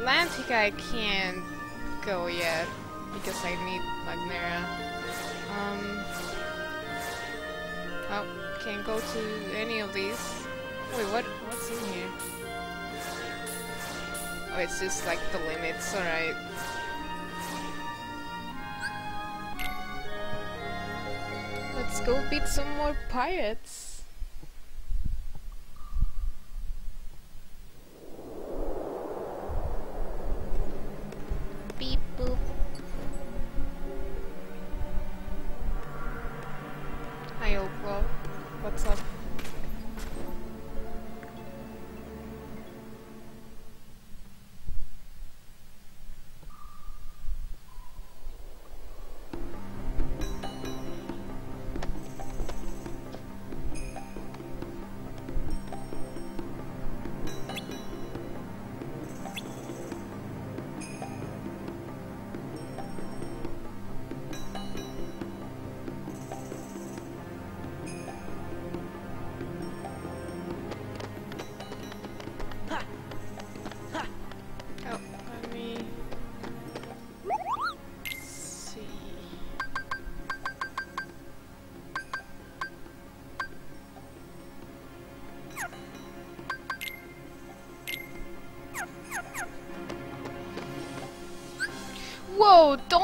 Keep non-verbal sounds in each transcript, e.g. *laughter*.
Atlantica I can't go yet because I need Magnera. Um, oh, can't go to any of these. Wait, what? What's in here? Oh, it's just like the limits. All right. Let's go beat some more pirates.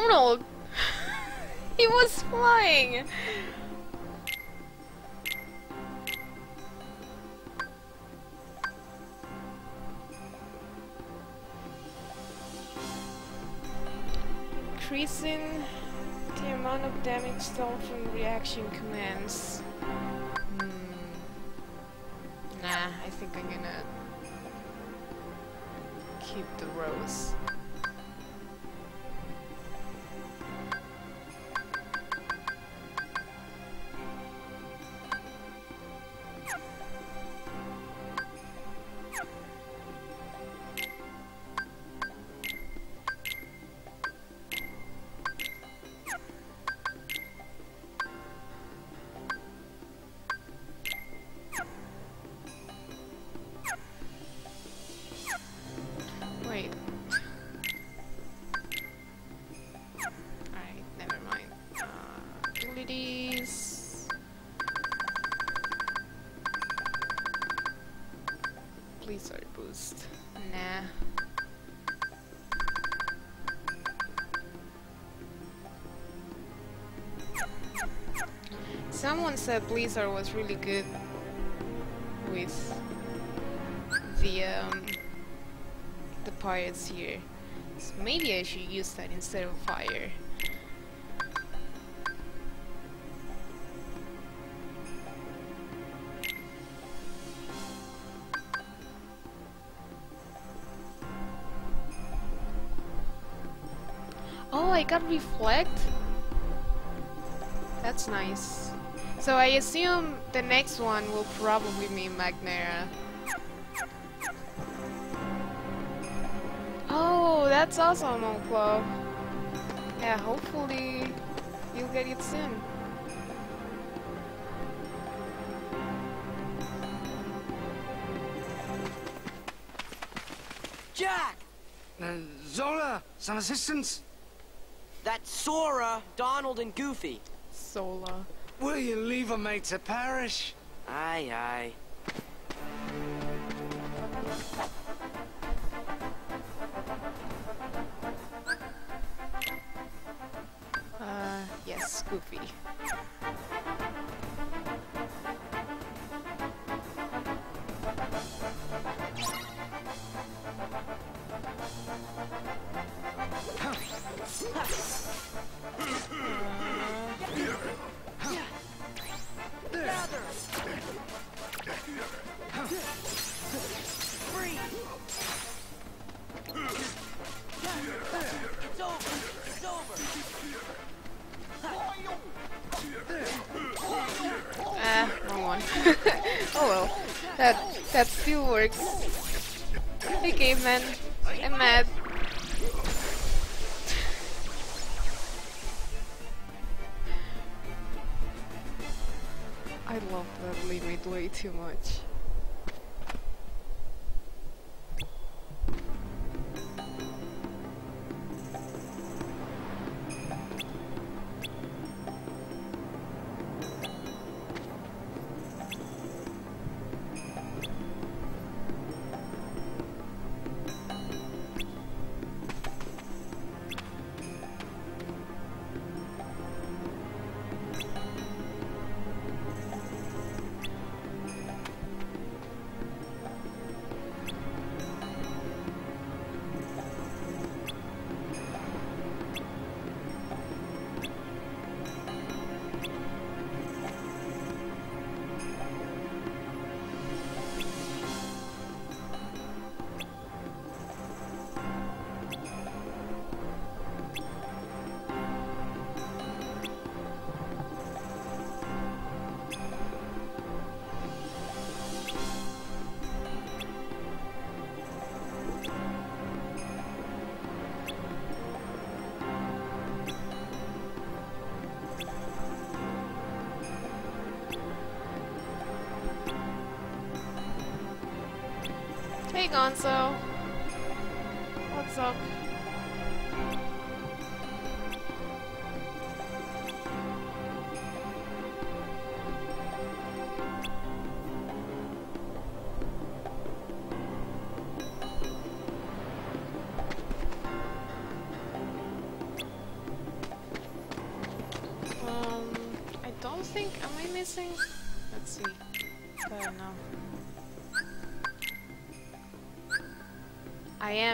Donald! *laughs* he was flying! Someone said Blizzard was really good with the um, the pirates here. So maybe I should use that instead of fire. Oh, I got reflect? That's nice. So I assume the next one will probably be Magnera. Oh, that's awesome, Club. Yeah, hopefully you'll get it soon. Jack! Uh, Zola, some assistance? That's Sora, Donald, and Goofy. Sola. Will you leave a mate to perish? Aye, aye. Gonzo.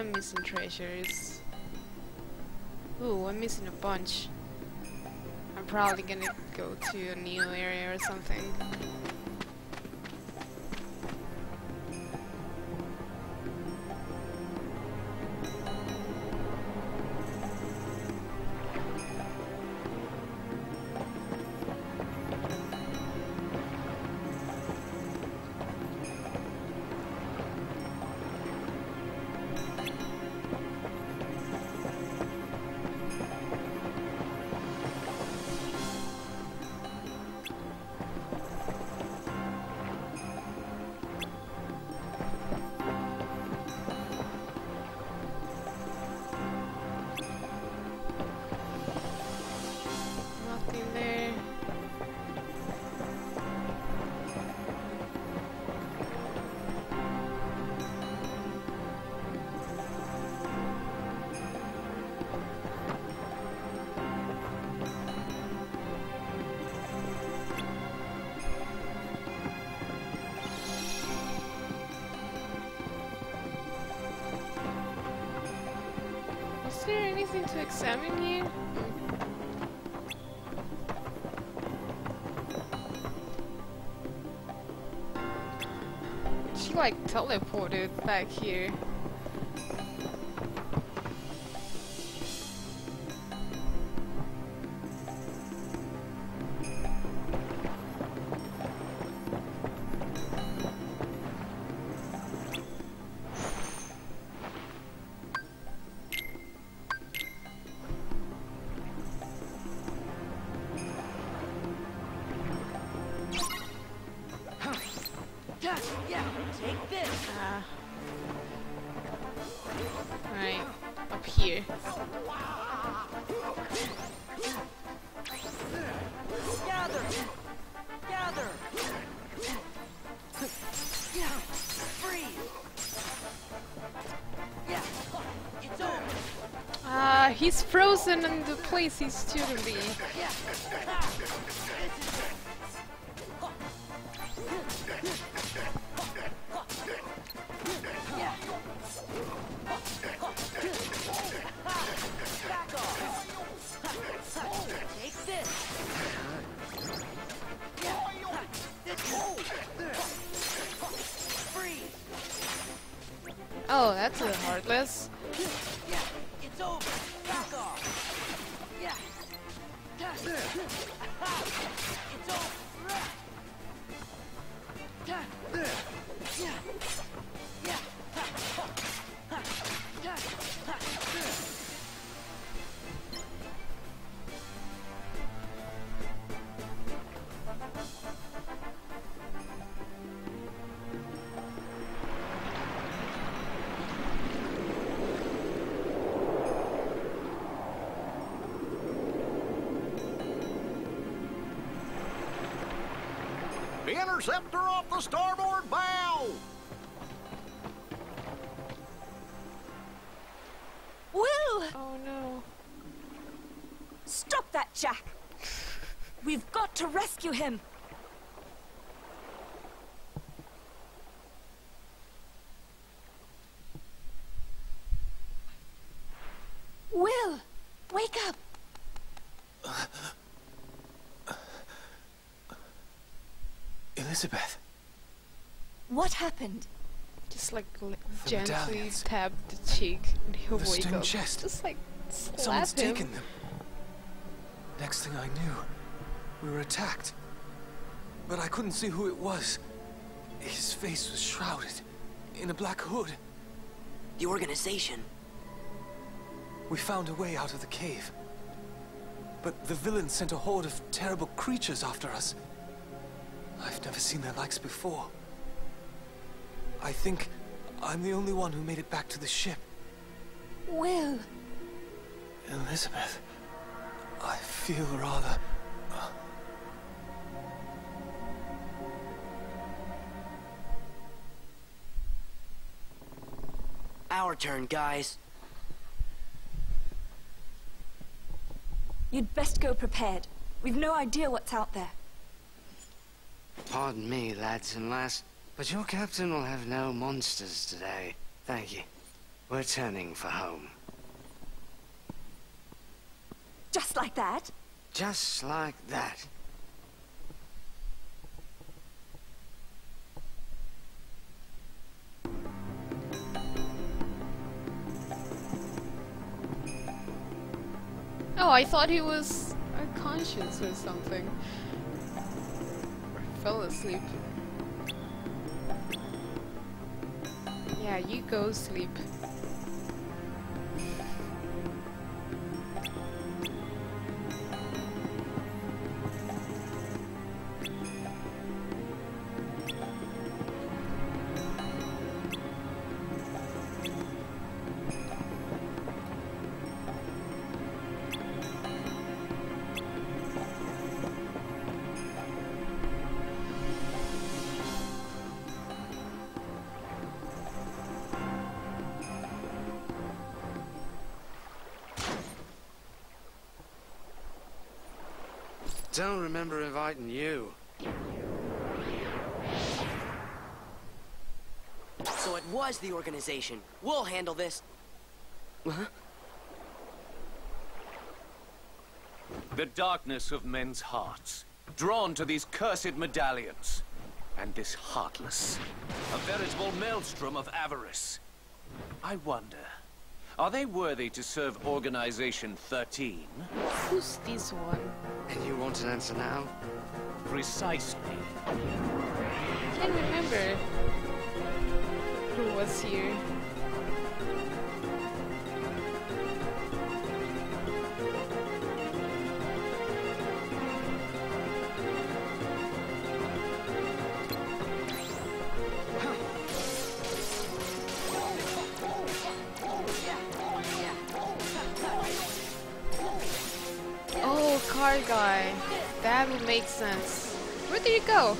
Am missing treasures. Ooh, I'm missing a bunch. I'm probably gonna go to a new area or something. Examine? She like teleported back here. Place he shouldn't be. Him! Will! Wake up! Elizabeth, What happened? Just like The gently medallions. tap the cheek and he'll The wake stone up. chest. Just like slap someone's him. taken them. Next thing I knew, we were attacked. But I couldn't see who it was. His face was shrouded in a black hood. The organization. We found a way out of the cave. But the villains sent a horde of terrible creatures after us. I've never seen their likes before. I think I'm the only one who made it back to the ship. Will. Elizabeth, I feel rather... turn, guys. You'd best go prepared. We've no idea what's out there. Pardon me, lads and lass, but your captain will have no monsters today. Thank you. We're turning for home. Just like that? Just like that. Oh, I thought he was unconscious or something. Fell asleep. Yeah, you go sleep. Remember inviting you. So it was the organization. We'll handle this. Huh? The darkness of men's hearts, drawn to these cursed medallions. And this heartless, a veritable maelstrom of avarice. I wonder, are they worthy to serve Organization 13? Who's this one? And you want an answer now? Precisely. I Can't remember who was here. Guy. That would make sense. Where did you go?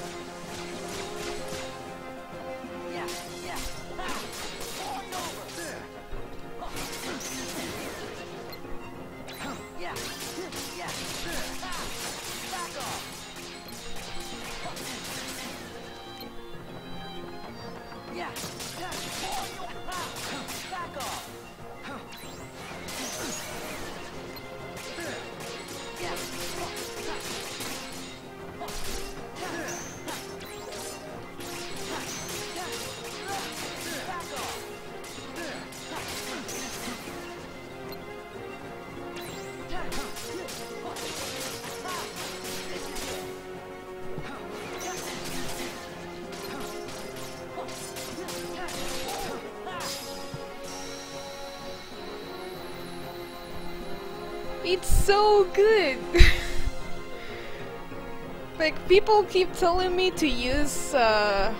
Keep telling me to use uh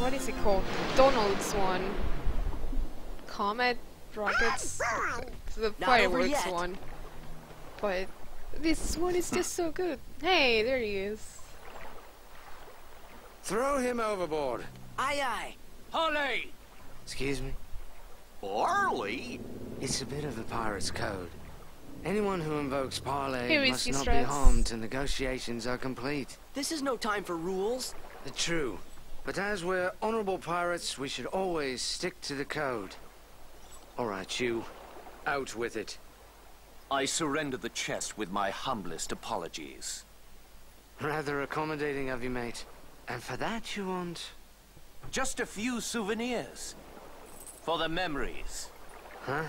what is it called? Donald's one. Comet rockets. the Not fireworks one. But this one is just so good. Hey, there he is. Throw him overboard. Aye, aye. Holly! Excuse me? Parley? It's a bit of the pirate's code. Anyone who invokes parley Here is must his not be harmed till negotiations are complete. This is no time for rules. Uh, True. But as we're honorable pirates, we should always stick to the code. All right, you. Out with it. I surrender the chest with my humblest apologies. Rather accommodating of you, mate. And for that you want... Just a few souvenirs. For the memories. Huh?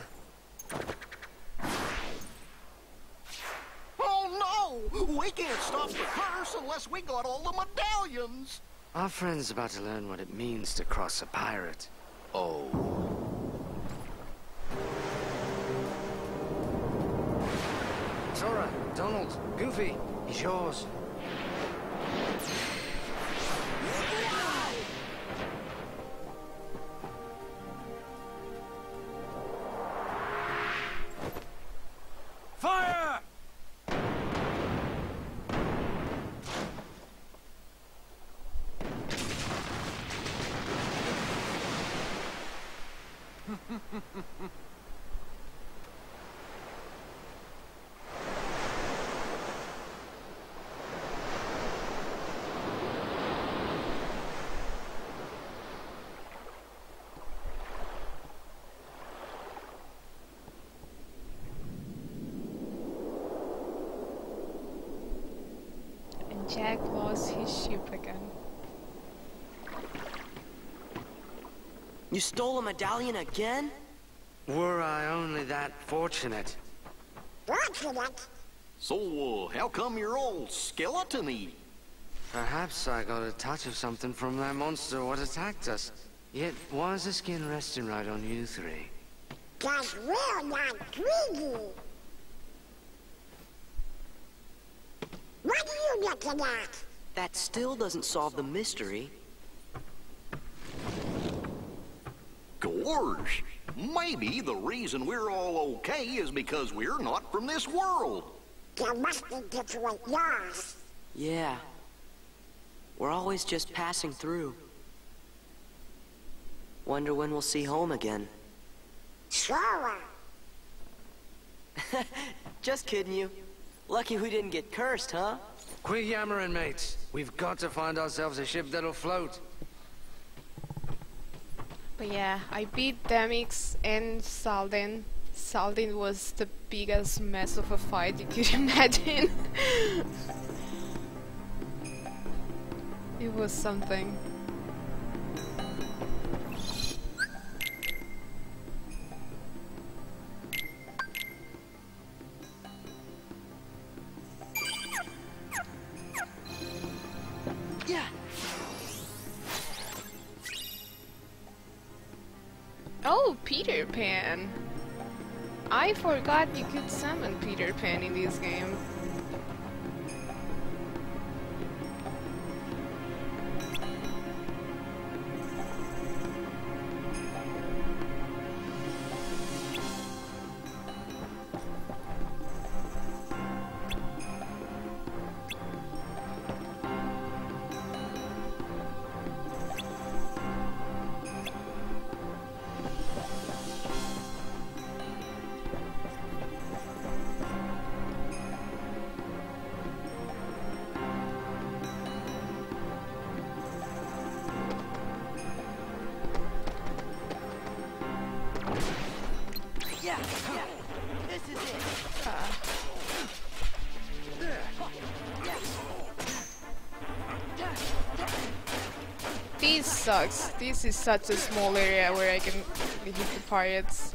Oh no! We can't stop the curse unless we got all the medallions! Our friend's about to learn what it means to cross a pirate. Oh. Sora, Donald, Goofy, he's yours. His ship again. You stole a medallion again? Were I only that fortunate. Fortunate? So, uh, how come you're all skeleton-y? Perhaps I got a touch of something from that monster what attacked us. Yet, was the skin resting right on you three? Cause we're not greedy. What do you get to that? That still doesn't solve the mystery. Gorge, maybe the reason we're all okay is because we're not from this world. You must be different yours. Yeah. We're always just passing through. Wonder when we'll see home again. Sure. *laughs* Just kidding you. Lucky we didn't get cursed, huh? Quit yammering, mates. We've got to find ourselves a ship that'll float. But yeah, I beat Demyx and Xaldin. Xaldin was the biggest mess of a fight you could *laughs* imagine. it was something. Pan! I forgot you could summon Peter Pan in this game. This is such a small area where I can hit the pirates.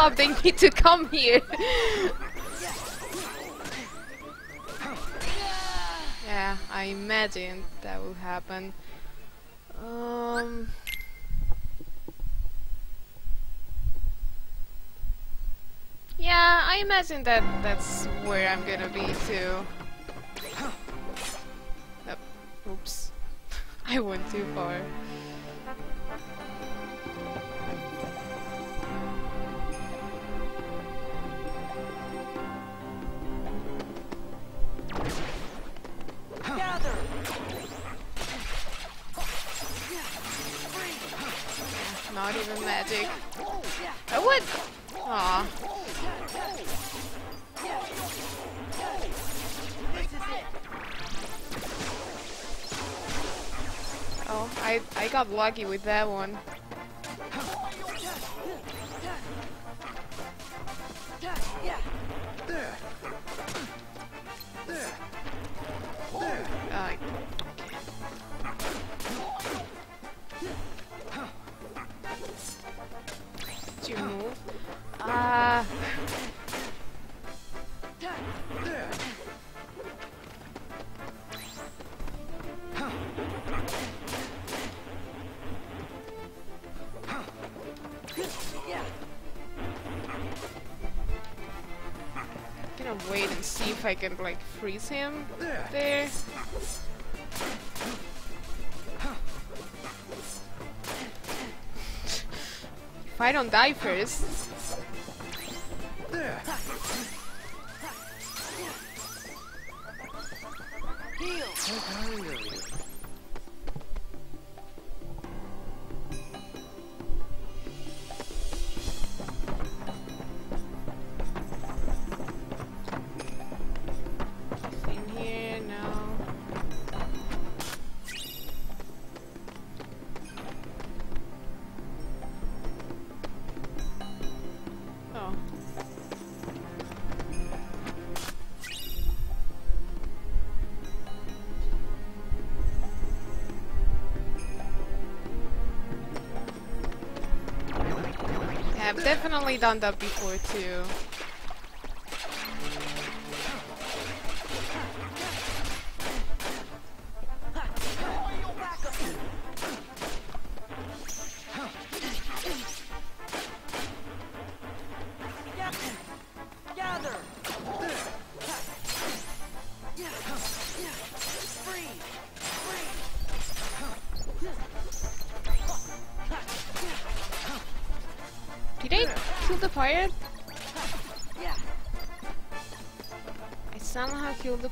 Stop. They need to come here. yeah, I imagine that will happen. Um. Yeah, I imagine that that's where I'm gonna be too. Yep. Oops. *laughs* I went too far. Magic. Oh, what? Aw. Oh, I I got lucky with that one. Freeze him There. there. If I don't die first, I've definitely done that before too.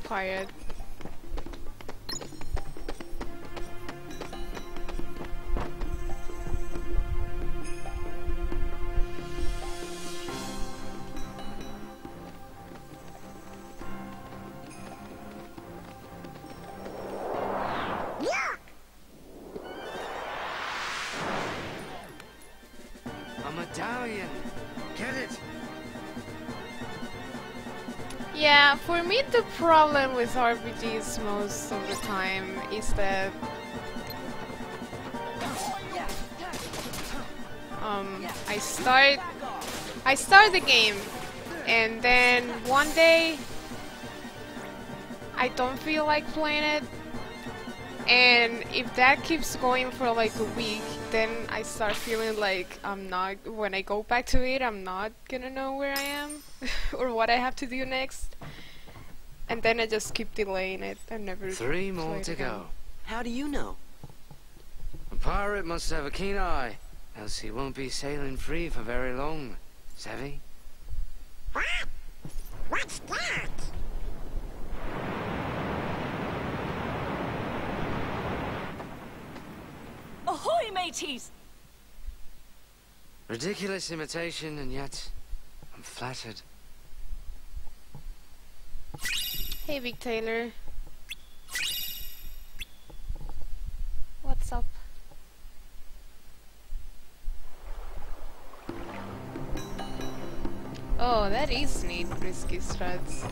Somehow Me the problem with RPGs most of the time is that um I start I start the game and then one day I don't feel like playing it. And if that keeps going for like a week then I start feeling like I'm not when I go back to it I'm not gonna know where I am *laughs* or what I have to do next and then I just keep delaying it and never Three more to again. go. How do you know? A pirate must have a keen eye, else he won't be sailing free for very long. Savvy? What? What's that? Ahoy, mateys! Ridiculous imitation, and yet I'm flattered. Hey, Big Taylor. What's up? Oh, that is neat, Risky Struts.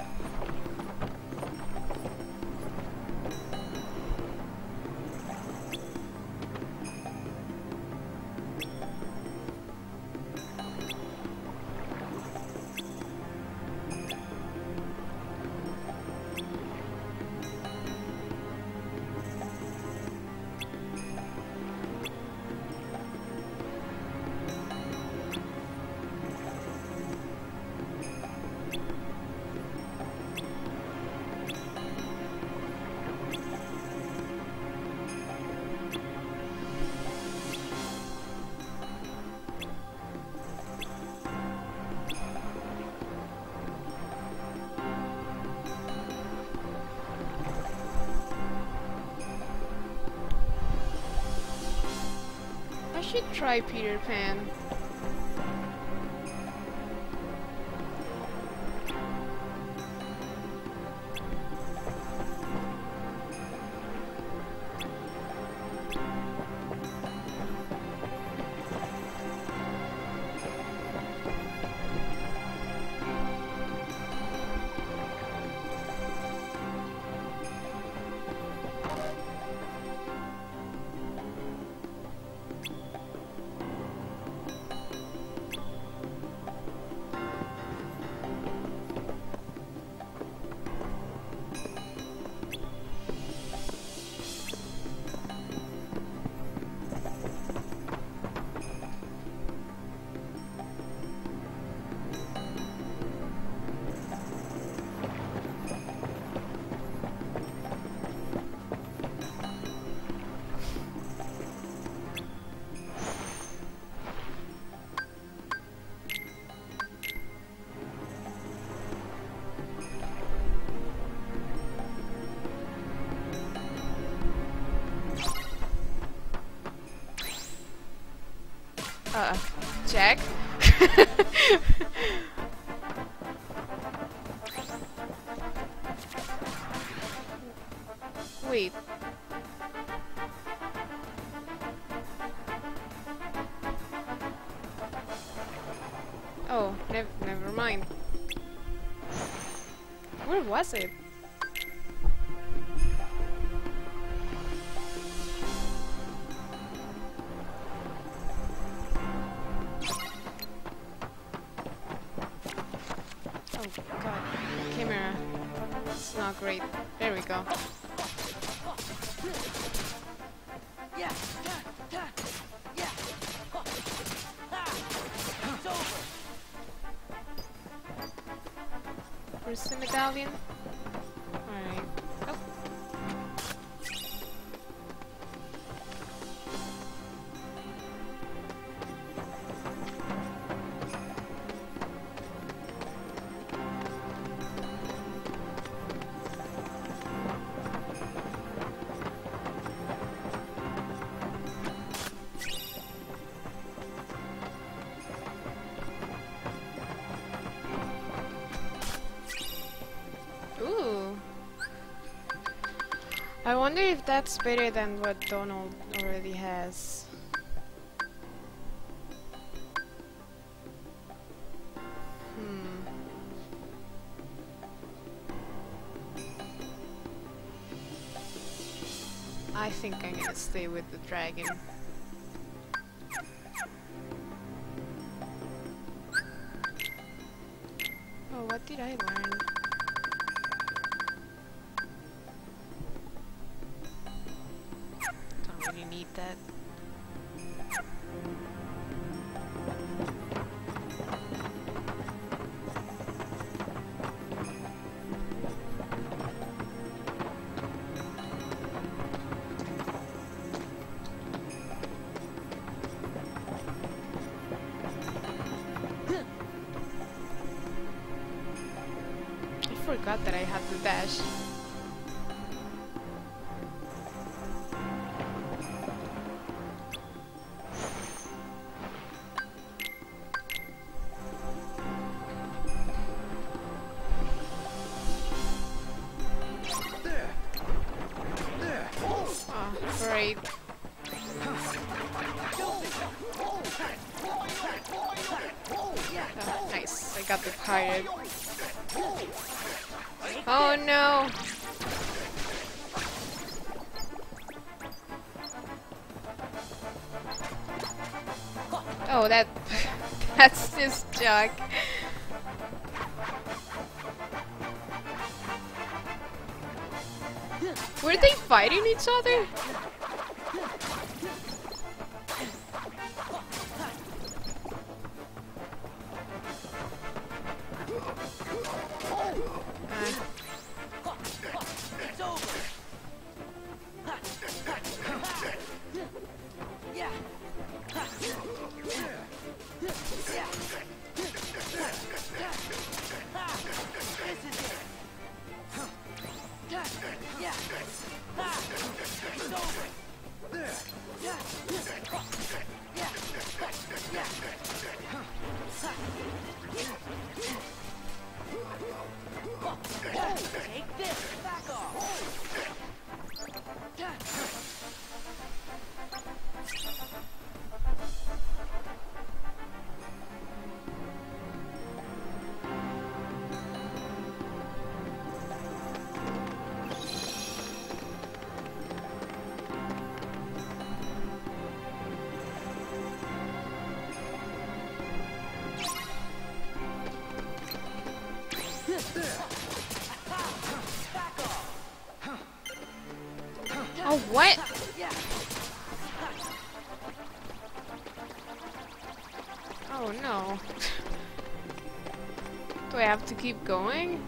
Try Peter Pan. aggressive. wonder if that's better than what Donald already has. Hmm. I think I'm gonna stay with the dragon. What? Oh no. Do I have to keep going?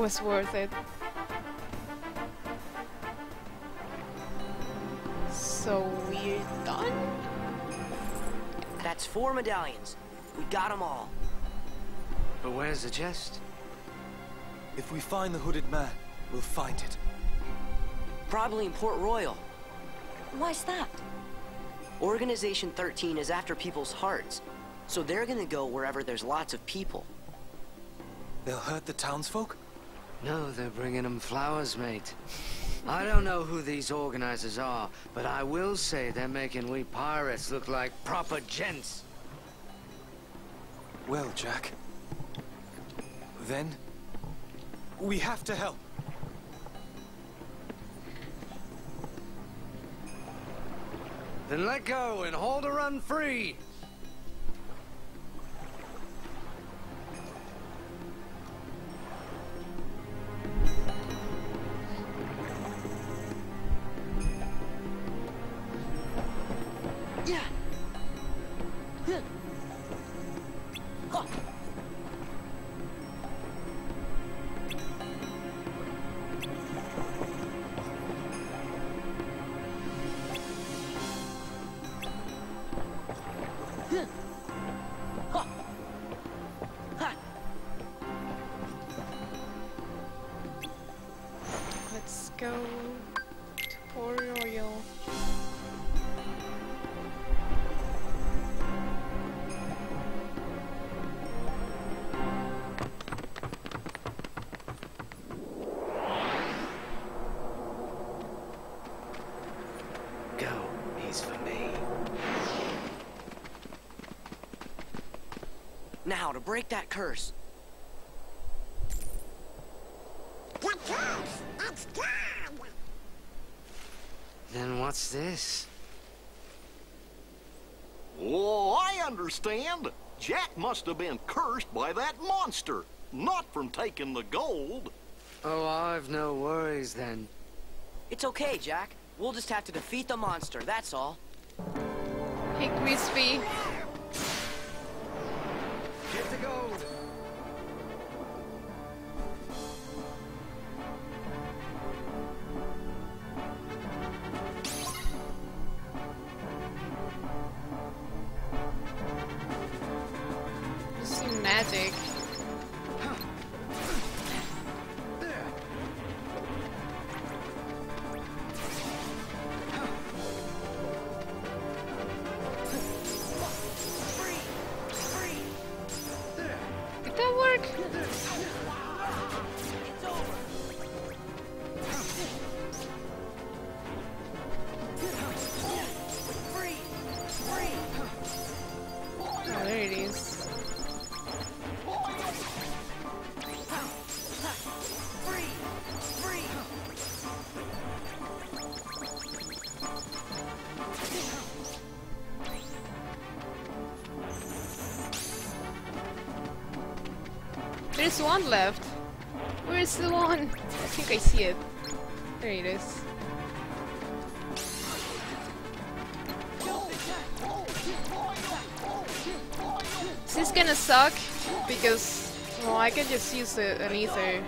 Was worth it. So we're done? That's four medallions. We got them all. But where's the chest? If we find the hooded man, we'll find it. Probably in Port Royal. Why's that? Organization 13 is after people's hearts. So they're gonna go wherever there's lots of people. They'll hurt the townsfolk? No, they're bringing them flowers, mate. I don't know who these organizers are, but I will say they're making we pirates look like proper gents. Well, Jack. Then... We have to help. Then let go and hold a run free. Now, to break that curse. The curse, it's gone. Then what's this? Oh, I understand. Jack must have been cursed by that monster, not from taking the gold. Oh, I've no worries then. It's okay, Jack. We'll just have to defeat the monster, that's all. Hey, Crispy. one left. Where is the one? I think I see it. There it is. This is gonna suck because well I can just use an ether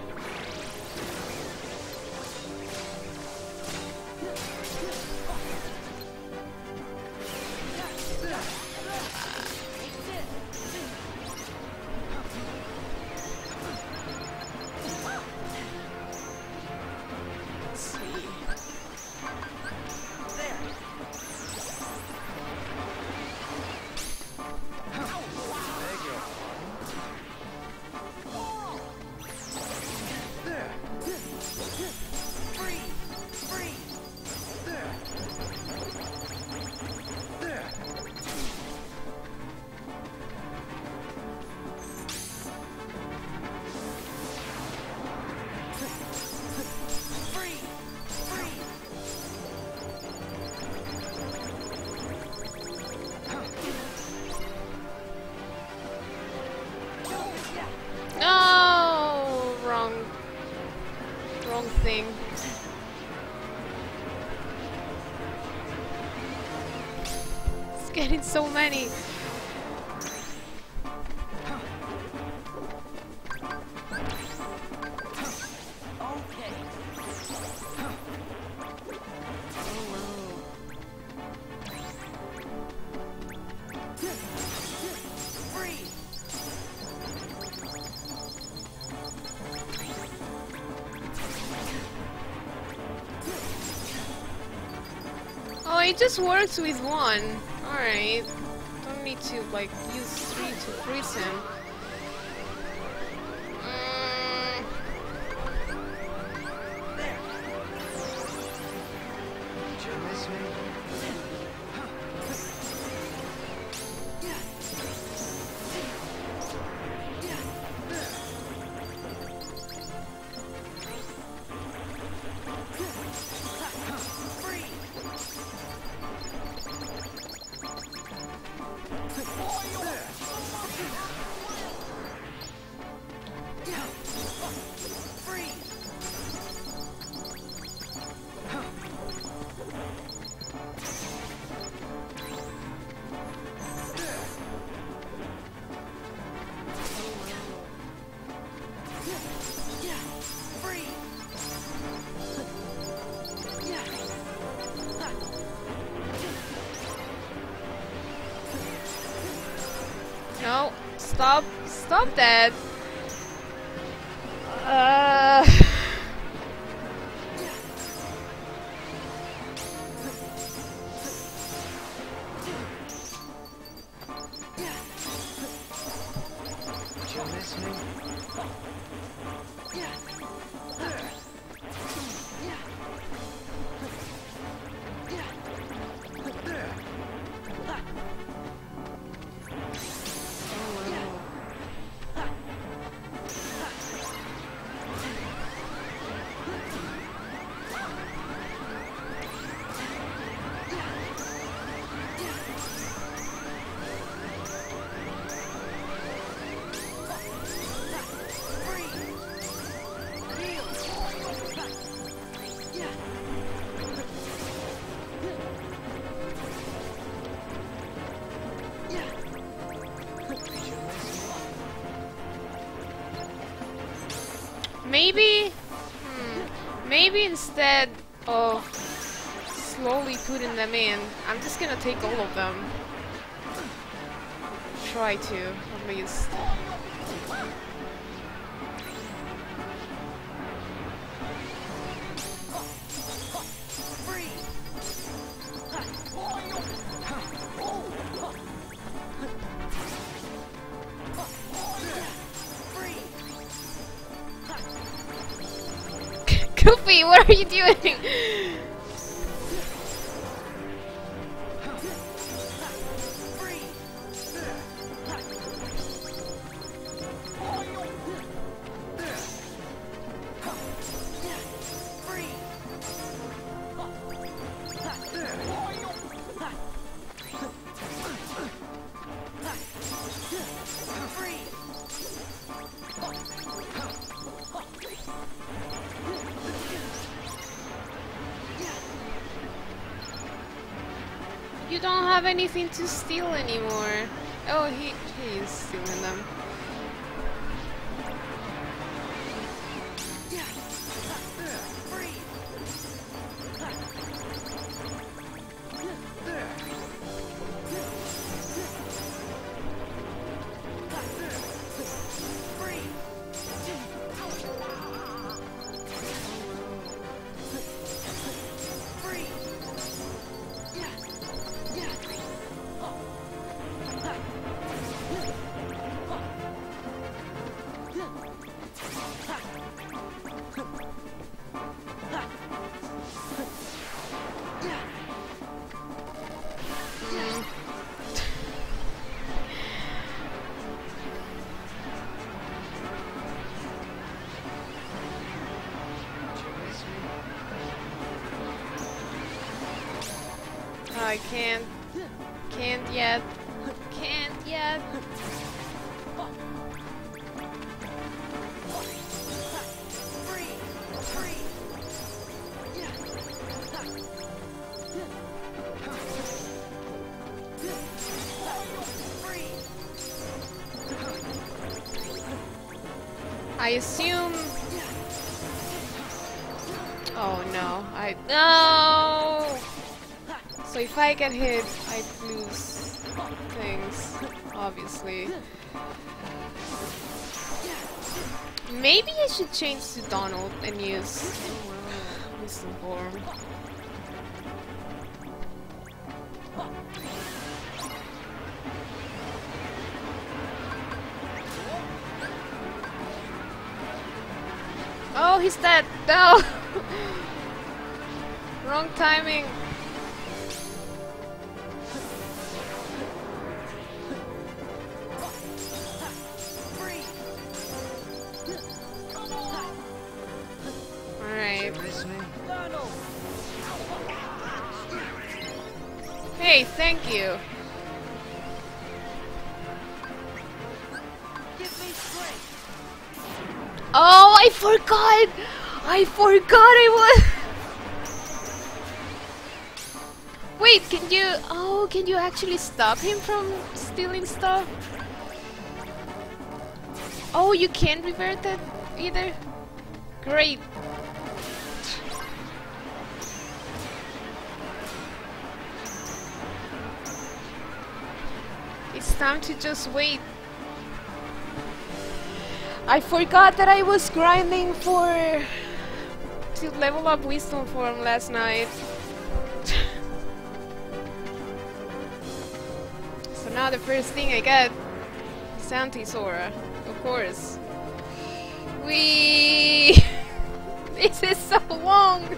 works with one. Alright. I mean? I'm just gonna take all of them. Try to, at least. feel anymore. Get hit, I lose things, obviously. Maybe I should change to Donald and use Wisdom Form. Oh, he's dead! No! *laughs* Wrong timing! Actually stop him from stealing stuff? Oh, you can't revert that either. Great. It's time to just wait. I forgot that I was grinding for to level up wisdom form last night. Now the first thing I get Santisora, of course. We *laughs* This is so long.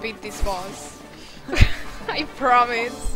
Beat this boss. *laughs* I promise.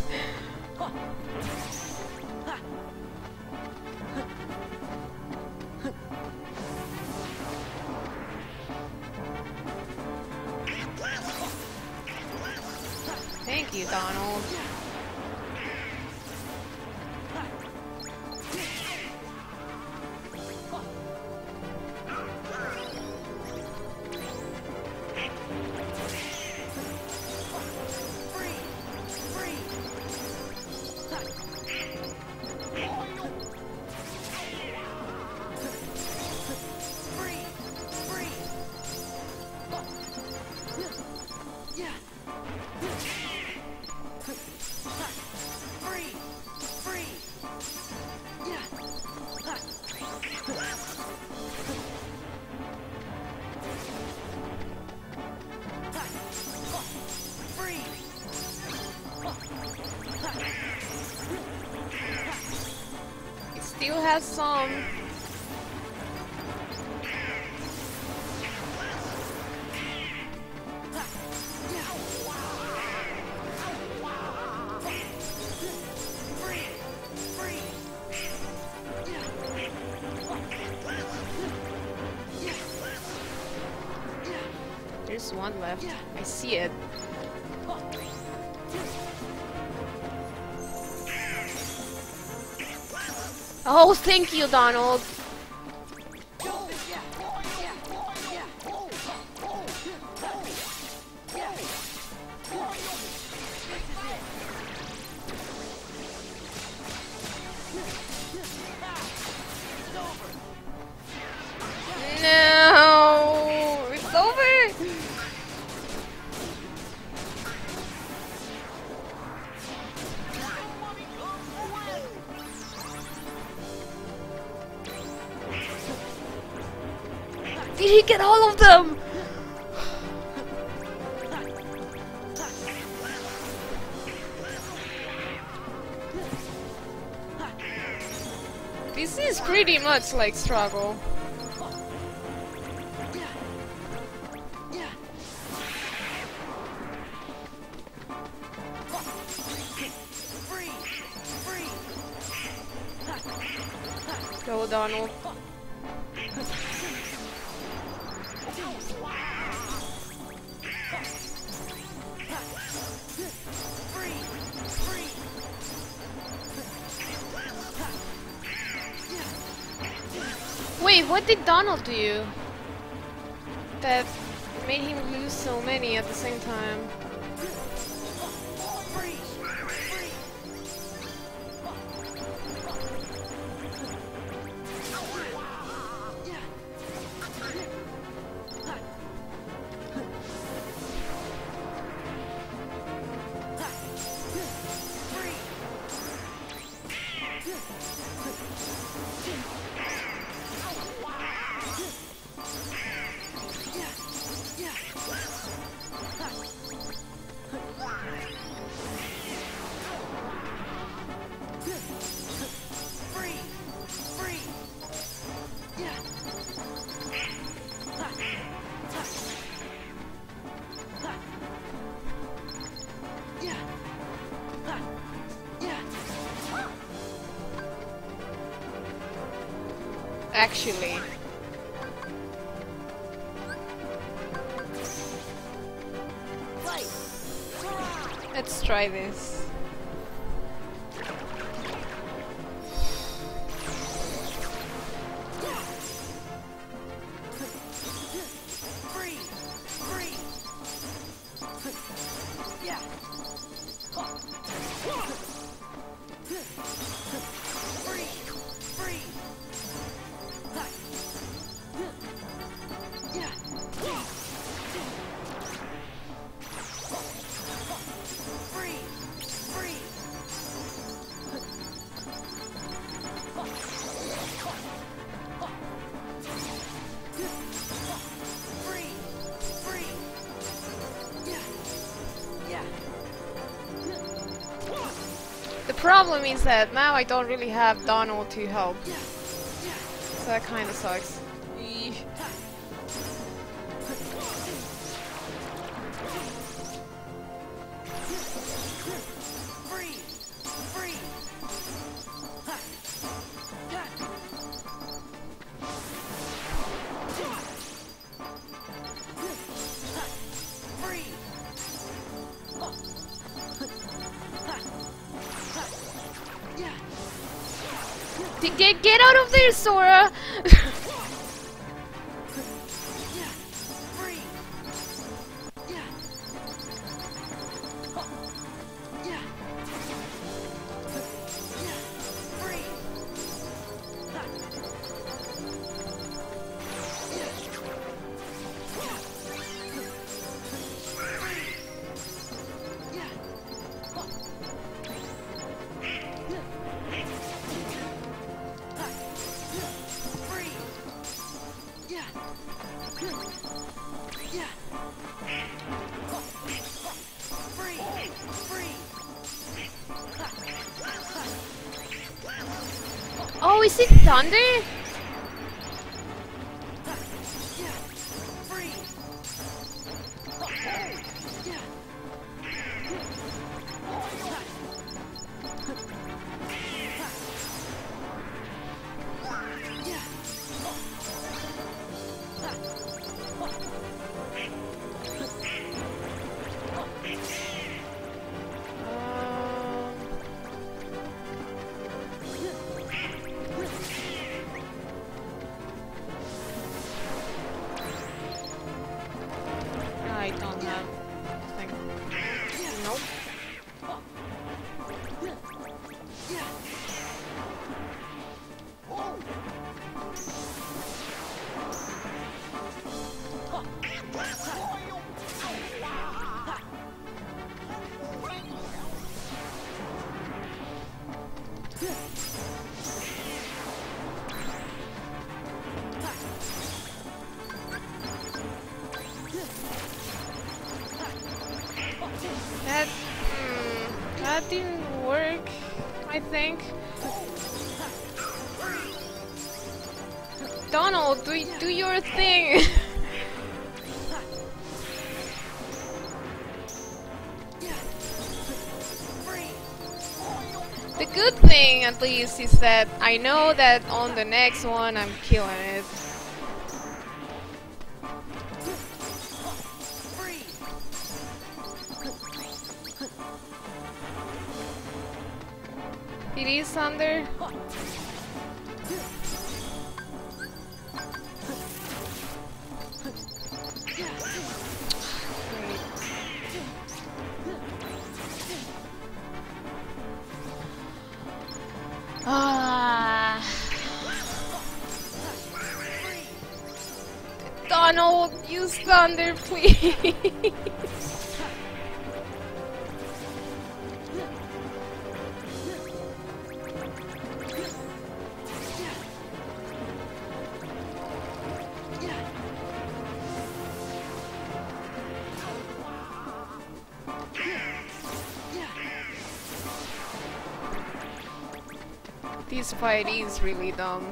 Donald. Like struggle. Donald? That made him lose so many at the same time. Problem is that now I don't really have Donald to help. So that kinda sucks. Is that I know that on the next one I'm killing. It really dumb.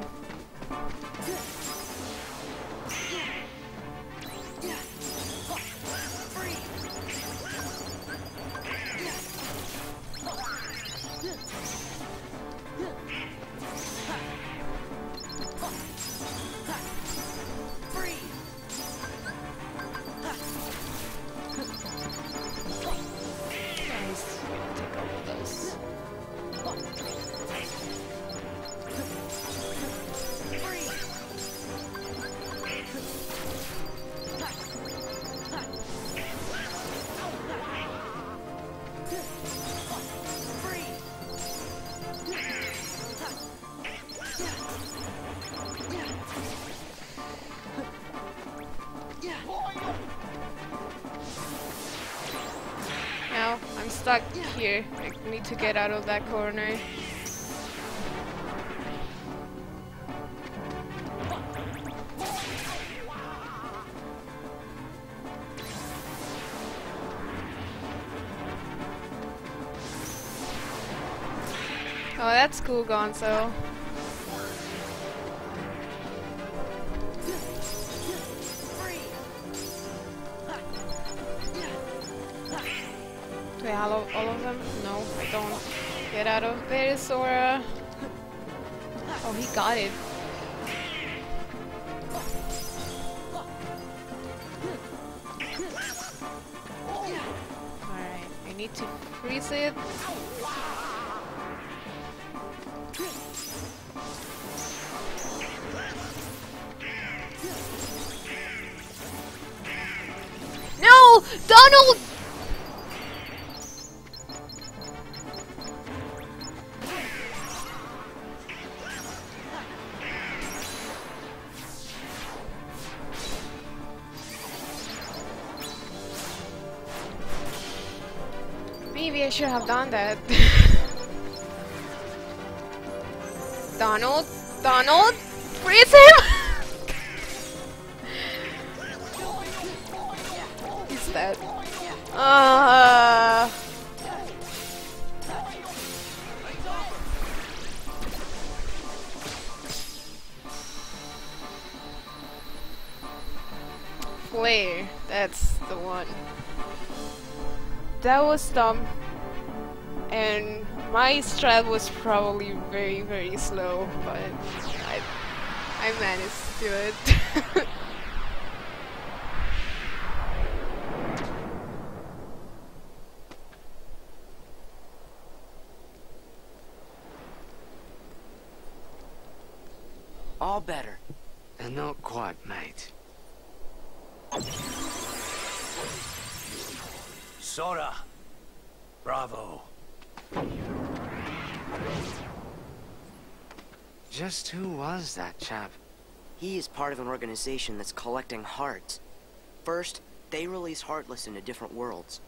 Get out of that corner. Oh, that's cool, Gonzo. Have all, all of them? No, don't. Get out of there, Sora. Oh, he got it. Alright, I need to freeze it. No! Donald! Dumb. And my strat was probably very, very slow, but I, I managed to do it. *laughs* All better. And not quite, mate. Sora. Bravo. Just who was that chap? He is part of an organization that's collecting hearts. First, they release Heartless into different worlds.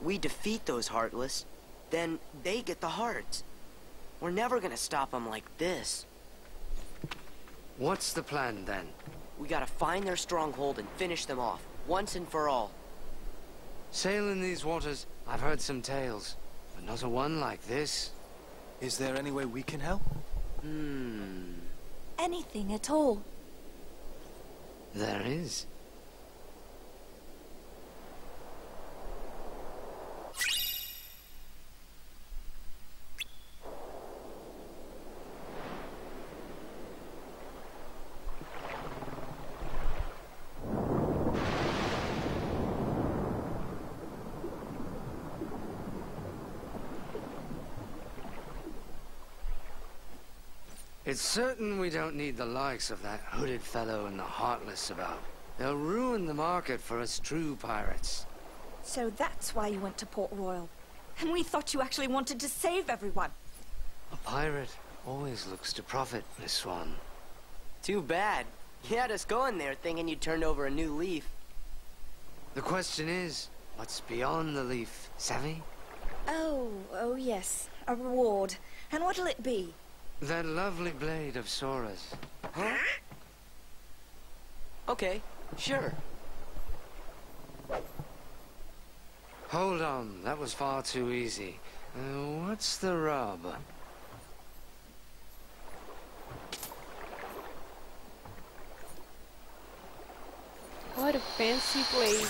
We defeat those Heartless, then they get the hearts. We're never gonna stop them like this. What's the plan then? We gotta find their stronghold and finish them off, once and for all. Sailing these waters, I've heard some tales, but not a one like this. Is there any way we can help? Hmm. Anything at all. There is. It's certain we don't need the likes of that hooded fellow and the Heartless about. They'll ruin the market for us true pirates. So that's why you went to Port Royal. And we thought you actually wanted to save everyone. A pirate always looks to profit, Miss Swan. Too bad. You had us going there thinking you'd turned over a new leaf. The question is, what's beyond the leaf, savvy? Oh, oh yes. A reward. And what'll it be? That lovely blade of Sora's. Huh? Okay, sure. Hold on, that was far too easy. Uh, what's the rub? what a fancy blade.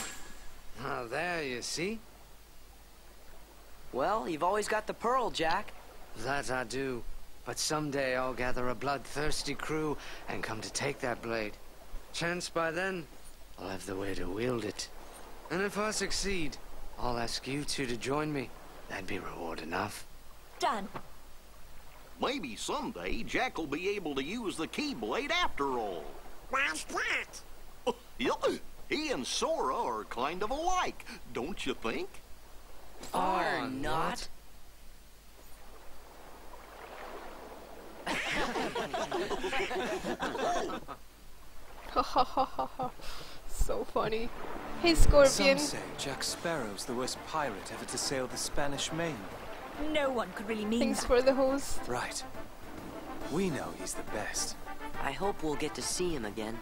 Ah, there, you see? Well, you've always got the pearl, Jack. That I do. But someday I'll gather a bloodthirsty crew and come to take that blade. Chance by then, I'll have the way to wield it. And if I succeed, I'll ask you two to join me. That'd be reward enough. Done. Maybe someday Jack will be able to use the Keyblade after all. Why's that? *laughs* Yeah, he and Sora are kind of alike, don't you think? Are not. *laughs* so funny. Hey Some Scorpion. say Jack Sparrow's the worst pirate ever to sail the Spanish Main. No one could really mean Thanks that. for the host. Right. We know he's the best. I hope we'll get to see him again.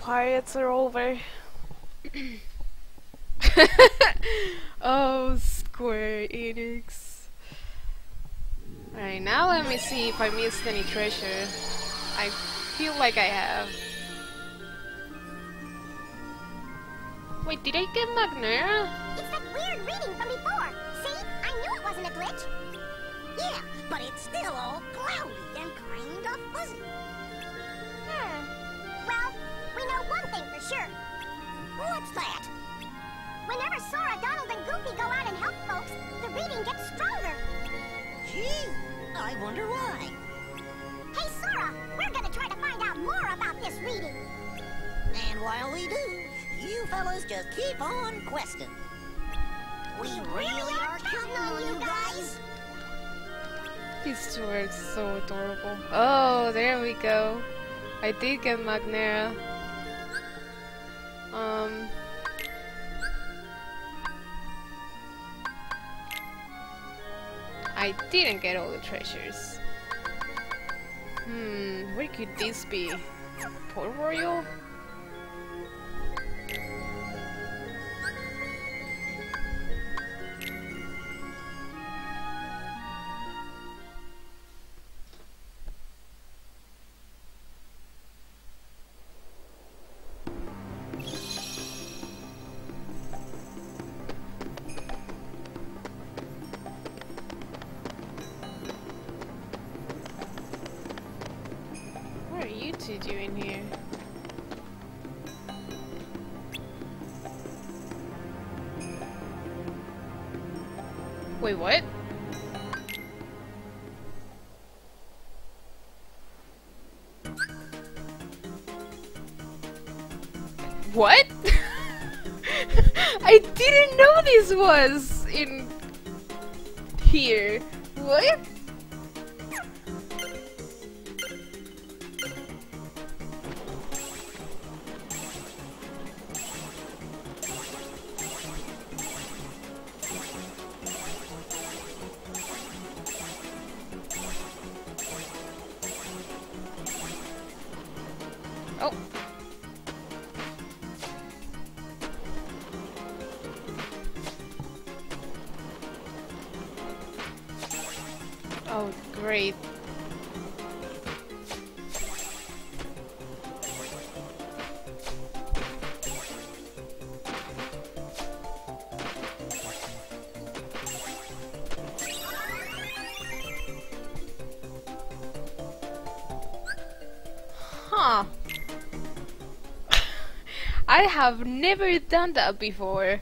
Pirates are over. *laughs* oh, Square Enix. Alright, now let me see if I missed any treasure. I feel like I have. Wait, did I get Magnera? It's that weird reading from before. See? I knew it wasn't a glitch. Yeah, but it's still all cloudy and kind of fuzzy. Hmm. Well, we know one thing for sure. What's that? Whenever Sora, Donald, and Goofy go out and help folks, the reading gets stronger. Gee, I wonder why. Hey, Sora, we're gonna try to find out more about this reading. And while we do, you fellas just keep on questing. We really are counting on you guys. These two are so adorable. Oh, there we go. I did get Magnera. Um. I didn't get all the treasures. Hmm, where could this be? Port Royal? This was never done that before.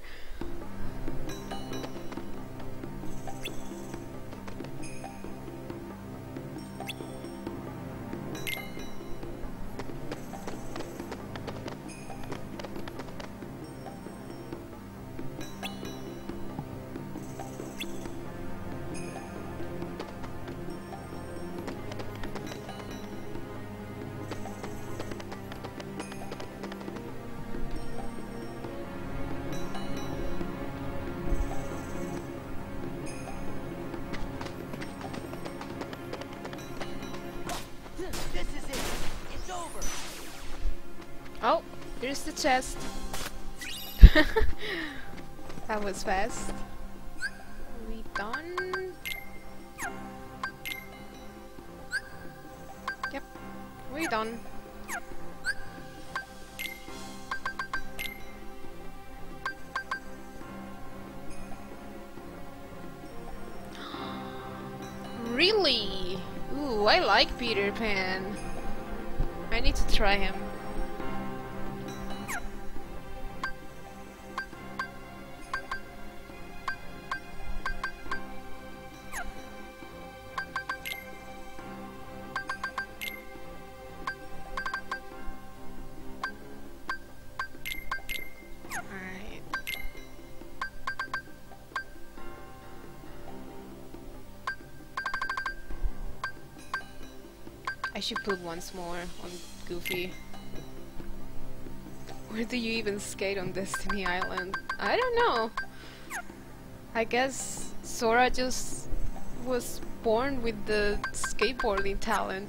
Was fast. More on Goofy. Where do you even skate on Destiny Island? I don't know. I guess Sora just was born with the skateboarding talent.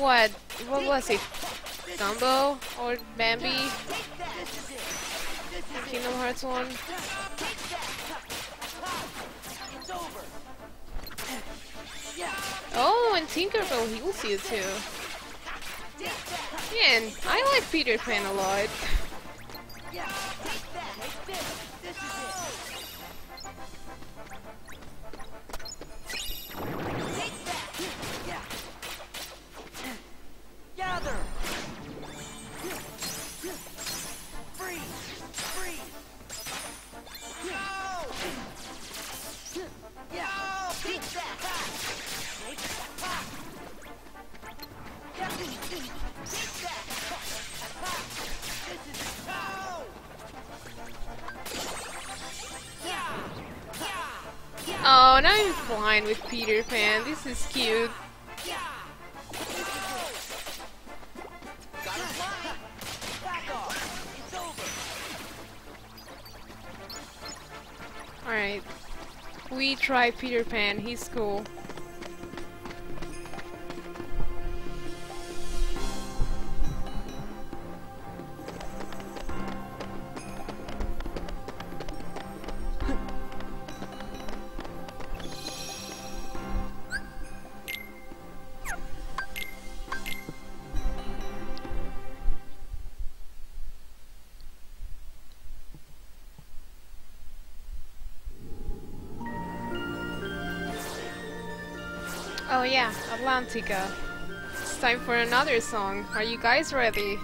what? What was it? Dumbo or Bambi? Kingdom Hearts one. Oh, and Tinkerbell heals you too. And I like Peter Pan a lot. Flying with Peter Pan. This is cute. Alright. We try Peter Pan. He's cool. Atlantica. It's time for another song. Are you guys ready?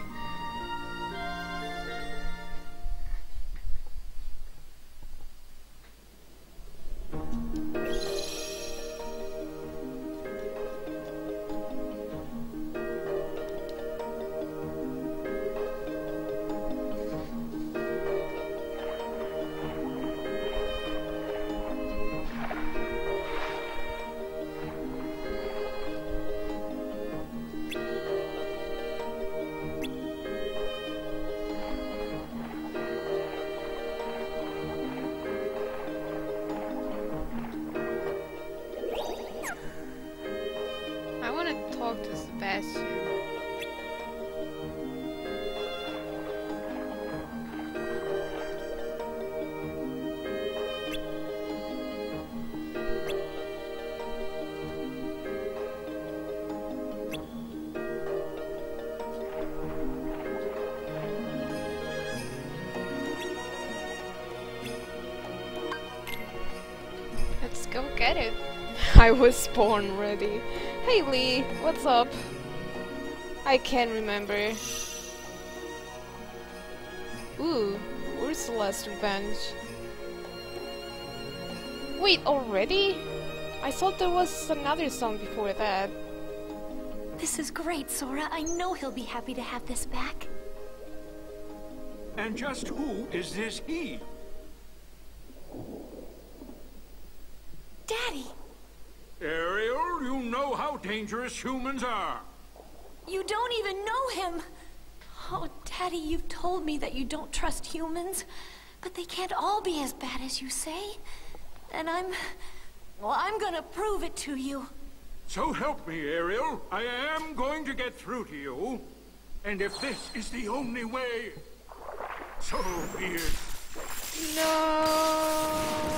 I was born ready. Hey Lee, what's up? I can't remember. Ooh, Ursula's Revenge. Wait, already? I thought there was another song before that. This is great, Sora. I know he'll be happy to have this back. And just who is this he? Daddy, Ariel, you know how dangerous humans are. you don't even know him. Oh, Daddy, you've told me that you don't trust humans, but they can't all be as bad as you say. And I'm... Well, I'm gonna prove it to you. So help me, Ariel. I am going to get through to you. And if this is the only way, so be it. No. No!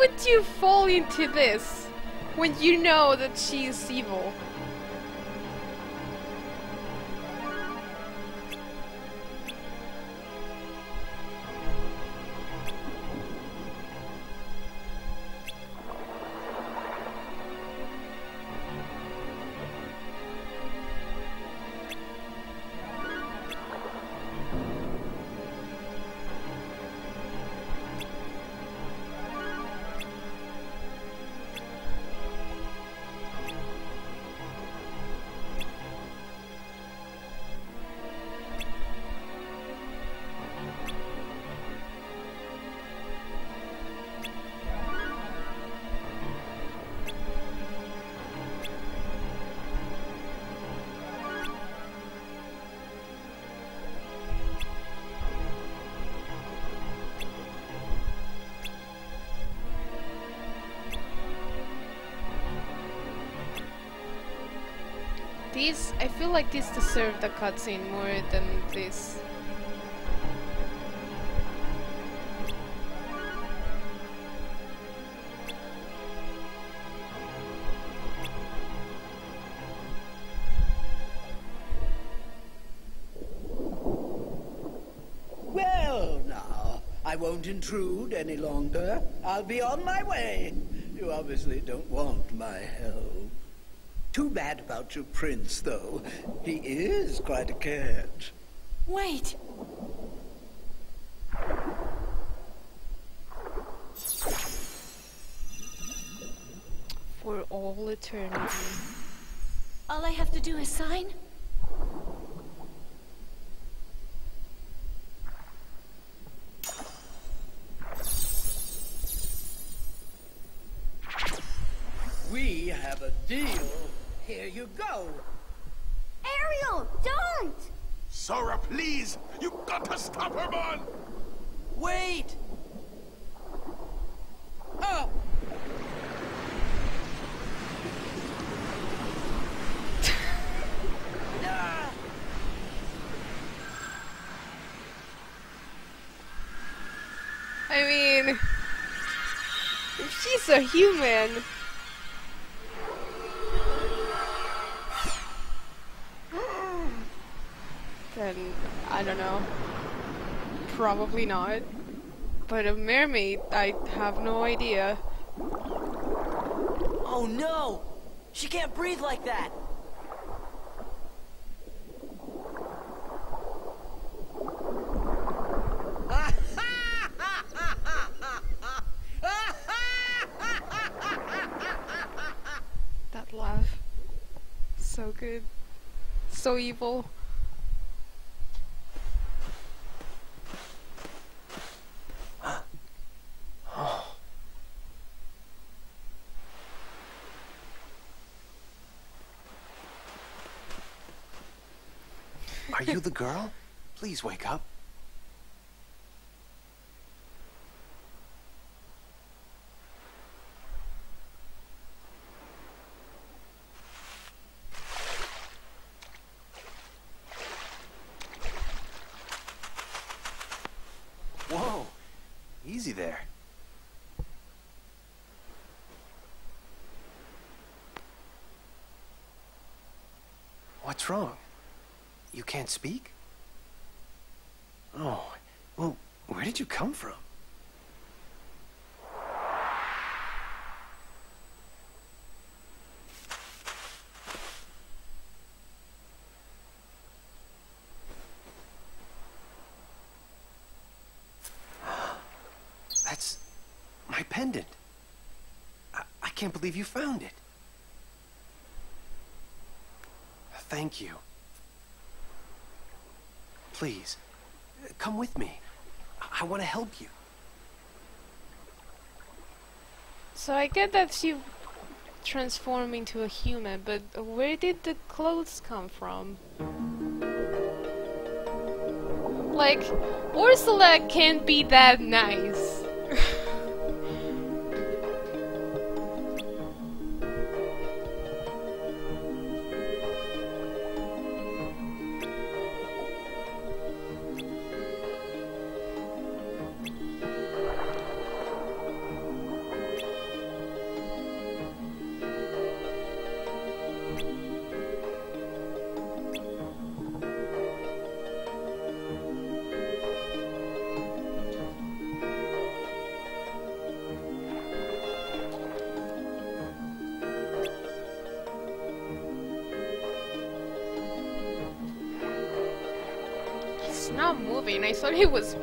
Would you fall into this when you know that she is evil? Feel like this deserved a cutscene more than this. Well, now, I won't intrude any longer. I'll be on my way. You obviously don't want my help. Too bad about your prince, though. He is quite a catch. Wait. For all eternity. All I have to do is sign? We have a deal. Here you go. Ariel, don't! Sora, please! You got to stop her, man! Wait! Oh, I mean, if she's a human. Then, I don't know. Probably not. But a mermaid, I have no idea. Oh no! She can't breathe like that laugh. So good. Evil. Are you the girl? Please wake up. Whoa! Easy there. Wrong? You can't speak? Oh, well, where did you come from? *gasps* That's my pendant. I, I can't believe you found it. Thank you. Please, come with me. I, I want to help you. So I get that she transformed into a human, but where did the clothes come from? Like, Ursula can't be that nice.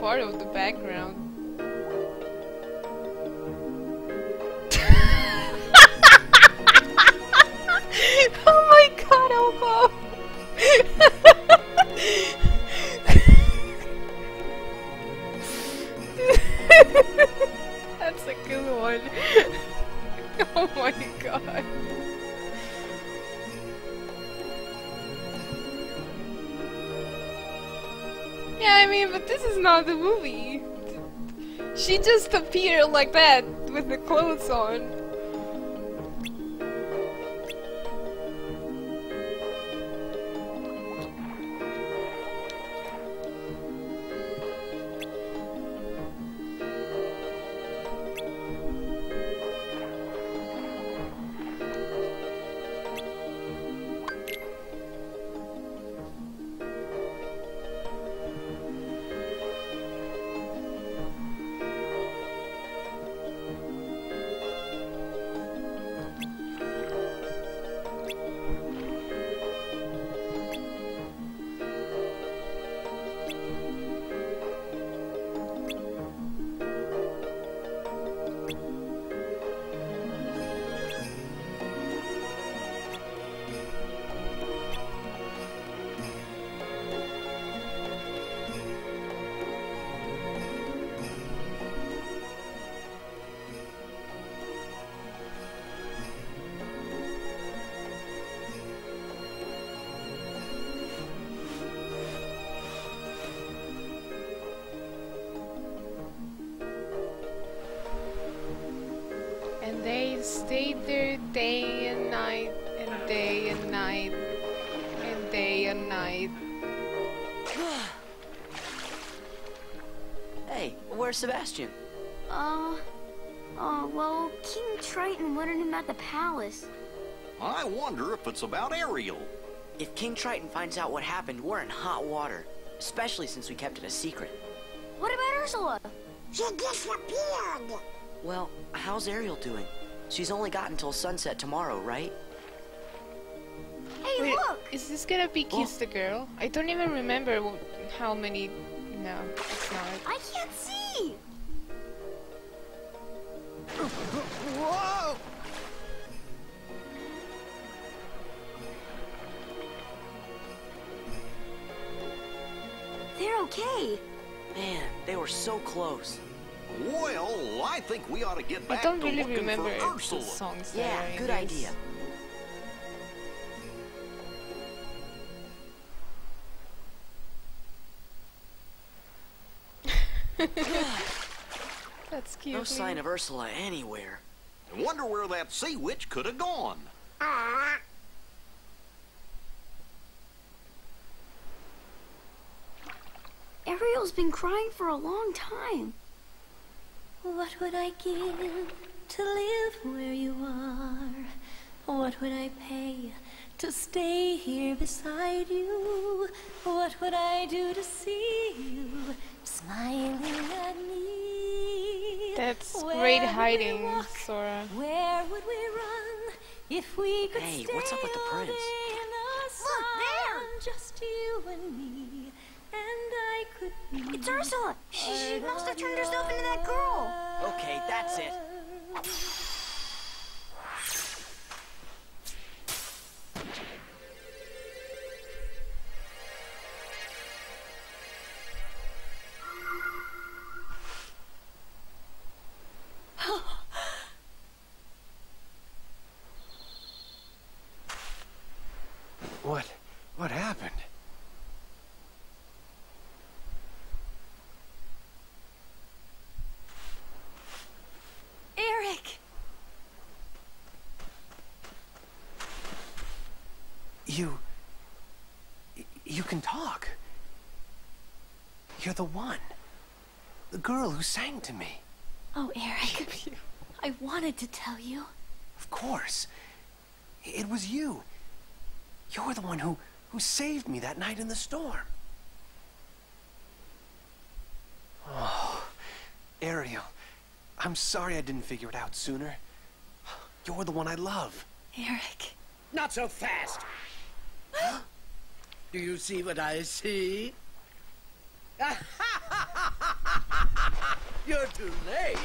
Part of the background. The stayed there day and night, and day and night, and day and night. *sighs* Hey, where's Sebastian? Uh, uh, well, King Triton wanted him at the palace. I wonder if it's about Ariel. If King Triton finds out what happened, we're in hot water. Especially since we kept it a secret. What about Ursula? She disappeared. Well, how's Ariel doing? She's only got until sunset tomorrow, right? Hey, Wait, look! is this gonna be oh. Kiss the Girl? I don't even remember how many. No, it's not. I can't see! Whoa! They're okay. Man, they were so close. Well, I think we ought to get I back don't to really looking remember for the Ursula. songs. Yeah, are good this. idea. *laughs* That's cute. No sign of Ursula anywhere. I wonder where that sea witch could have gone. Ah, Ariel's been crying for a long time. What would I give to live where you are? What would I pay to stay here beside you? What would I do to see you smiling at me? That's Where great hiding, walk? Sora. Where would we run if we could Hey, stay what's up with the all prince? day in the sun? Just you and me, and I could be It's Ursula! She, she must have turned herself into that girl! Okay, that's it. You're the one. The girl who sang to me. Oh, Eric. *laughs* I wanted to tell you. Of course. It was you. You're the one who, who saved me that night in the storm. Oh, Ariel, I'm sorry I didn't figure it out sooner. You're the one I love. Eric. Not so fast. *gasps* Do you see what I see? *laughs* You're too late.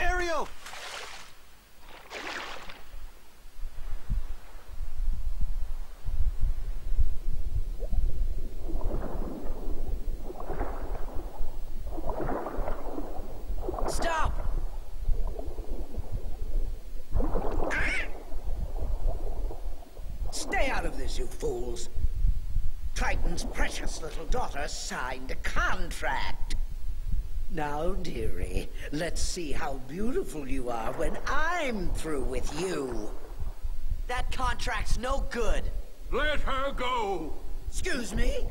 Ariel! Stop! Stay out of this, you fools. Triton's precious little daughter signed a contract. Now, dearie, let's see how beautiful you are when I'm through with you. That contract's no good. Let her go! Excuse me?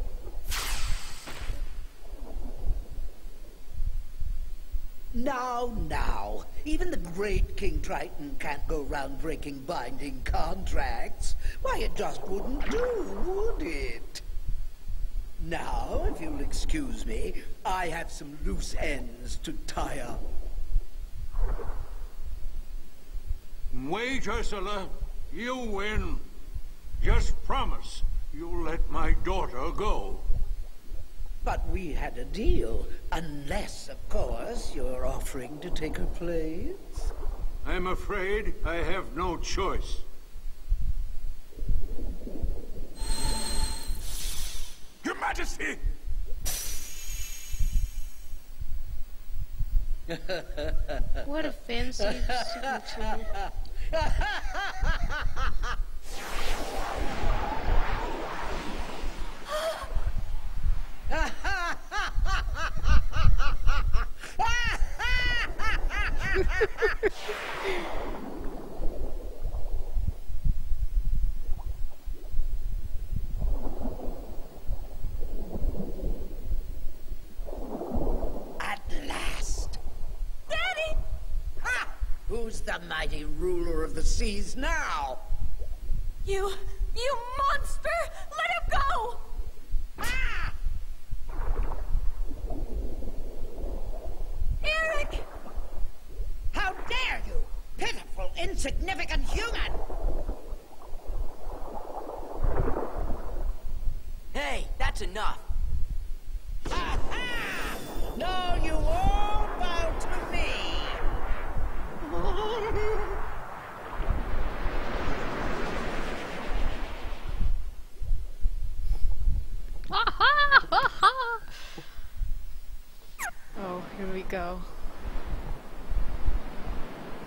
Now, now, even the great King Triton can't go round breaking binding contracts. Why, it just wouldn't do, would it? Now, if you'll excuse me, I have some loose ends to tie up. Wait, Ursula. You win. Just promise you'll let my daughter go. But we had a deal, unless, of course, you're offering to take her place. I'm afraid I have no choice. Your Majesty! *laughs* what a fancy signature. *laughs* *laughs* Who's the mighty ruler of the seas now? You, you monster! Let him go! Ah! Eric! How dare you! Pitiful, insignificant human! Hey, that's enough. Ha ha! No, you all bow to me! *laughs* oh, here we go.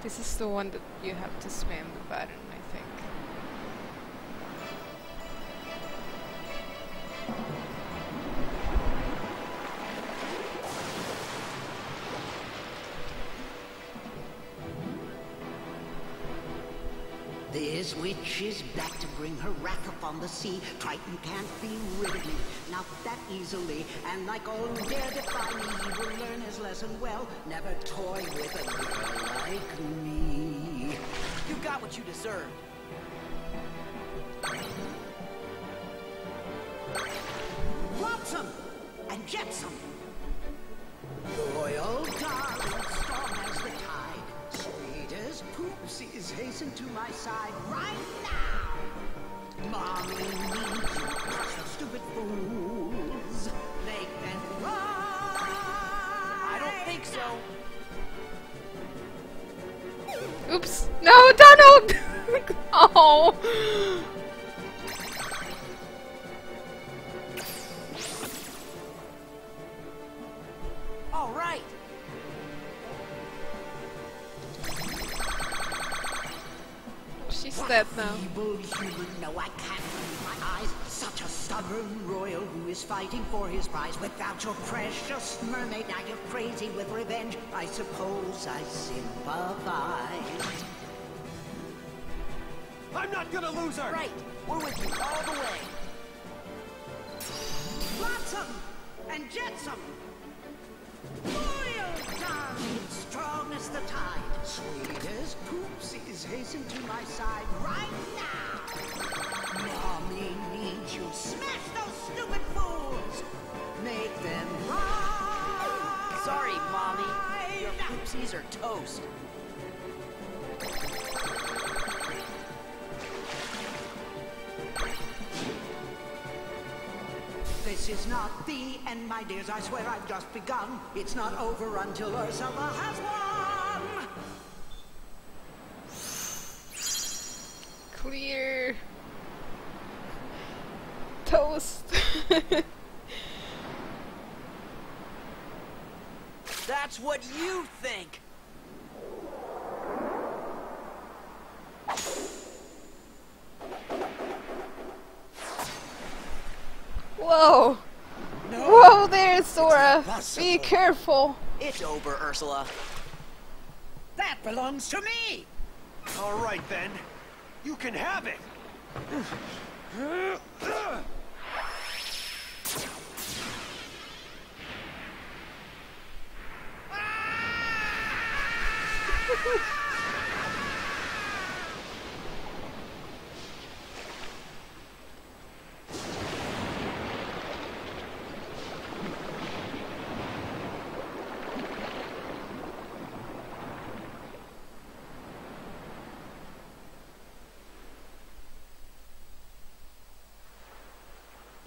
This is the one that you have to spam the button, I think. This witch is back to bring her wrath upon the sea. Triton can't be rid of me, not that easily. And like all who dare defy me, he will learn his lesson well. Never toy with a girl like me. You got what you deserve. Flotsam and jetsam. Royal darling, as poopsies, hasten to my side right now. Mommy needs you, the stupid fools. Make them run. I don't think so. Oops! No, Donald! *laughs* oh! All right. She's dead now. Feeble human, no, I can't believe my eyes. Such a stubborn royal who is fighting for his prize. Without your precious mermaid, now you're crazy with revenge. I suppose I sympathize. I'm not gonna lose her! Right. We're with you all the way. Flotsam and jetsam. Strong as the tide. Sweet as poopsies, hasten to my side right now. Mommy needs you. Smash those stupid fools. Make them run. Sorry, Mommy. Your poopsies are toast. This is not the end, my dears. I swear I've just begun. It's not over until Ursula has won. Clear. Toast. *laughs* That's what you think. Whoa! Whoa there, Sora! Be careful! It's over, Ursula. That belongs to me. All right, then. You can have it! *laughs*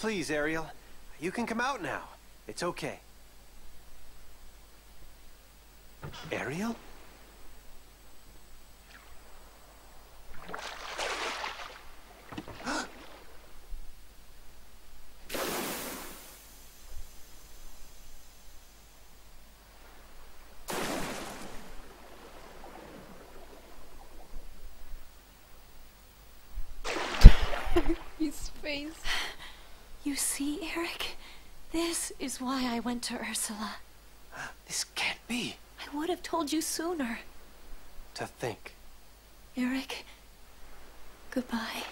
Please, Ariel. You can come out now. It's okay. Ariel? His face. You see, Eric? This is why I went to Ursula. This can't be. I would have told you sooner. To think. Eric, goodbye.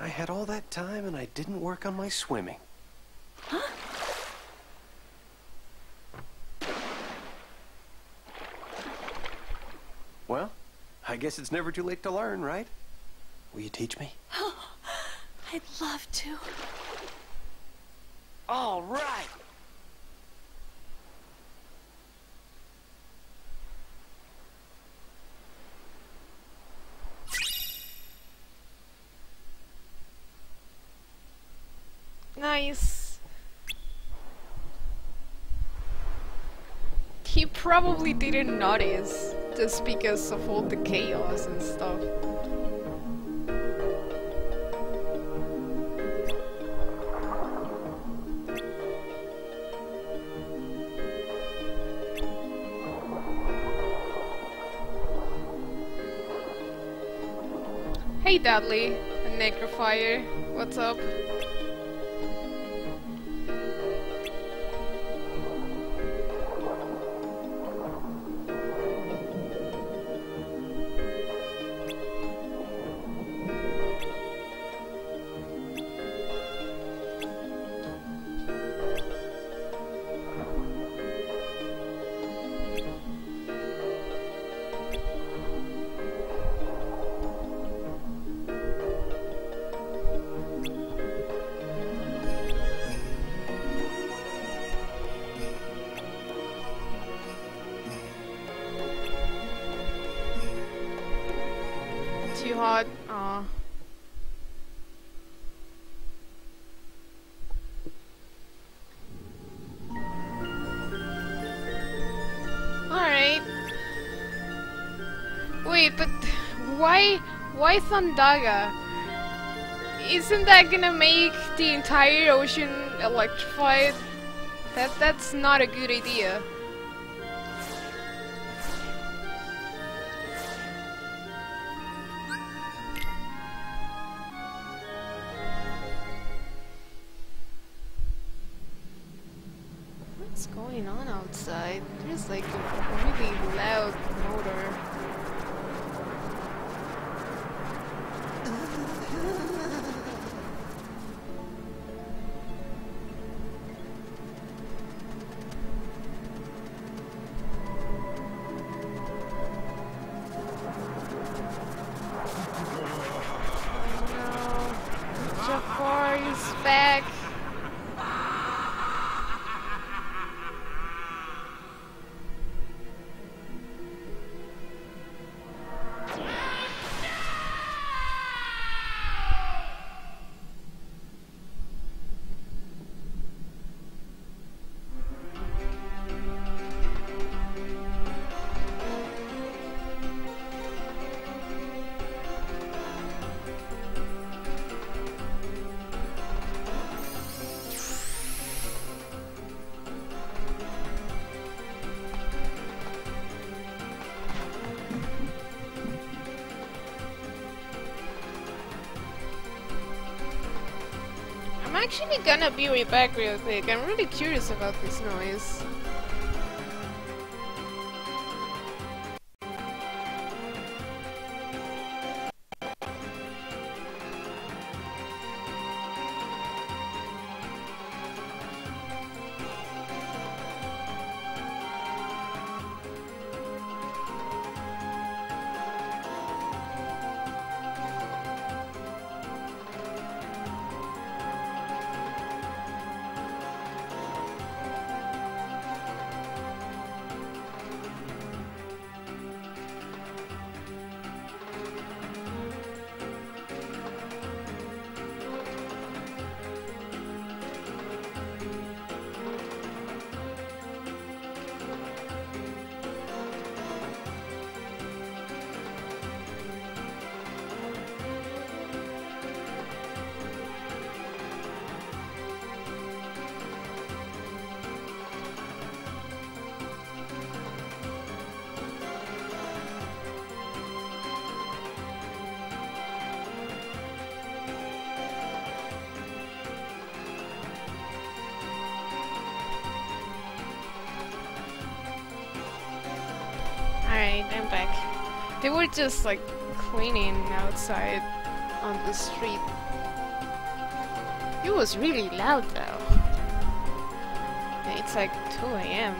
I had all that time and I didn't work on my swimming. Huh? Well, I guess it's never too late to learn, right? Will you teach me? Oh, *gasps* I'd love to. All right. Nice. He probably didn't notice just because of all the chaos and stuff. Dudley, a necrophile, what's up? Why Thundaga? Isn't that gonna make the entire ocean electrified? That that's not a good idea. Gonna be right back real quick. I'm really curious about this noise. Just like cleaning outside on the street. It was really loud though. It's like 2 a.m.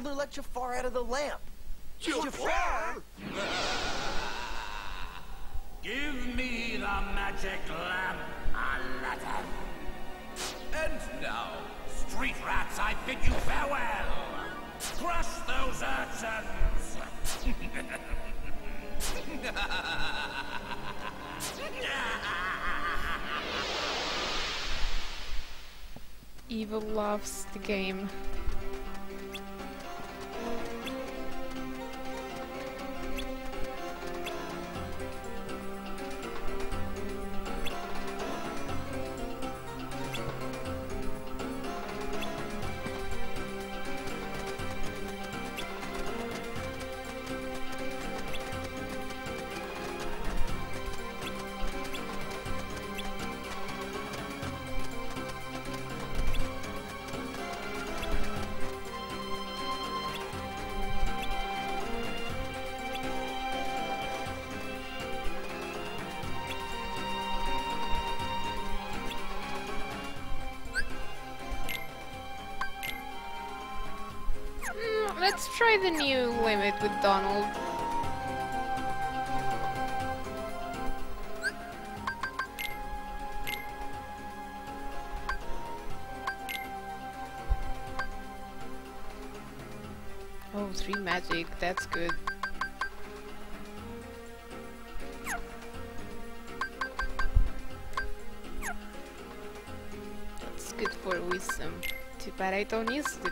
peddler let Jafar out of the lamp. Jafar? With Donald. Oh, three magic, that's good. That's good for wisdom. Too bad I don't use it.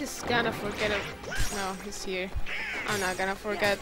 Just gonna forget it. No, he's here. I'm not gonna forget.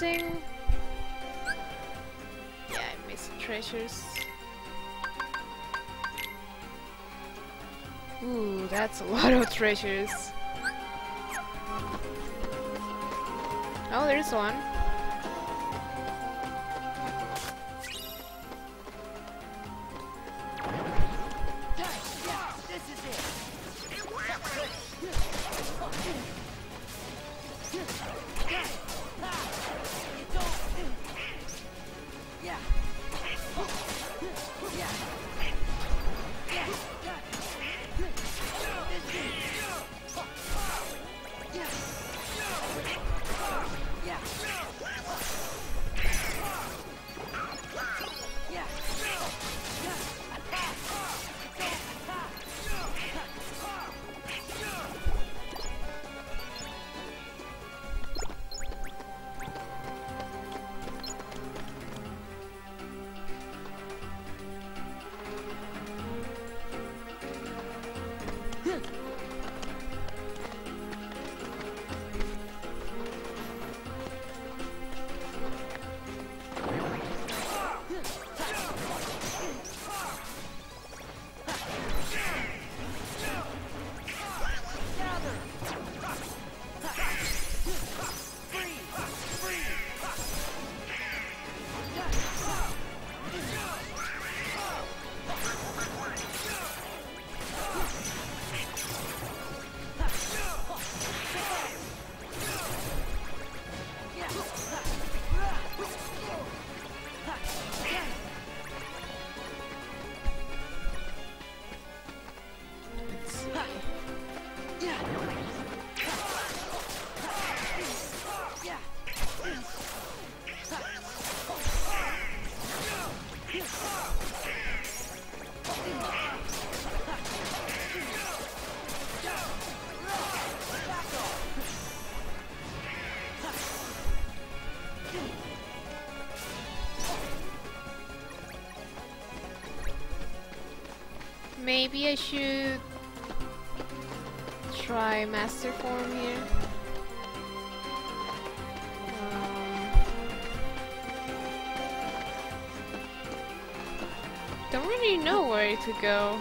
Missing? Yeah, I'm missing treasures. Ooh, that's a lot of treasures. Oh, there's one. Maybe I should try master form here. Um, don't really know where to go.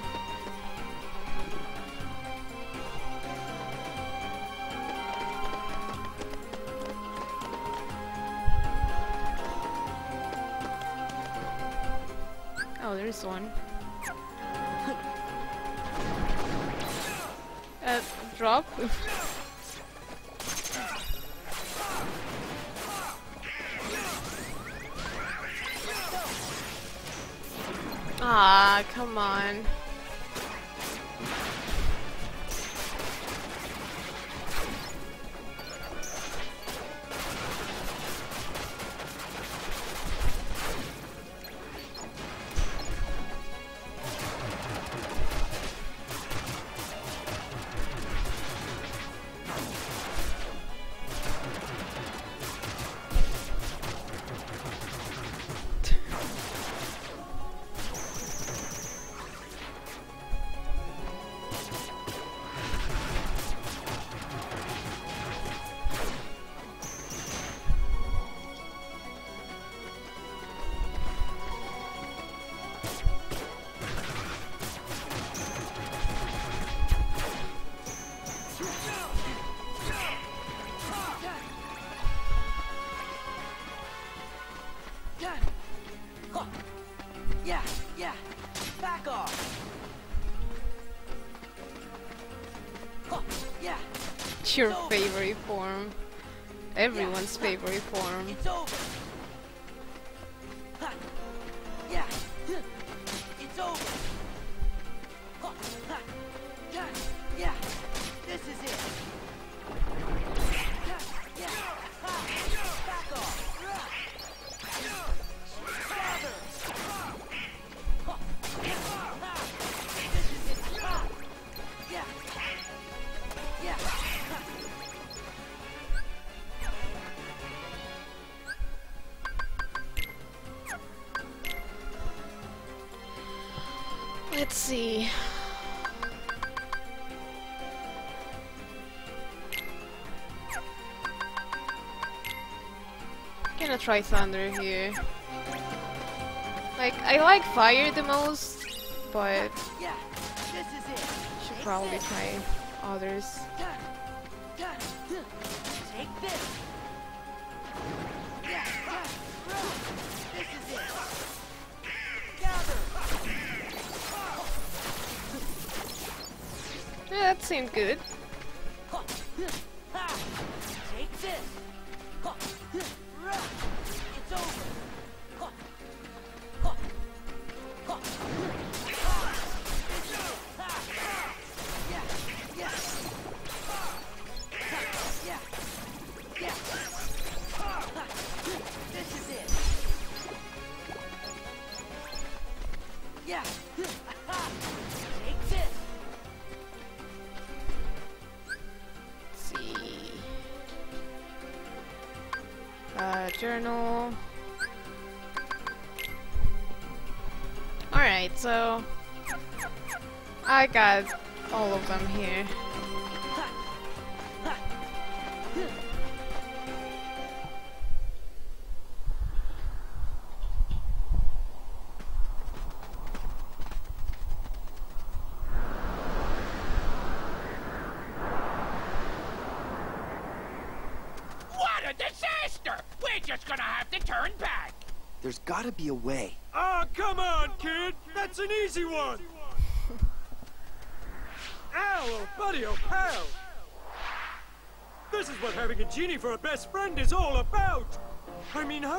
Gonna try thunder here. Like, I like fire the most, but Yeah. This is it. should probably try others.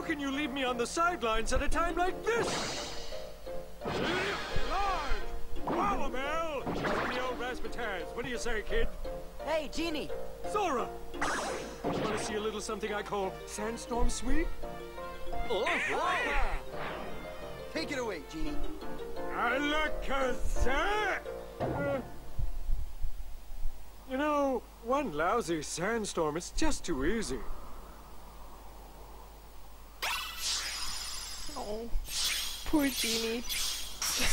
Can you leave me on the sidelines at a time like this? Live! Wow, Mel! Give me old razzmatazz. What do you say, kid? Hey, Genie. Sora! Want to see a little something I call Sandstorm Sweep? *laughs* Take it away, Genie. Alakazam! Uh, you know, one lousy sandstorm is just too easy. Oh, poor genie.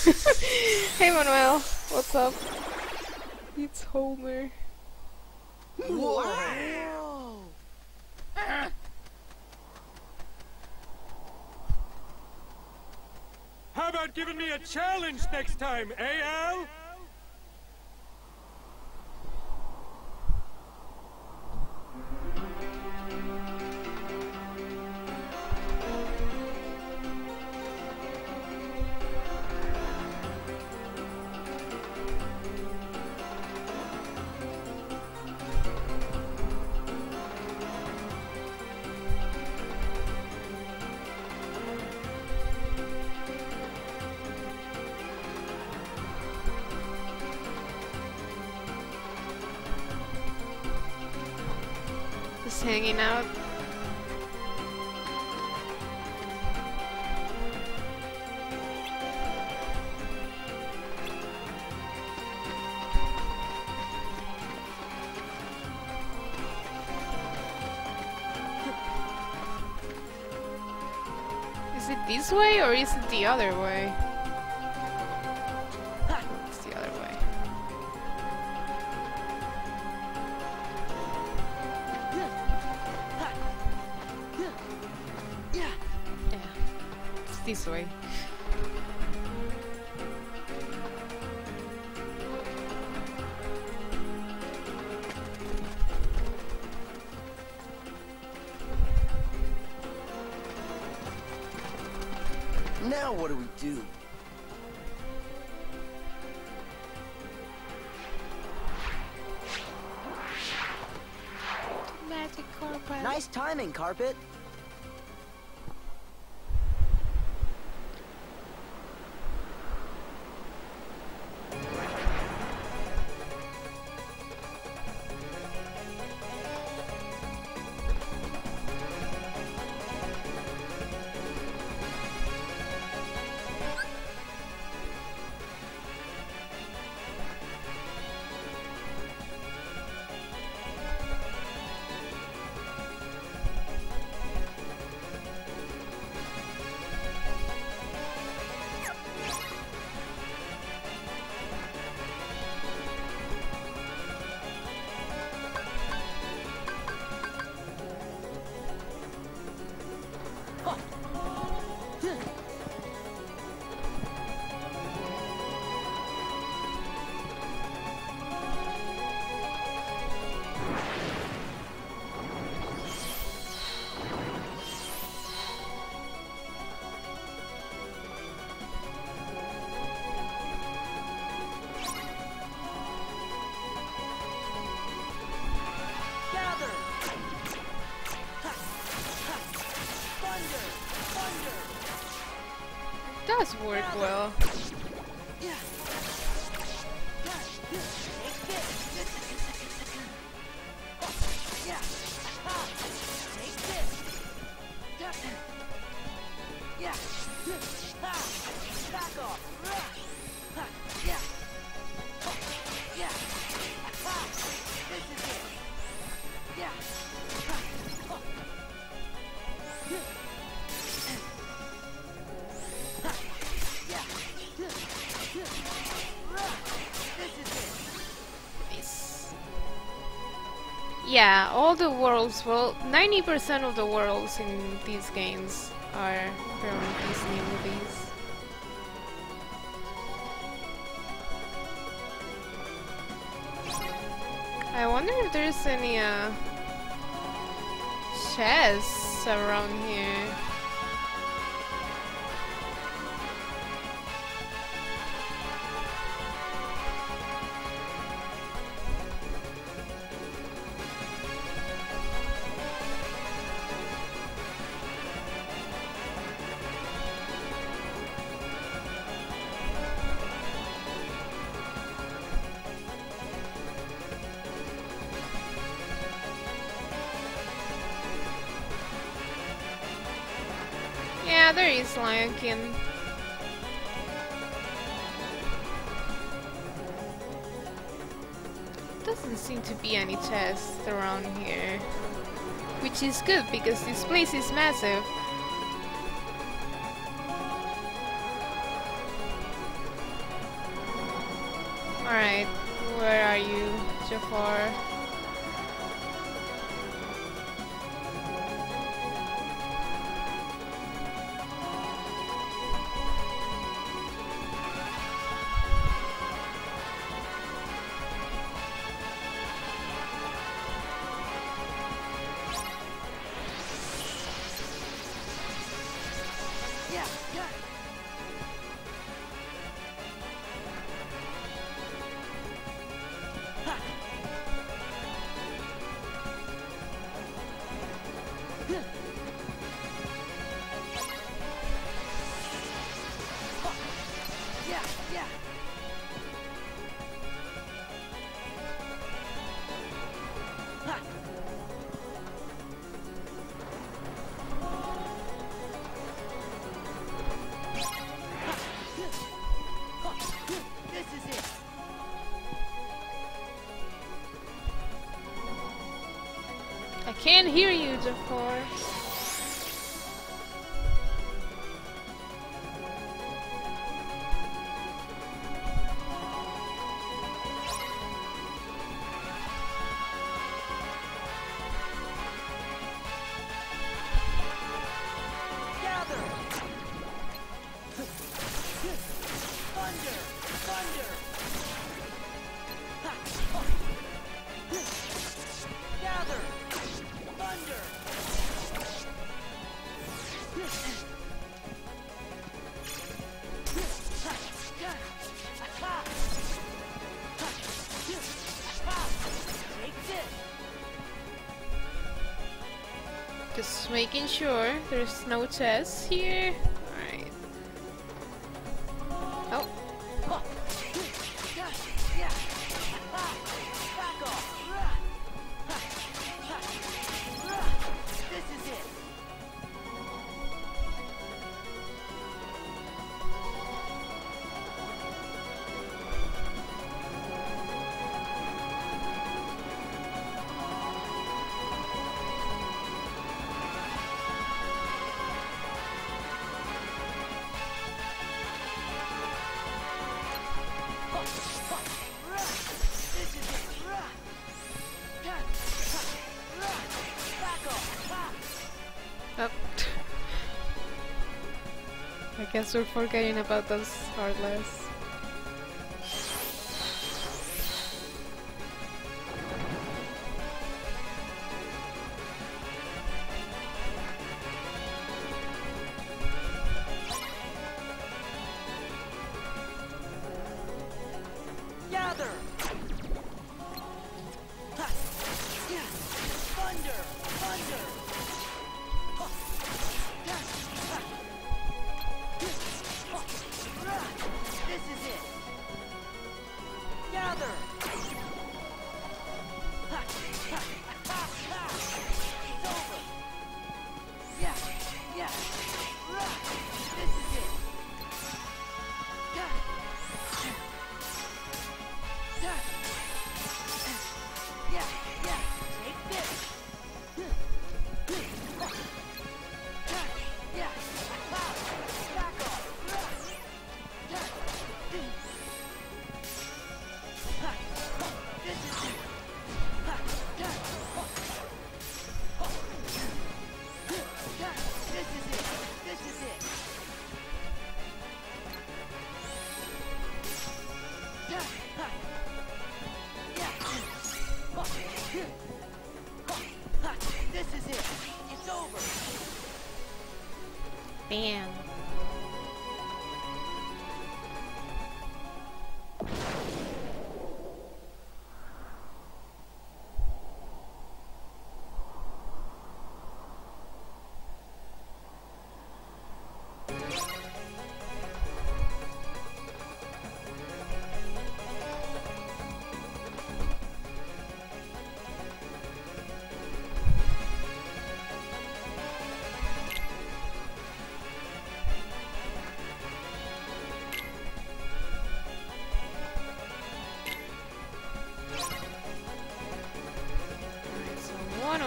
*laughs* hey Manuel, what's up? It's Homer. Whoa! How about giving me a challenge next time, eh, Al? Is it the other way? Carpet. Work well. All the worlds, well, 90% of the worlds in these games are from Disney movies. I wonder if there's any uh, chests around here. Yeah, there is Lion King. Doesn't seem to be any chests around here. Which is good because this place is massive. Alright, where are you, Jafar? Hear you, making sure there's no tests here. We're forgetting about those heartless.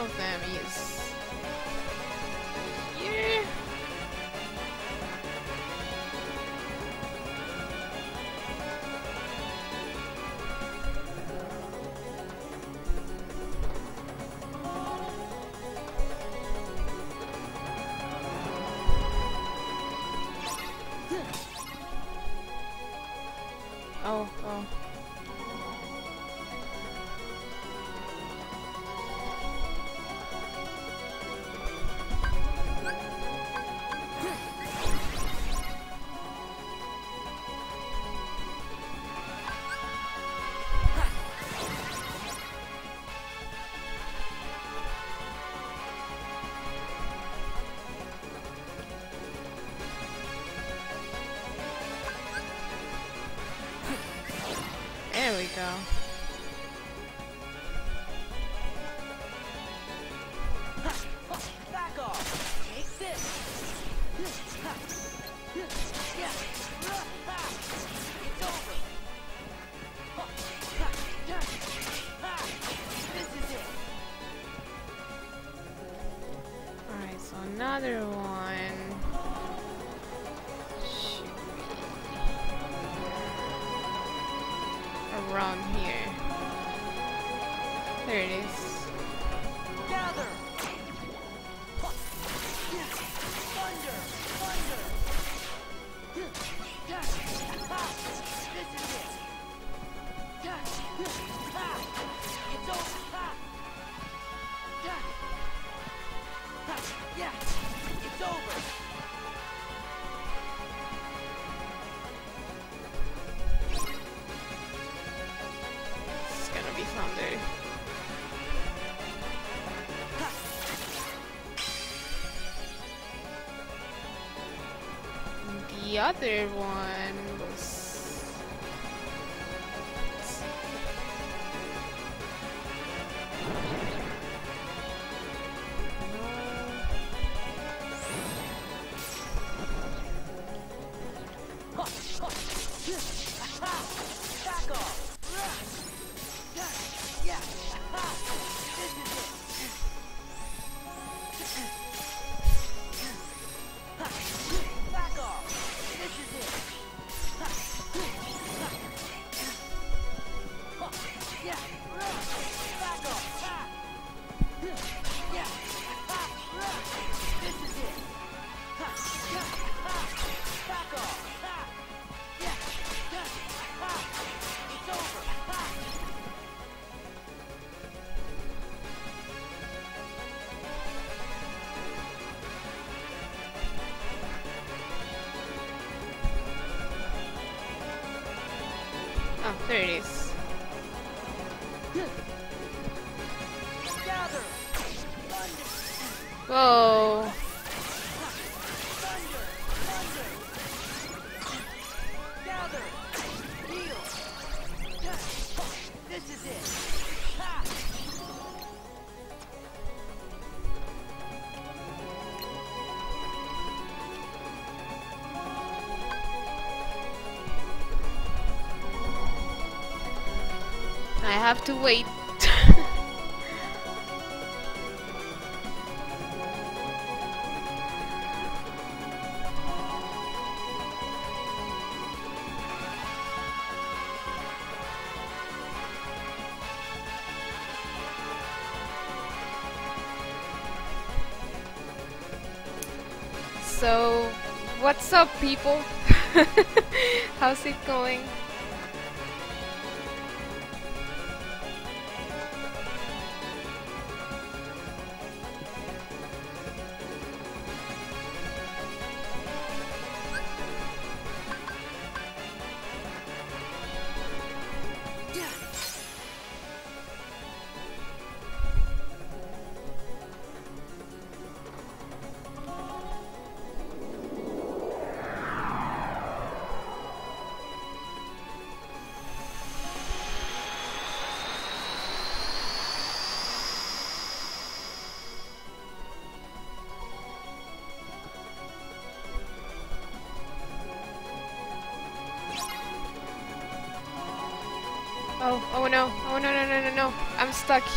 something. Yeah. Other one have to wait. *laughs* so, what's up, people? *laughs* How's it going?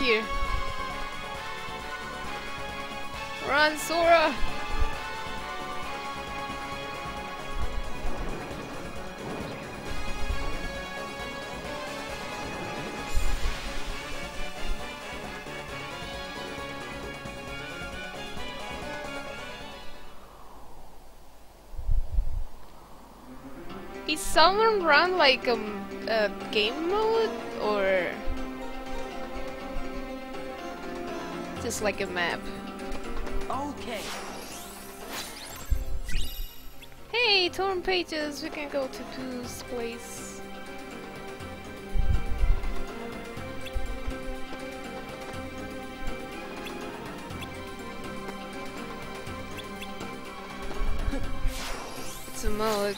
Here. Run, Sora! Is someone run like a, a game mode or like a map? Okay. Hey, torn pages, we can go to Pooh's place. *laughs* it's a mode.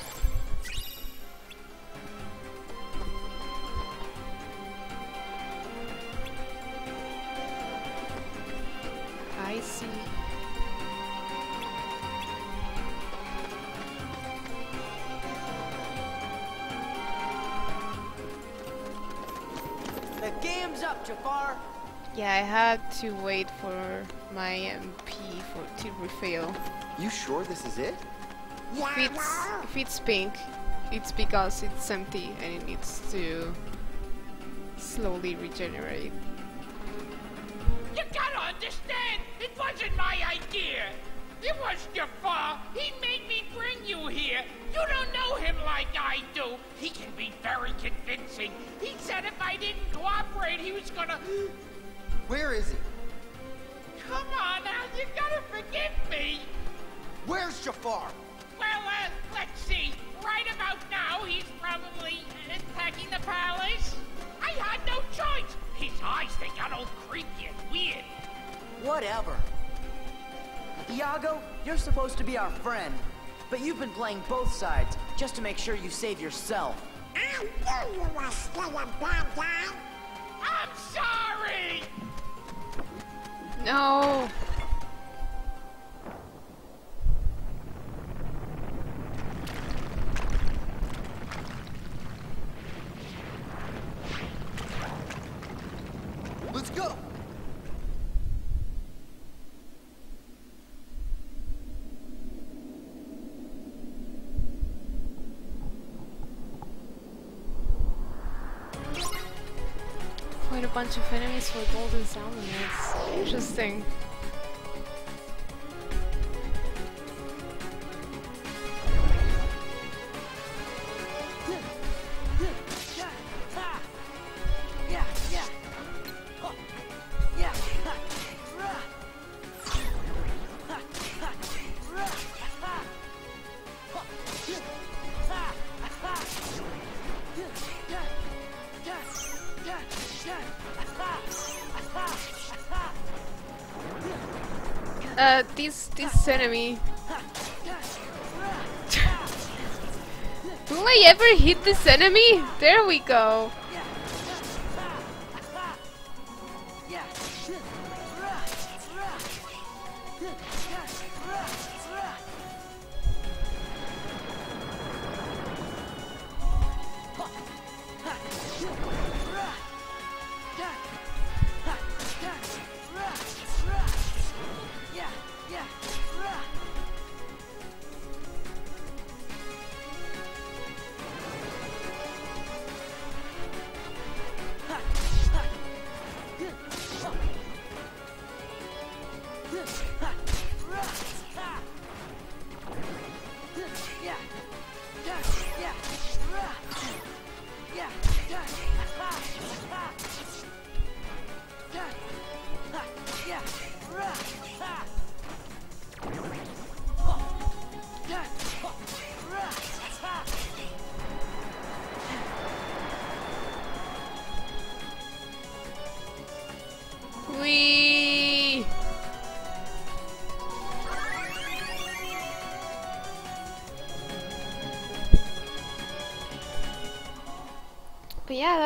Game's up, Jafar! Yeah, I had to wait for my MP for to refill. You sure this is it? If it's if it's pink, it's because it's empty and it needs to slowly regenerate. You gotta understand, it wasn't my idea. It was Jafar. He made me bring you here. You don't know him like I do. He can be very convincing. He said if I didn't cooperate, he was gonna. Where is he? Come on now, you gotta forgive me. Where's Jafar? Well, uh, let's see. Right about now, he's probably attacking the palace. I had no choice. His eyes, they got all creepy and weird. Whatever. Iago, you're supposed to be our friend. But you've been playing both sides, just to make sure you save yourself. I knew you were still a bad guy. I'm sorry! No. Bunch of enemies for golden salmon. That's interesting. This enemy? There we go.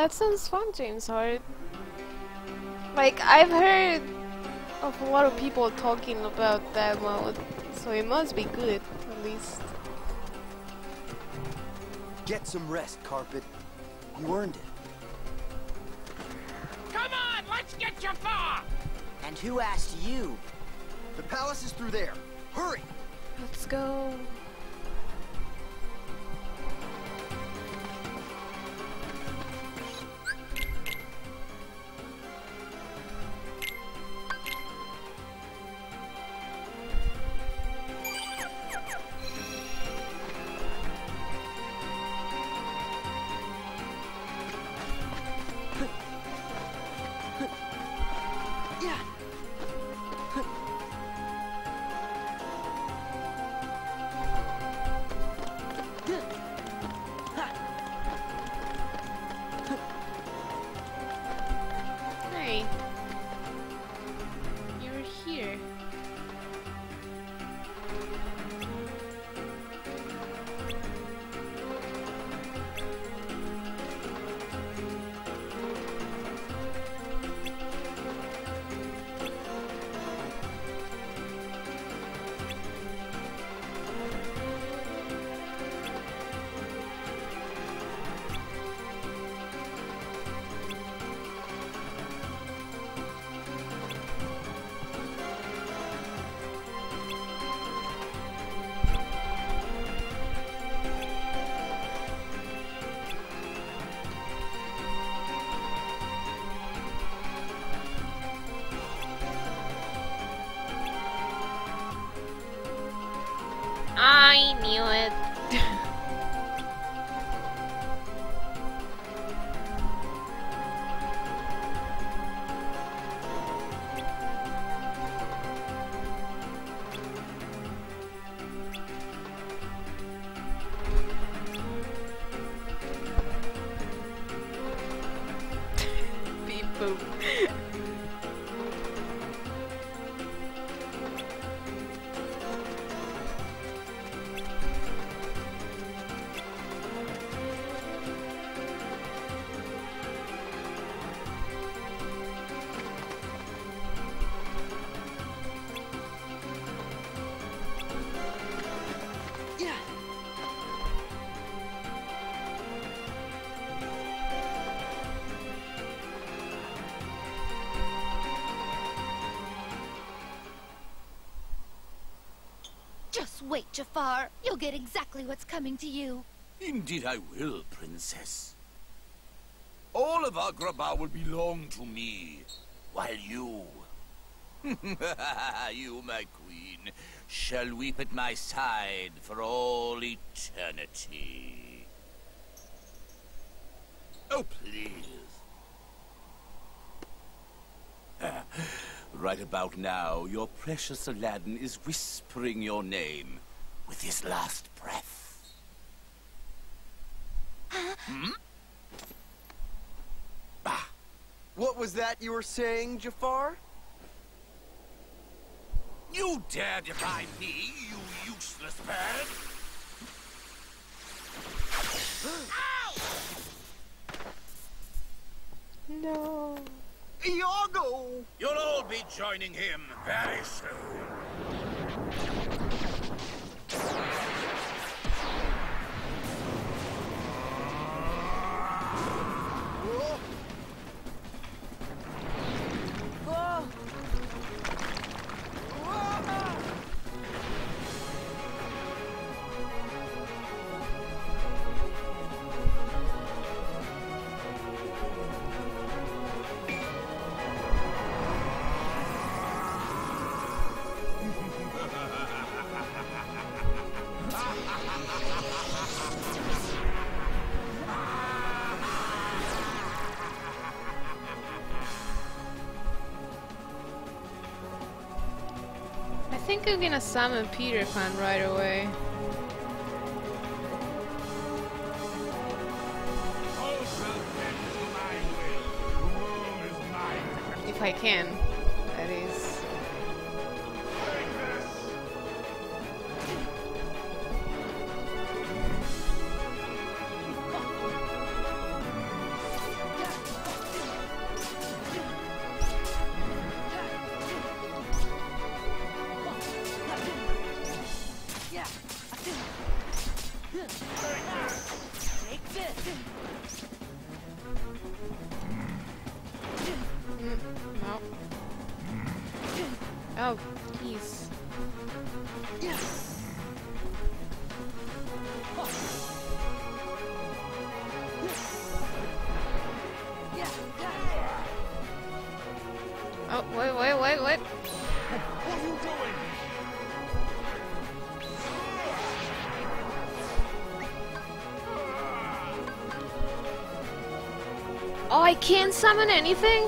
That sounds fun, James Hart. Like, I've heard of a lot of people talking about that mode, so it must be good, at least. Get some rest, Carpet. You earned it. Come on, let's get Jafar! And who asked you? The palace is through there. Hurry! Let's go. Wait, Jafar. You'll get exactly what's coming to you. Indeed I will, Princess. All of Agrabah will belong to me, while you... *laughs* you, my queen, shall weep at my side for all eternity. Oh, please. Right about now, your precious Aladdin is whispering your name with his last breath. Hmm? What was that you were saying, Jafar? You dare defy me, you useless bird! *gasps* No. Iago! You'll all be joining him very soon. I'm gonna summon Peter Pan right away. If I can, summon anything?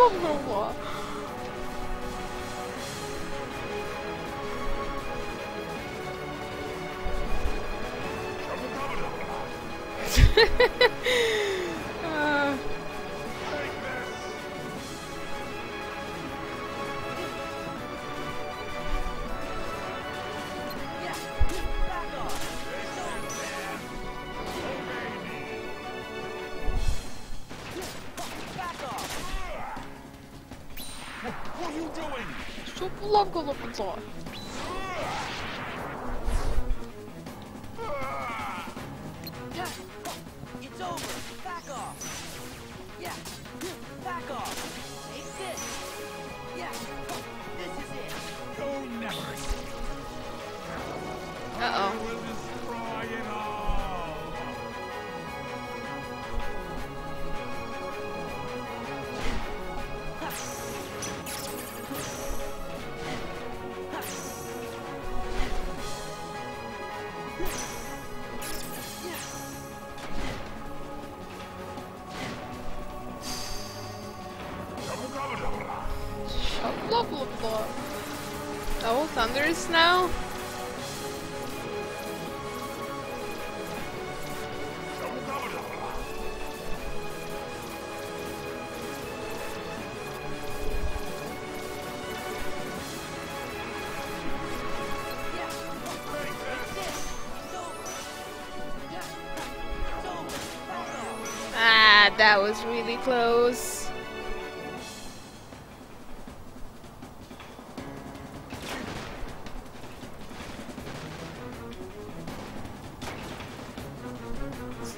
porno 三个都不错。Really close.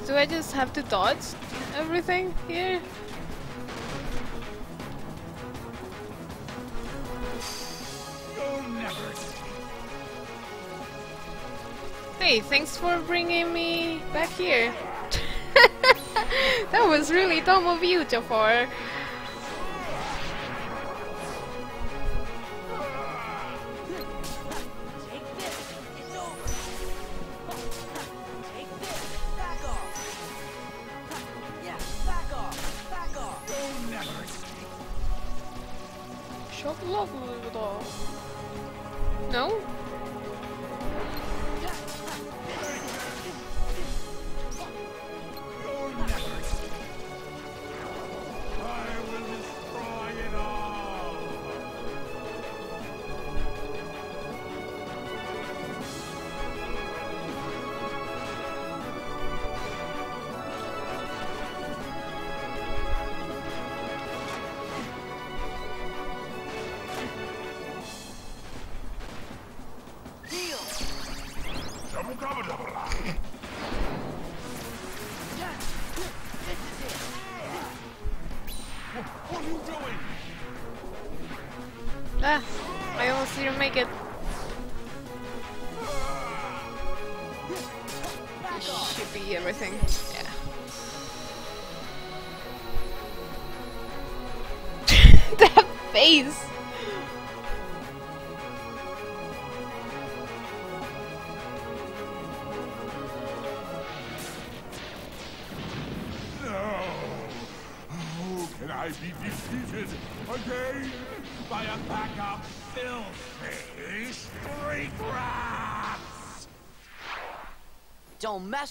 Do I just have to dodge everything here? Hey, thanks for bringing me back here. That was really dumb of you, Jafar.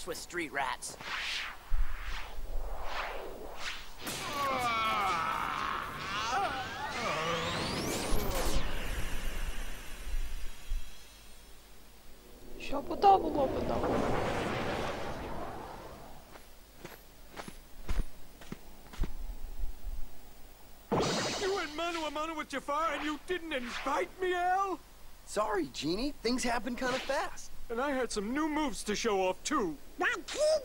Mess with street rats. You went mano a mano with Jafar and you didn't invite me, Al? Sorry, Genie. Things happen kind of fast. And I had some new moves to show off, too.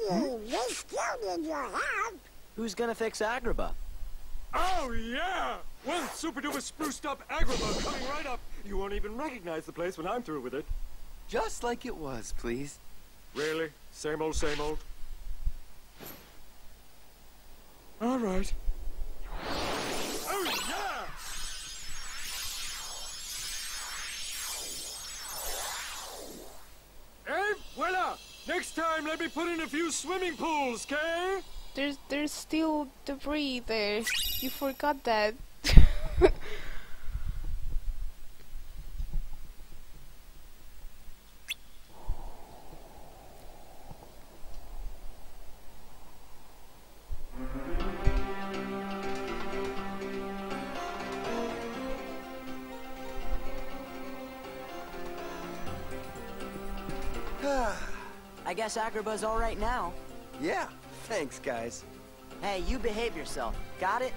Hmm? Not kidding. They still need your. Who's gonna fix Agrabah? Oh, yeah! One super duper spruced up Agrabah coming right up. You won't even recognize the place when I'm through with it. Just like it was, please. Really? Same old, same old? All right. Next time, let me put in a few swimming pools, okay? There's there's still debris there. You forgot that. Guess Agrabah's all right now. Yeah, thanks, guys. Hey, you behave yourself. Got it?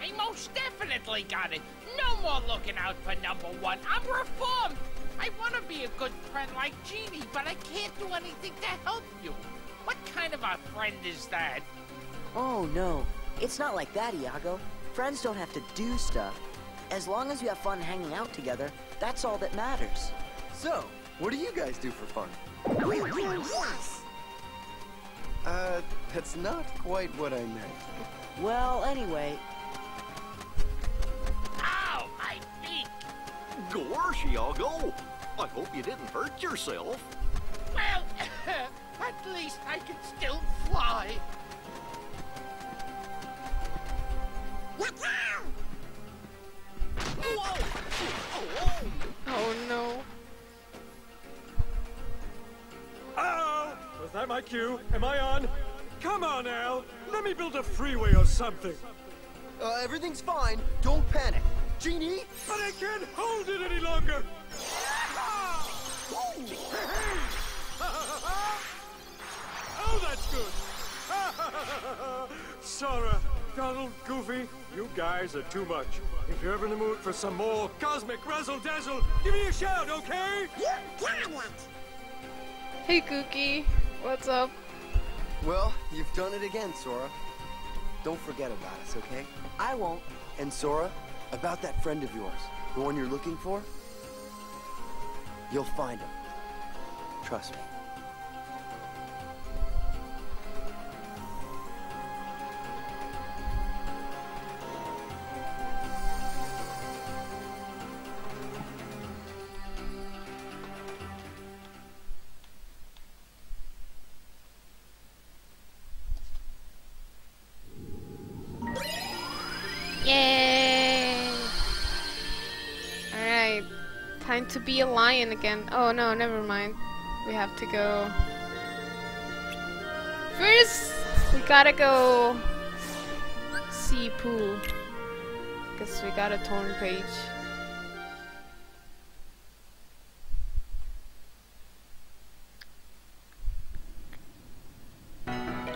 I most definitely got it. No more looking out for number one. I'm reformed. I want to be a good friend like Genie, but I can't do anything to help you. What kind of a friend is that? Oh, no. It's not like that, Iago. Friends don't have to do stuff. As long as you have fun hanging out together, that's all that matters. So, what do you guys do for fun? We do this. Uh, that's not quite what I meant. Well, anyway, Ow, my feet. Gosh, Iago. I hope you didn't hurt yourself. Well, *laughs* at least I can still fly. Whoa! Oh no. Oh, was that my cue? Am I on? Come on, Al. Let me build a freeway or something. Uh, everything's fine. Don't panic. Genie? But I can't hold it any longer. *laughs* Oh, that's good. *laughs* Sora, Donald, Goofy, you guys are too much. If you're ever in the mood for some more cosmic razzle dazzle, give me a shout, okay? You got it. Hey Cookie, what's up? Well, you've done it again, Sora. Don't forget about us, okay? I won't. And Sora, about that friend of yours, the one you're looking for, you'll find him. Trust me. Be a lion again. Oh no, never mind. We have to go. First, we gotta go see Pooh. Because we got a torn page.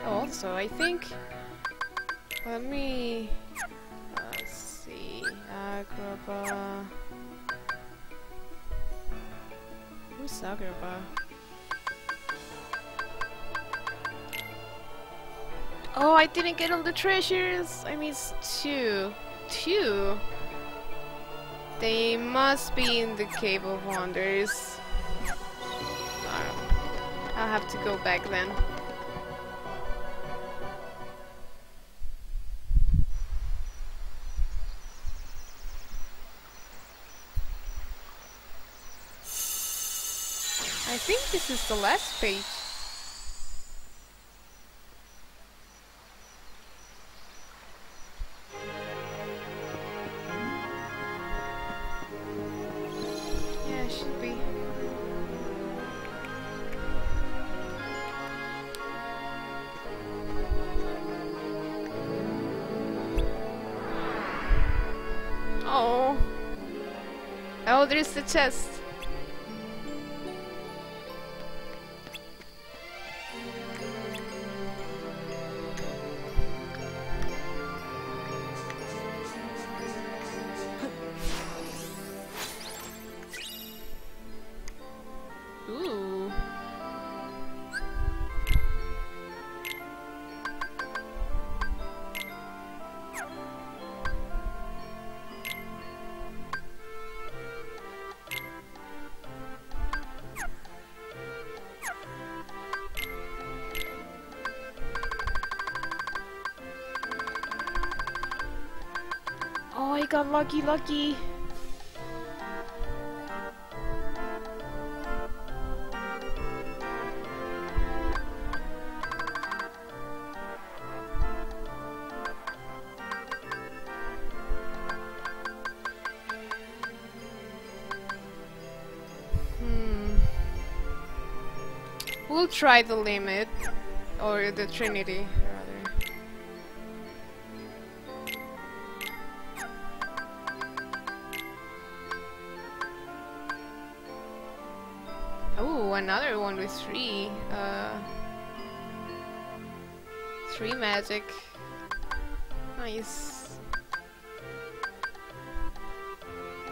Also, I think. Let me. Uh, let's see. Agrabah. Who's Agrabah? Oh, I didn't get all the treasures. I missed two. Two? They must be in the Cave of Wonders. I'll have to go back then. Think this is the last page. Yeah, it should be. Oh. Oh, there's the chest. Lucky, lucky. Hmm. try the limit or the trinity three. Uh, three magic. Nice.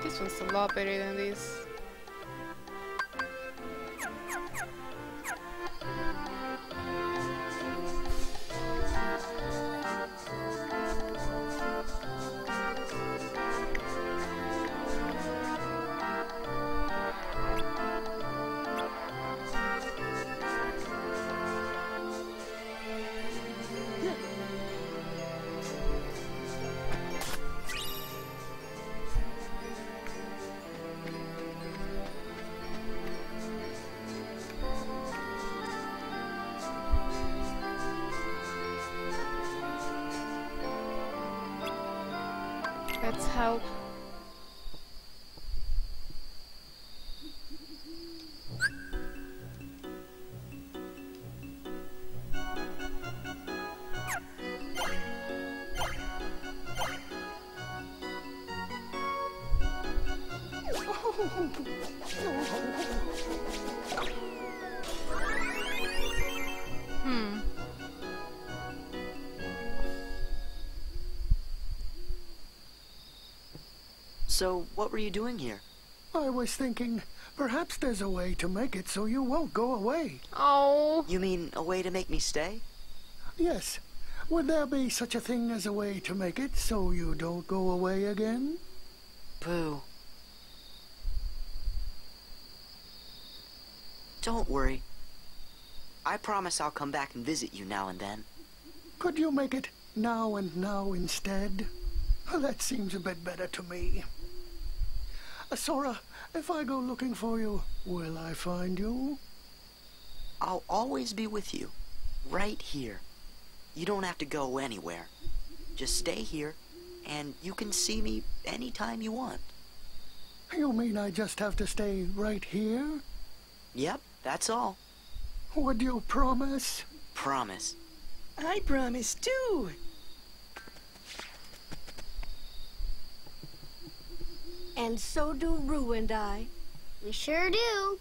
This one's a lot better than this. Let's So, what were you doing here? I was thinking, perhaps there's a way to make it so you won't go away. Oh. You mean a way to make me stay? Yes. Would there be such a thing as a way to make it so you don't go away again? Pooh. Don't worry. I promise I'll come back and visit you now and then. Could you make it now and now instead? That seems a bit better to me. Sora, if I go looking for you, will I find you? I'll always be with you. Right here. You don't have to go anywhere. Just stay here, and you can see me anytime you want. You mean I just have to stay right here? Yep, that's all. Would you promise? Promise. I promise too. And so do Roo and I. We sure do.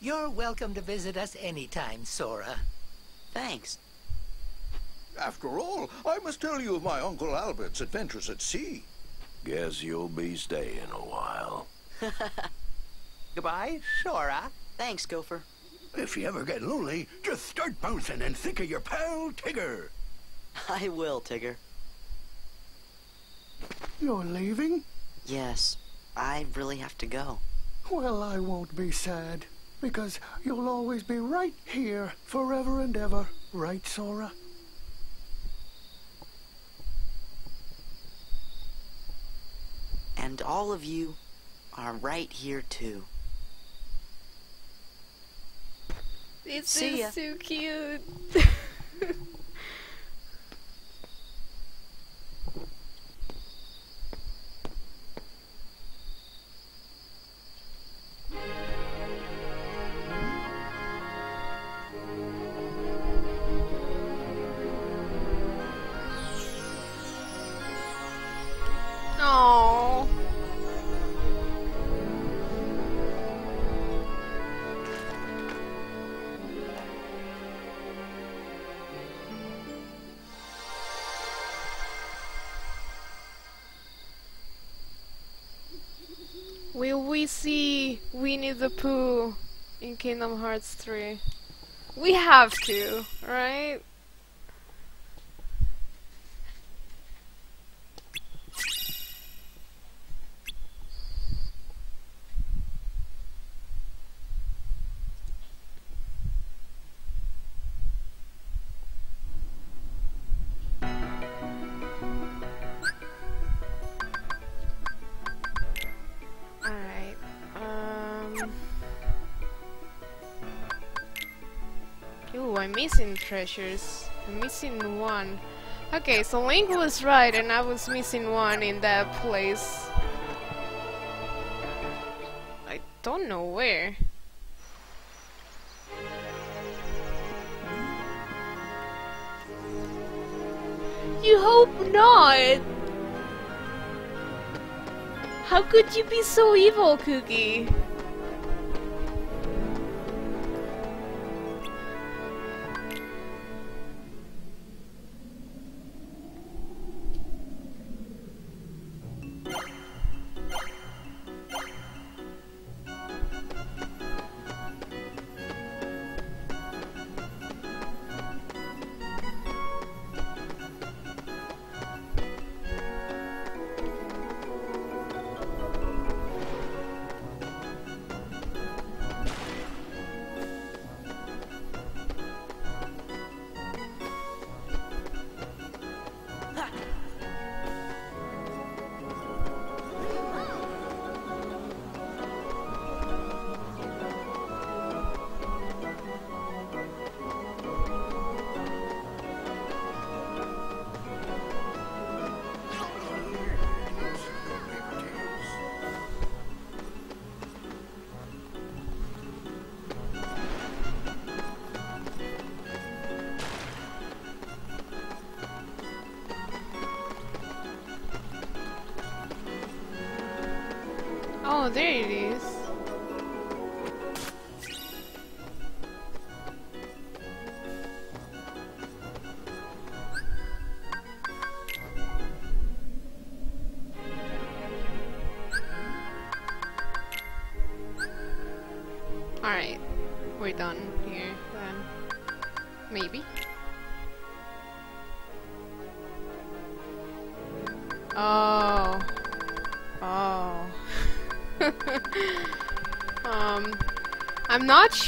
You're welcome to visit us anytime, Sora. Thanks. After all, I must tell you of my Uncle Albert's adventures at sea. Guess you'll be staying a while. *laughs* Goodbye, Sora. Thanks, Gopher. If you ever get lonely, just start bouncing and think of your pal Tigger. *laughs* I will, Tigger. You're leaving? Yes, I really have to go. Well, I won't be sad, because you'll always be right here forever and ever, right, Sora? And all of you are right here too. This See ya. is so cute. *laughs* Winnie the Pooh in Kingdom Hearts 3? We have to, right? missing treasures. I'm missing one. Okay, so Link was right and I was missing one in that place. I don't know where. You hope not! How could you be so evil, Cookie?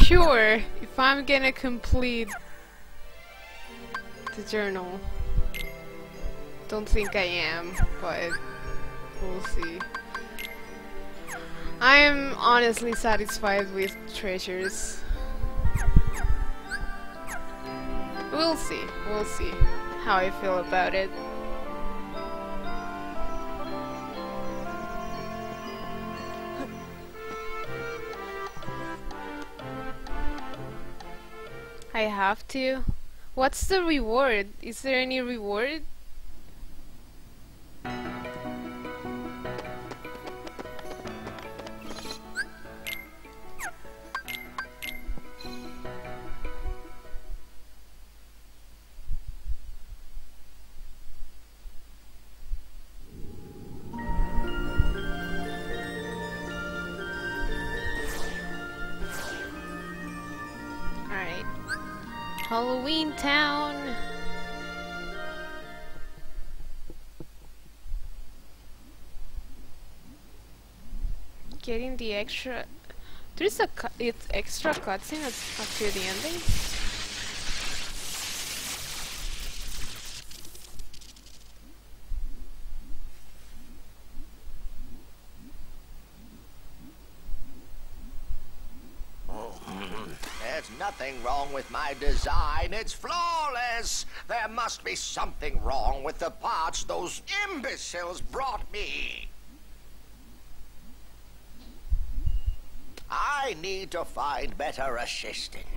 Sure if I'm gonna complete the journal. Don't think I am, but we'll see. I am honestly satisfied with treasures. We'll see, we'll see how I feel about it. Have to. What's the reward? Is there any reward? Extra. There's a cut. It's extra cutscene after the ending. There's nothing wrong with my design. It's flawless. There must be something wrong with the parts those imbeciles brought me. I need to find better assistants.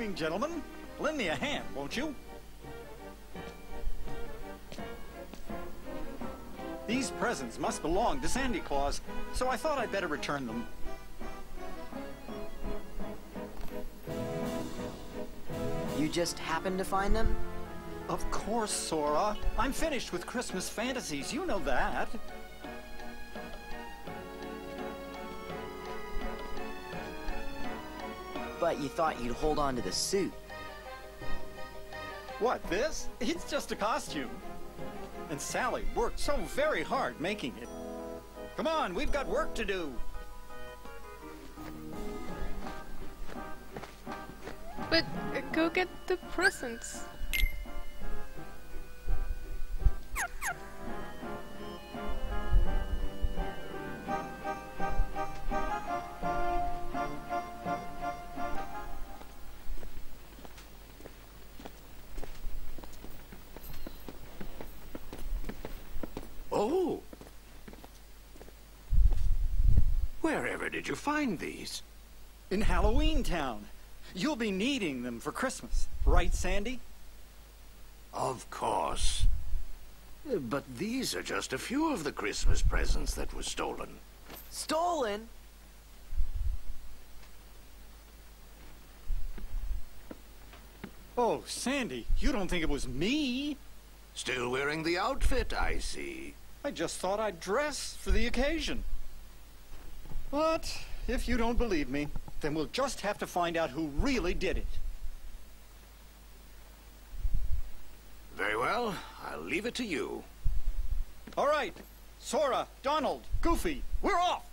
Timing, gentlemen. Lend me a hand, won't you? These presents must belong to Sandy Claws, so I thought I'd better return them. You just happened to find them? Of course, Sora. I'm finished with Christmas fantasies. You know that. Thought you thought you'd hold on to the suit. What, this? It's just a costume. And Sally worked so very hard making it. Come on, we've got work to do. But uh, go get the presents. Did you find these? In Halloween Town. You'll be needing them for Christmas, right, Sandy? Of course. Uh, But these are just a few of the Christmas presents that were stolen. Stolen? Oh, Sandy, you don't think it was me? Still wearing the outfit, I see. I just thought I'd dress for the occasion. But if you don't believe me, then we'll just have to find out who really did it. Very well, I'll leave it to you. All right, Sora, Donald, Goofy, we're off!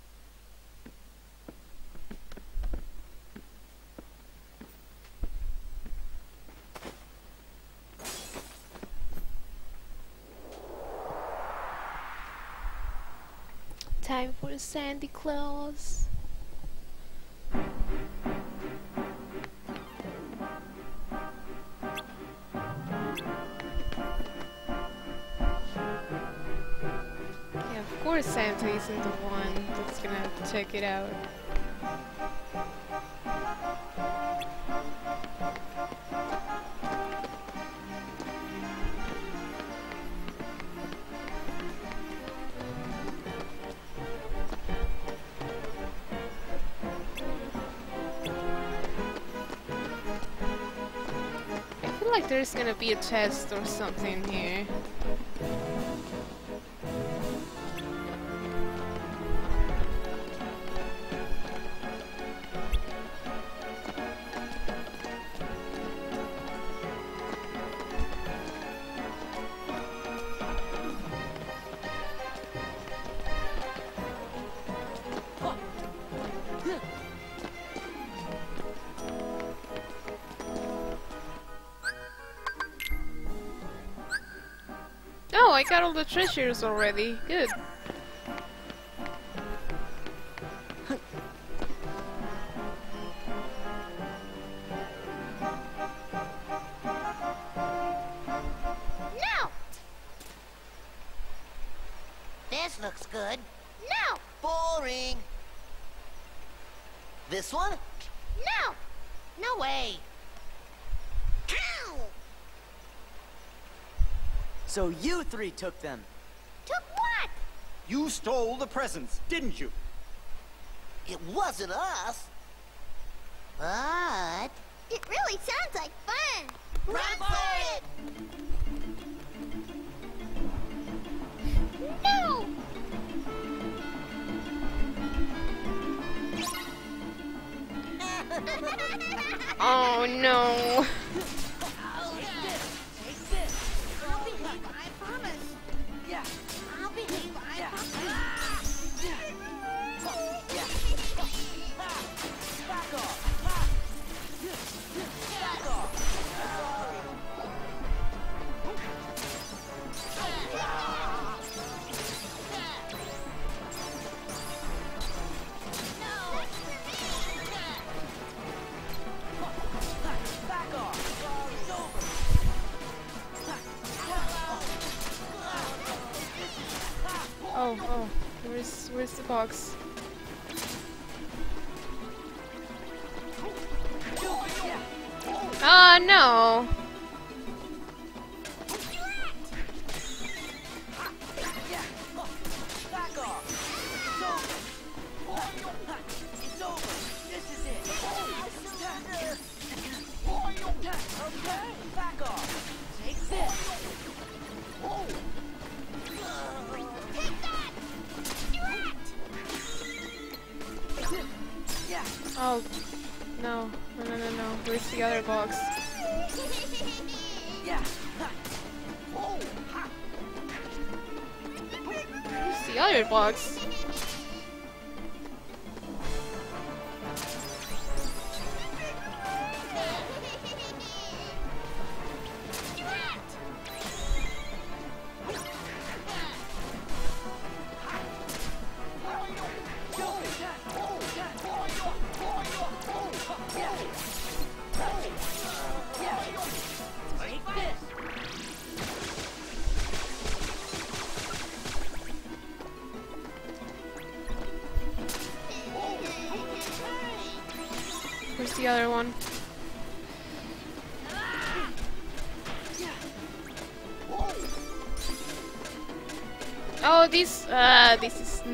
Time for Sandy Claws. Yeah, of course Santa isn't the one that's gonna check it out. There's gonna be a test or something here. Got all the treasures already. Good. Three took them. Took what? You stole the presents, didn't you? It wasn't us. But... It really sounds like fun! Run, for it! No! *laughs* *laughs* Oh no.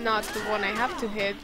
not the one I have to hit,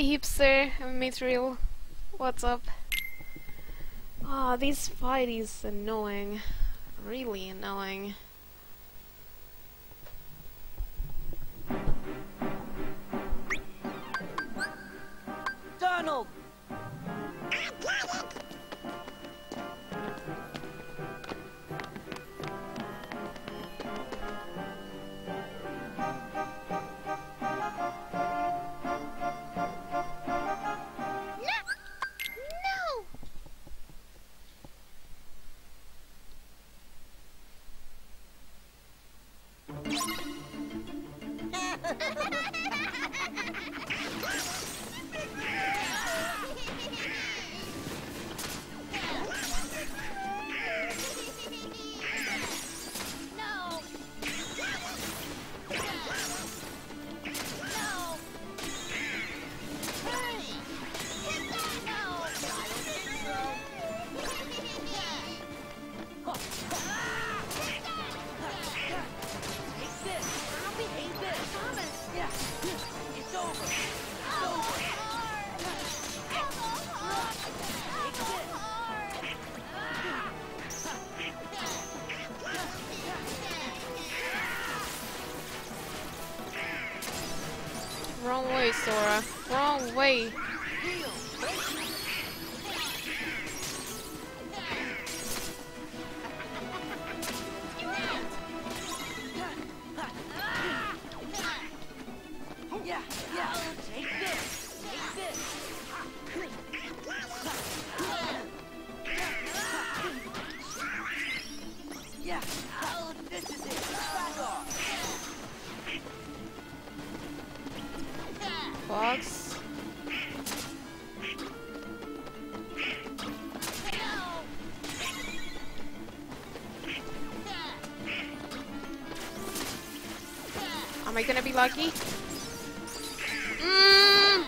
Hey hipster, I'm Mithril. What's up? Ah, oh, this fight is annoying. Really annoying. Donald! Wait, buggy. Mm.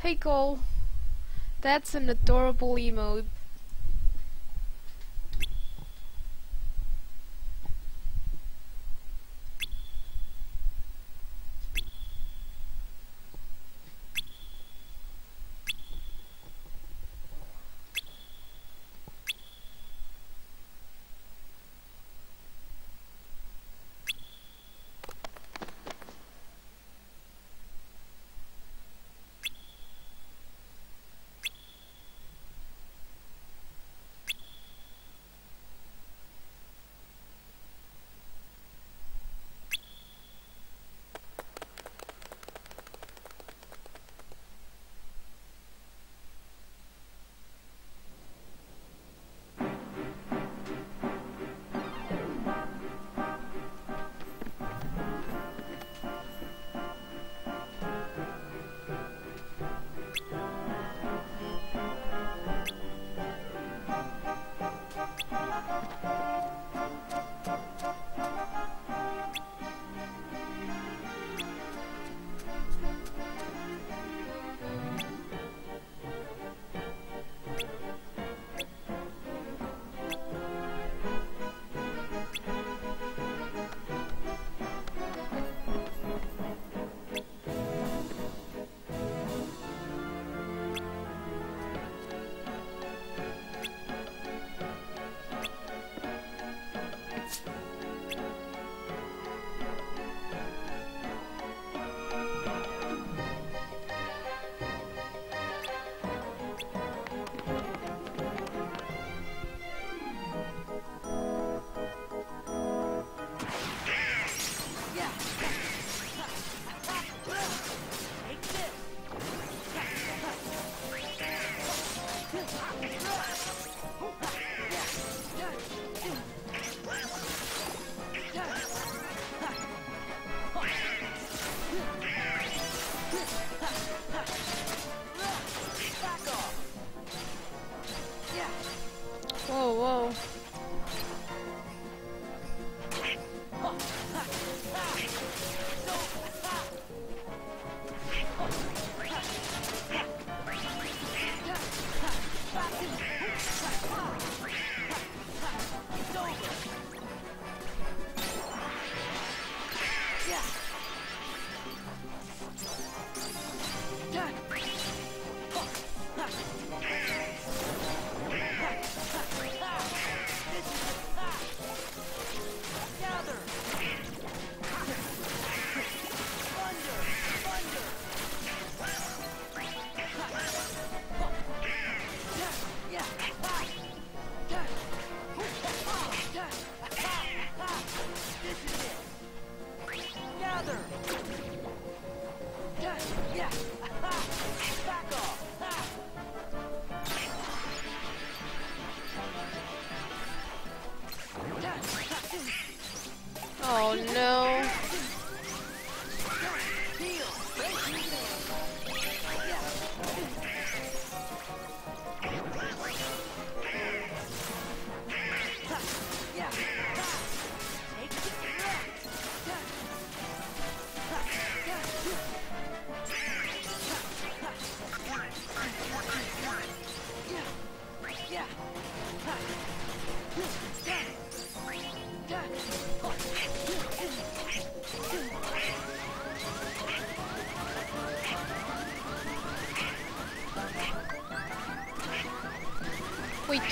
Hey, Cole. That's an adorable emote.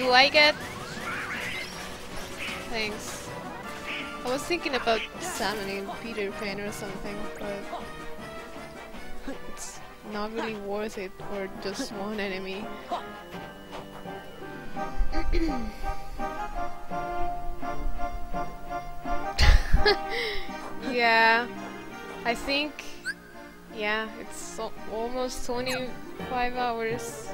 Do I get... Thanks. I was thinking about summoning Peter Pan or something, but... It's not really worth it for just one enemy. *laughs* yeah, I think, yeah, it's so almost 25 hours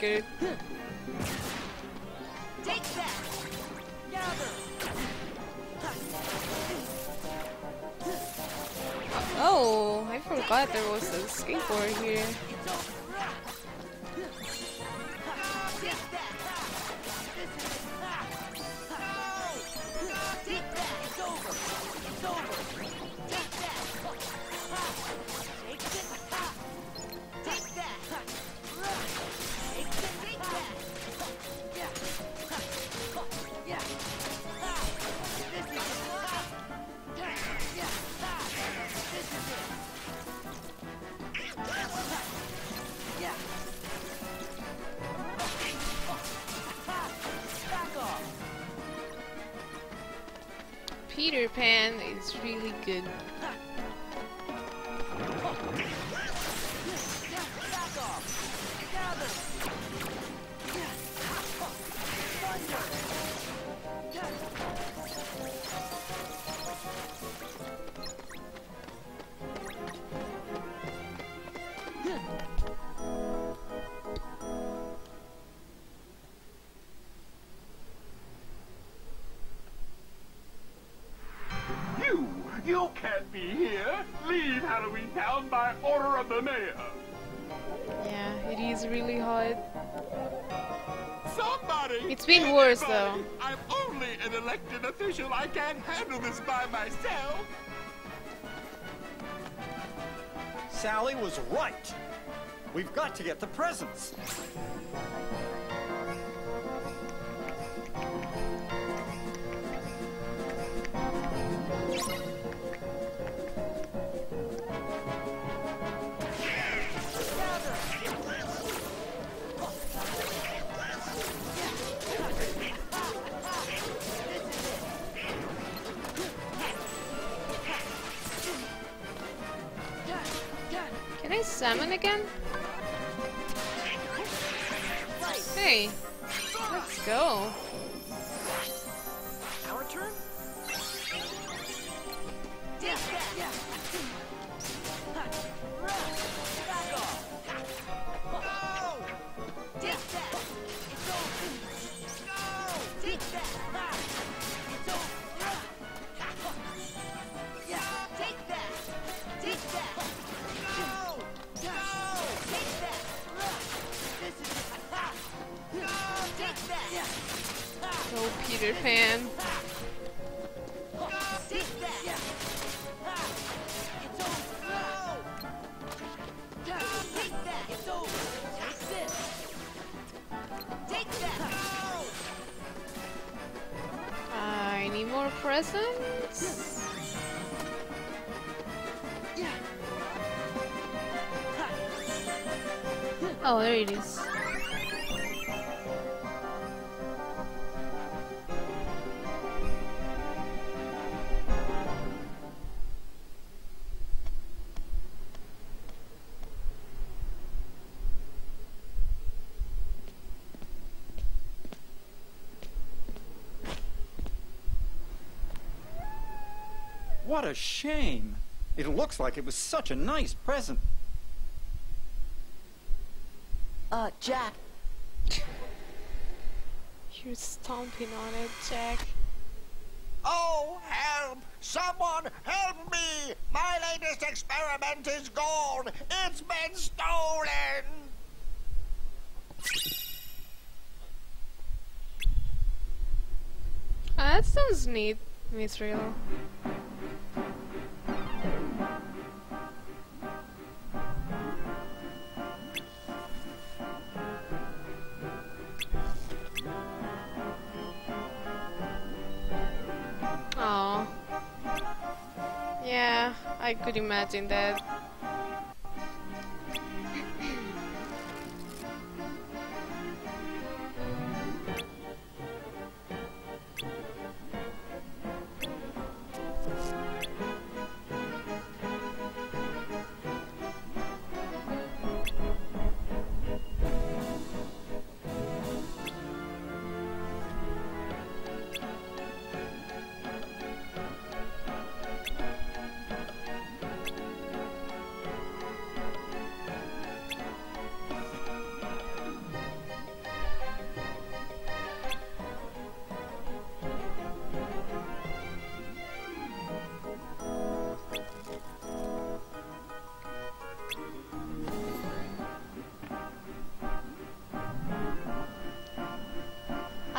okay. to get the presents. What a shame. It looks like it was such a nice present. Uh, Jack. *laughs* You're stomping on it, Jack. Oh, help! Someone help me! My latest experiment is gone! It's been stolen! Ah, that sounds neat, Mithril. I could imagine that.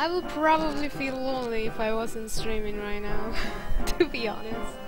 I would probably feel lonely if I wasn't streaming right now, *laughs* to be honest.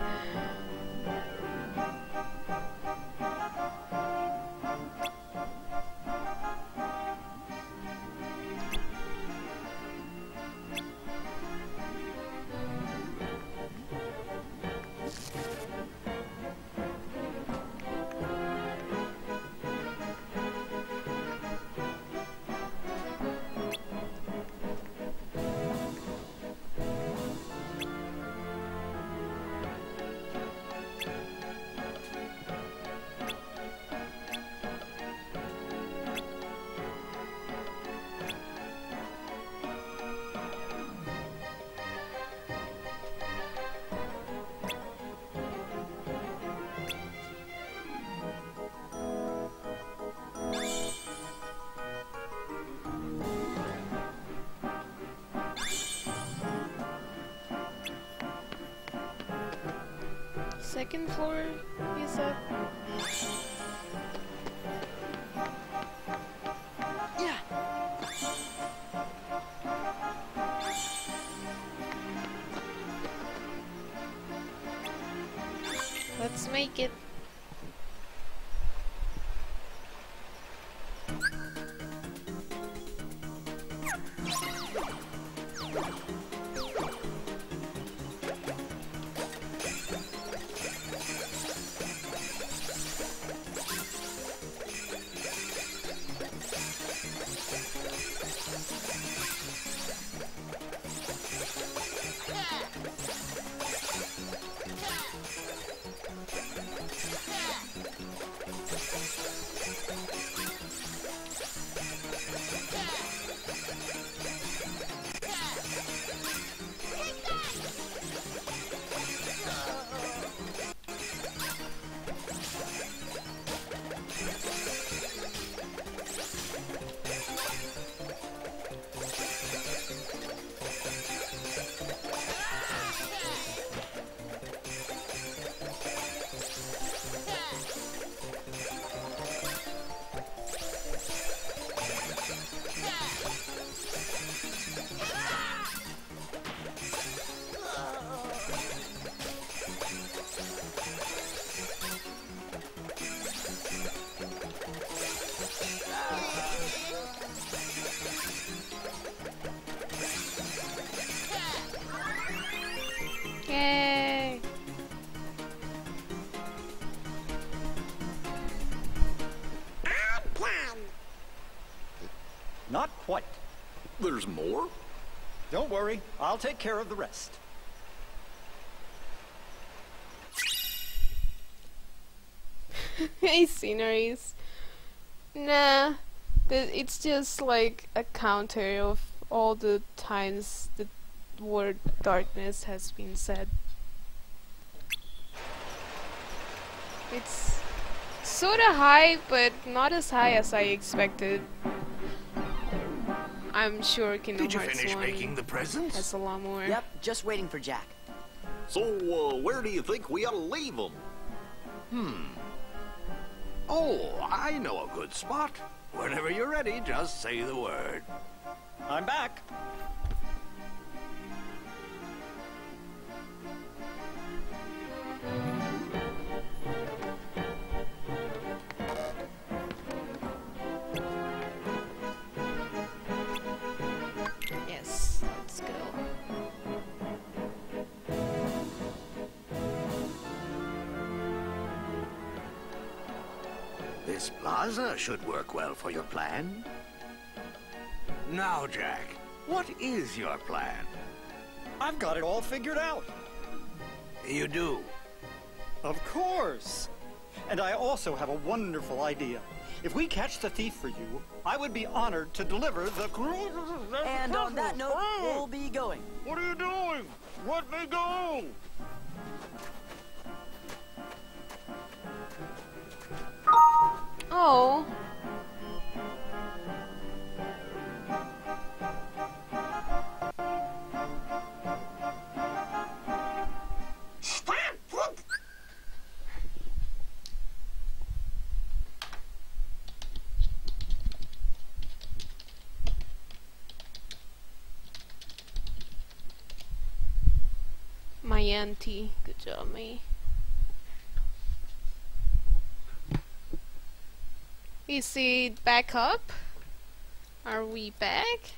Worry, I'll take care of the rest. *laughs* hey, sceneries. Nah, it's just like a counter of all the times the word darkness has been said. It's sorta high, but not as high as I expected. I'm sure Kingdom Did you Hearts finish 1 making the presents? has a lot more. Yep, just waiting for Jack. So, uh, where do you think we ought to leave them? Hmm. Oh, I know a good spot. Whenever you're ready, just say the word. I'm back. Should well for your plan. Now, Jack, what is your plan? I've got it all figured out. You do? Of course. And I also have a wonderful idea. If we catch the thief for you, I would be honored to deliver the cru- And on that note, we'll be going. What are you doing? Let me go! Oh. Auntie. Good job, me. Is it back up? Are we back?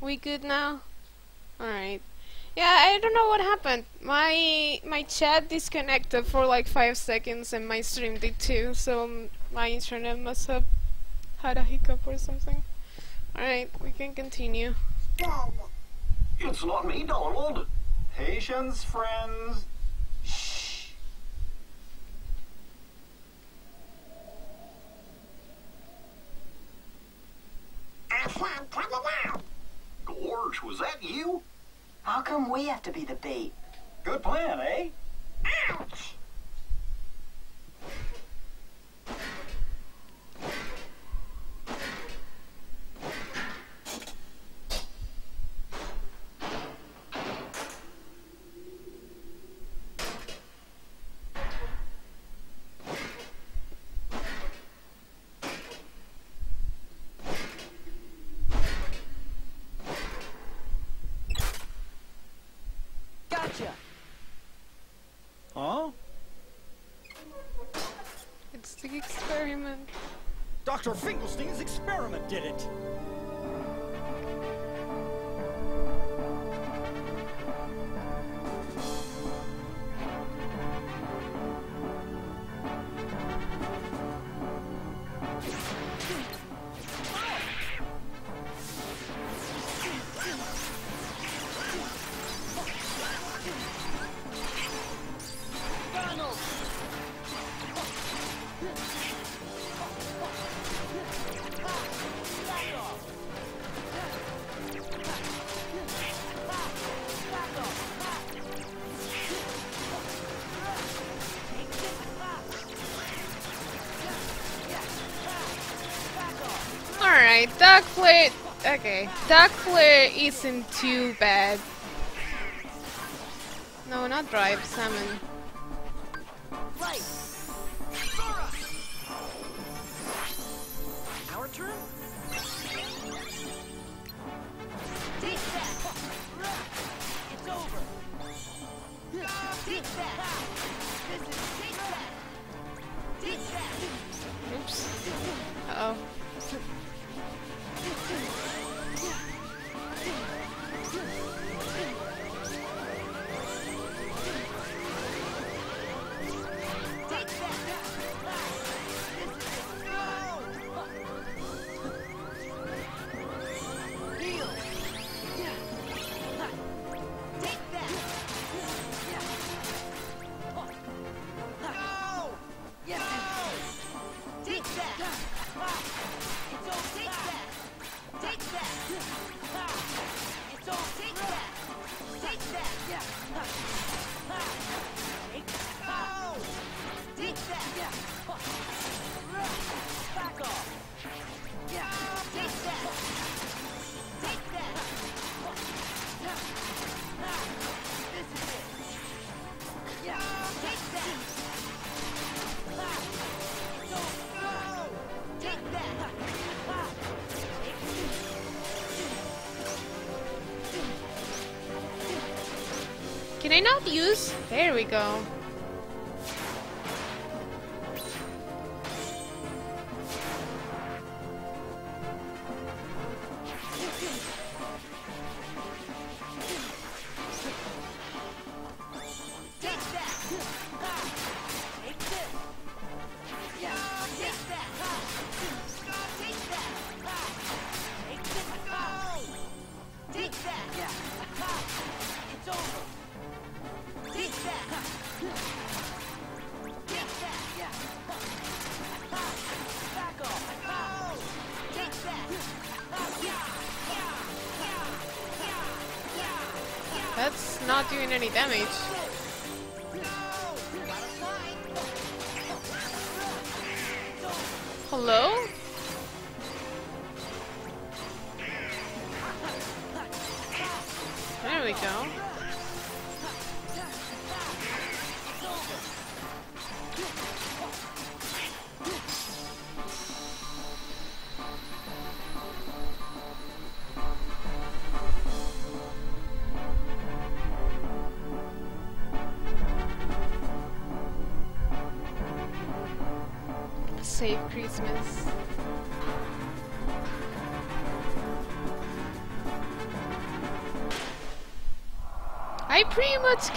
We good now? Alright. Yeah, I don't know what happened. My my chat disconnected for like 5 seconds and my stream did too, so my internet must have had a hiccup or something. Alright, we can continue. It's not me, Donald. Patience, friends. Shh. Gorge, was that you? How come we have to be the bait? Good plan, eh? Okay, Flare isn't too bad. No, not Drive, Summon.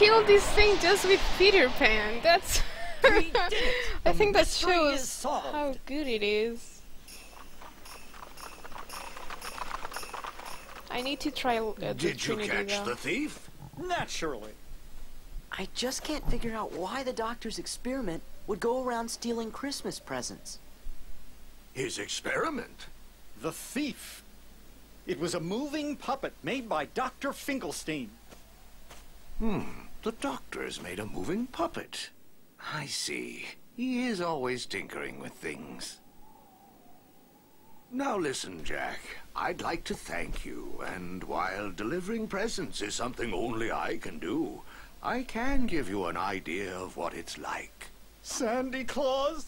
Killed this thing just with Peter Pan. That's. *laughs* I think that mystery is shows how good it is. I need to try uh, the Did you catch though. the thief? Naturally. I just can't figure out why the doctor's experiment would go around stealing Christmas presents. His experiment? The thief. It was a moving puppet made by Dr. Finkelstein. Hmm, the doctor's made a moving puppet. I see. He is always tinkering with things. Now listen, Jack. I'd like to thank you, and while delivering presents is something only I can do, I can give you an idea of what it's like. Sandy Claws?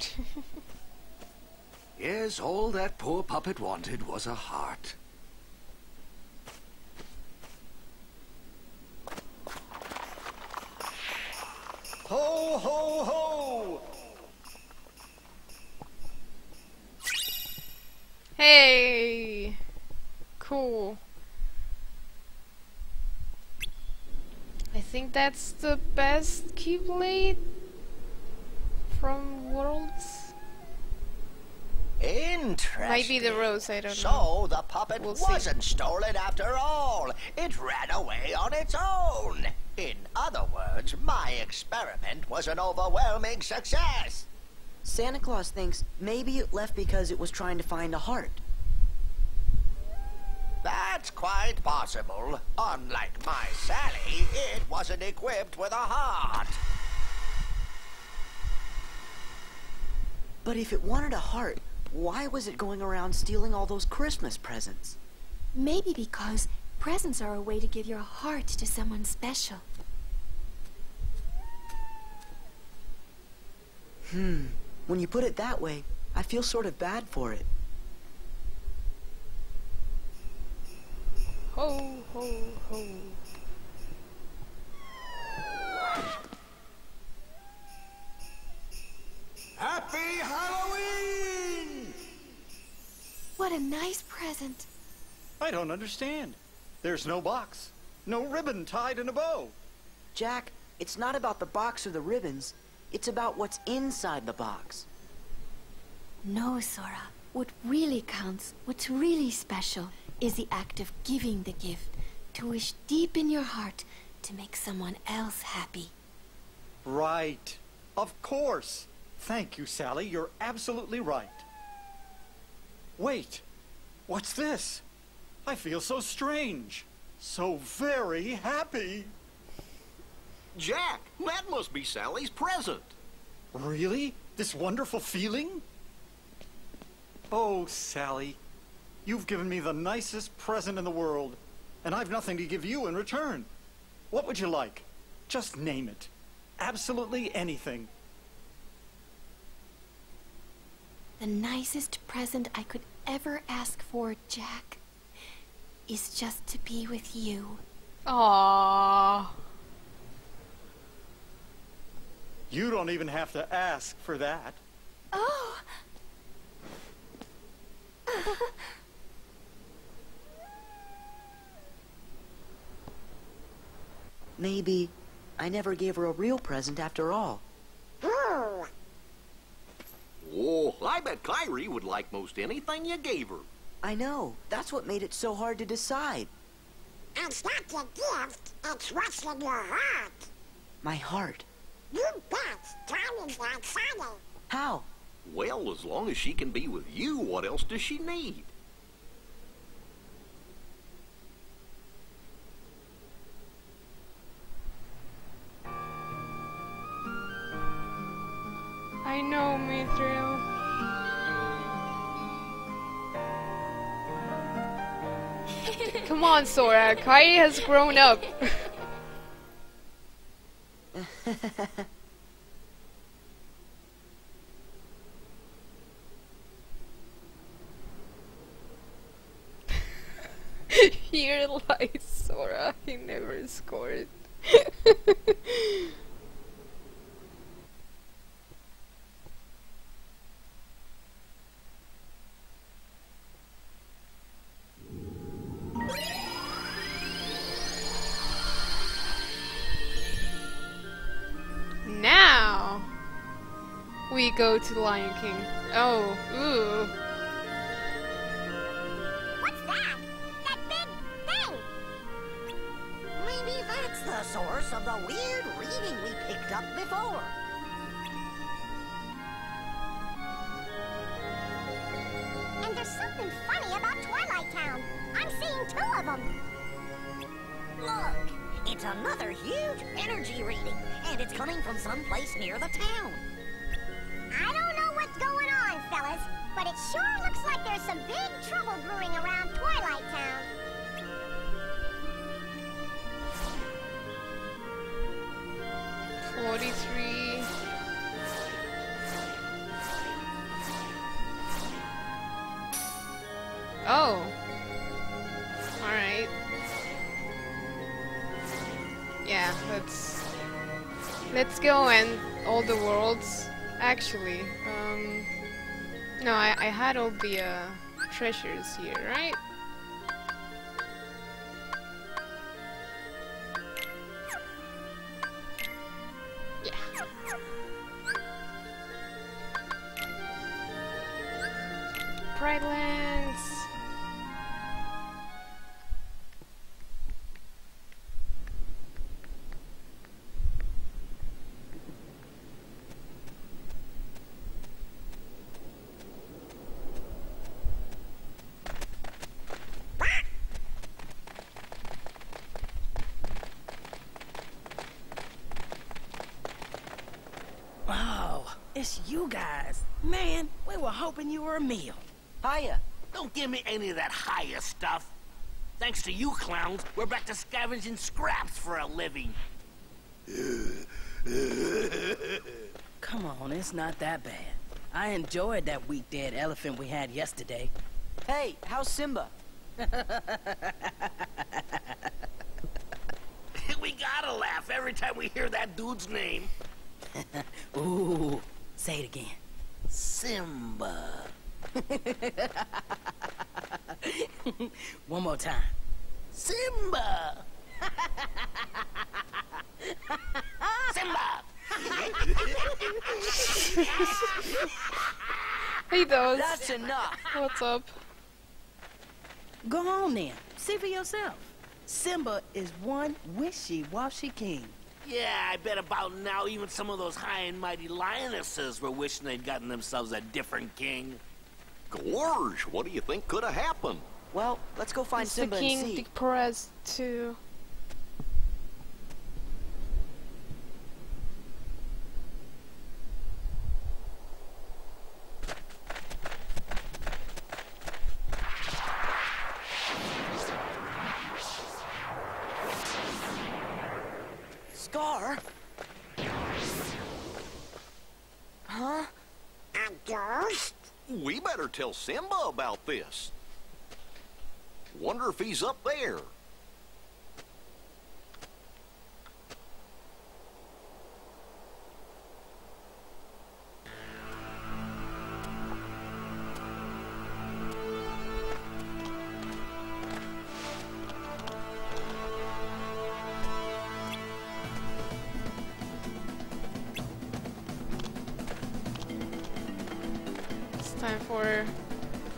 *laughs* Yes, all that poor puppet wanted was a heart. Ho, ho, ho! Hey! Cool. I think that's the best Keyblade from Worlds. Interesting. Might be the Rose, I don't so know. the puppet We'll wasn't stolen after all. It ran away on its own. In other words, my experiment was an overwhelming success. Santa Claus thinks maybe it left because it was trying to find a heart. That's quite possible. Unlike my Sally, it wasn't equipped with a heart. But if it wanted a heart, why was it going around stealing all those Christmas presents? Maybe because presents are a way to give your heart to someone special. Hmm. When you put it that way, I feel sort of bad for it. Ho, ho, ho. Happy Halloween! What a nice present. I don't understand. There's no box, no ribbon tied in a bow. Jack, it's not about the box or the ribbons. It's about what's inside the box. No, Sora. What really counts, what's really special, is the act of giving the gift. To wish deep in your heart to make someone else happy. Right. Of course. Thank you, Sally. You're absolutely right. Wait. What's this? I feel so strange. So very happy. Jack, that must be Sally's present. Really? This wonderful feeling? Oh, Sally. You've given me the nicest present in the world, and I've nothing to give you in return. What would you like? Just name it. Absolutely anything. The nicest present I could ever ask for, Jack, is just to be with you. Aww. You don't even have to ask for that. Oh! Maybe I never gave her a real present after all. Hmm. Oh, I bet Kairi would like most anything you gave her. I know. That's what made it so hard to decide. It's not the gift, it's what's in your heart. My heart. You bet. Time is not funny. How? Well, as long as she can be with you, what else does she need? I know, Mithril. *laughs* Come on, Sora. Kai has grown up. *laughs* Here lies Sora. He never scored. *laughs* we go to the Lion King. Oh, ooh. What's that? That big thing? Maybe that's the source of the weird reading we picked up before. And there's something funny about Twilight Town. I'm seeing two of them. Look, it's another huge energy reading, and it's coming from someplace near the town. I don't know what's going on, fellas, but it sure looks like there's some big trouble brewing around Twilight Town. Forty-three. Oh. Alright. Yeah, let's... Let's go and all the worlds. Actually, um... No, I, I had all the, uh, treasures here, right? Give me any of that higher stuff. Thanks to you clowns, we're back to scavenging scraps for a living. *laughs* Come on, it's not that bad. I enjoyed that weak dead elephant we had yesterday. Hey, how's Simba? *laughs* we gotta laugh every time we hear that dude's name. *laughs* Ooh, say it again. Simba. *laughs* One more time. Simba. *laughs* Simba. *laughs* Hey, those. That's enough. What's up? Go on then. See for yourself. Simba is one wishy-washy king. Yeah, I bet about now even some of those high and mighty lionesses were wishing they'd gotten themselves a different king. Gorge, what do you think could have happened? Well, let's go find It's the Simba and King see. depressed too. Scar? Huh? A ghost? We better tell Simba about this. Wonder if he's up there. It's time for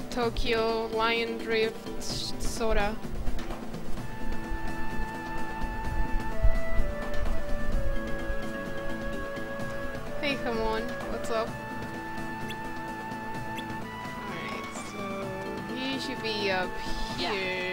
Tokyo Lion Drift Soda. Hey, come on. What's up? Alright, so he should be up here. Right.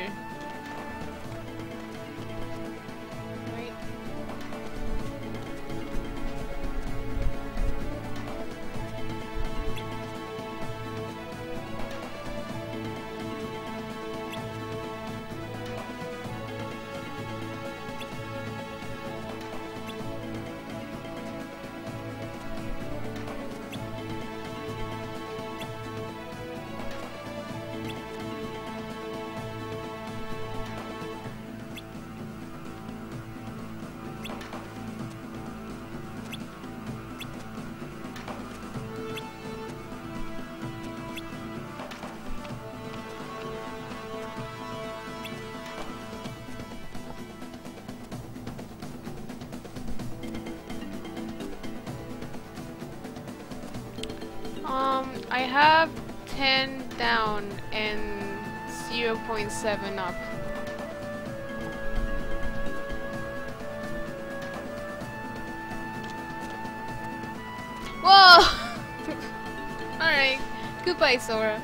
0.7 up. Whoa! *laughs* Alright, goodbye, Sora.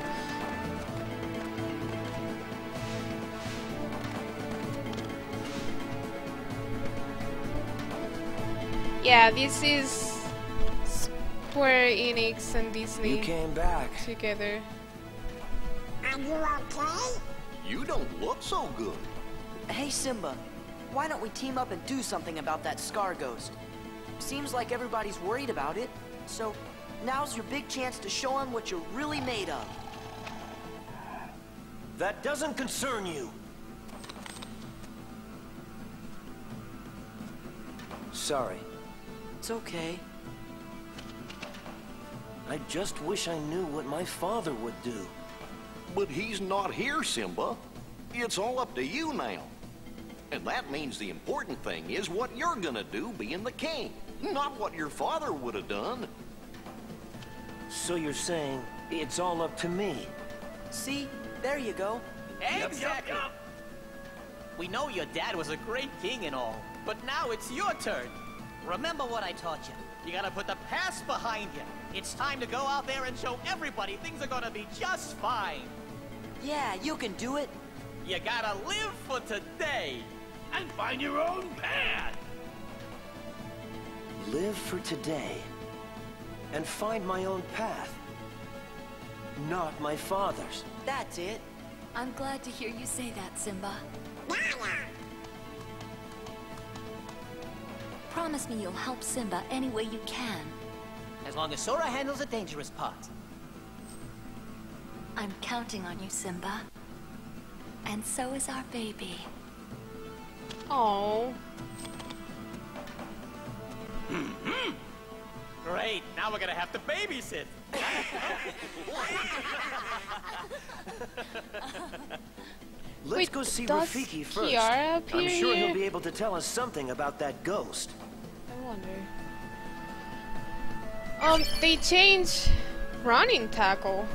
Yeah, this is Square Enix and Disney You came back. together. So good. Hey, Simba. Why don't we team up and do something about that Scar Ghost? Seems like everybody's worried about it. So, now's your big chance to show them what you're really made of. That doesn't concern you. Sorry. It's okay. I just wish I knew what my father would do. But he's not here, Simba. It's all up to you now. And that means the important thing is what you're gonna do being the king, not what your father would have done. So you're saying it's all up to me? See? There you go. Exactly. We know your dad was a great king and all, but now it's your turn. Remember what I taught you. You gotta put the past behind you. It's time to go out there and show everybody things are gonna be just fine. Yeah, you can do it. You gotta live for today. And find your own path. Live for today. And find my own path. Not my father's. That's it. I'm glad to hear you say that, Simba. Promise me you'll help Simba any way you can. As long as Sora handles the dangerous part. I'm counting on you, Simba. And so is our baby. Oh. Great, now we're gonna have to babysit. *laughs* Let's Wait, go see Rafiki first. Kiara I'm sure here? he'll be able to tell us something about that ghost. I wonder. Um, they changed running tackle.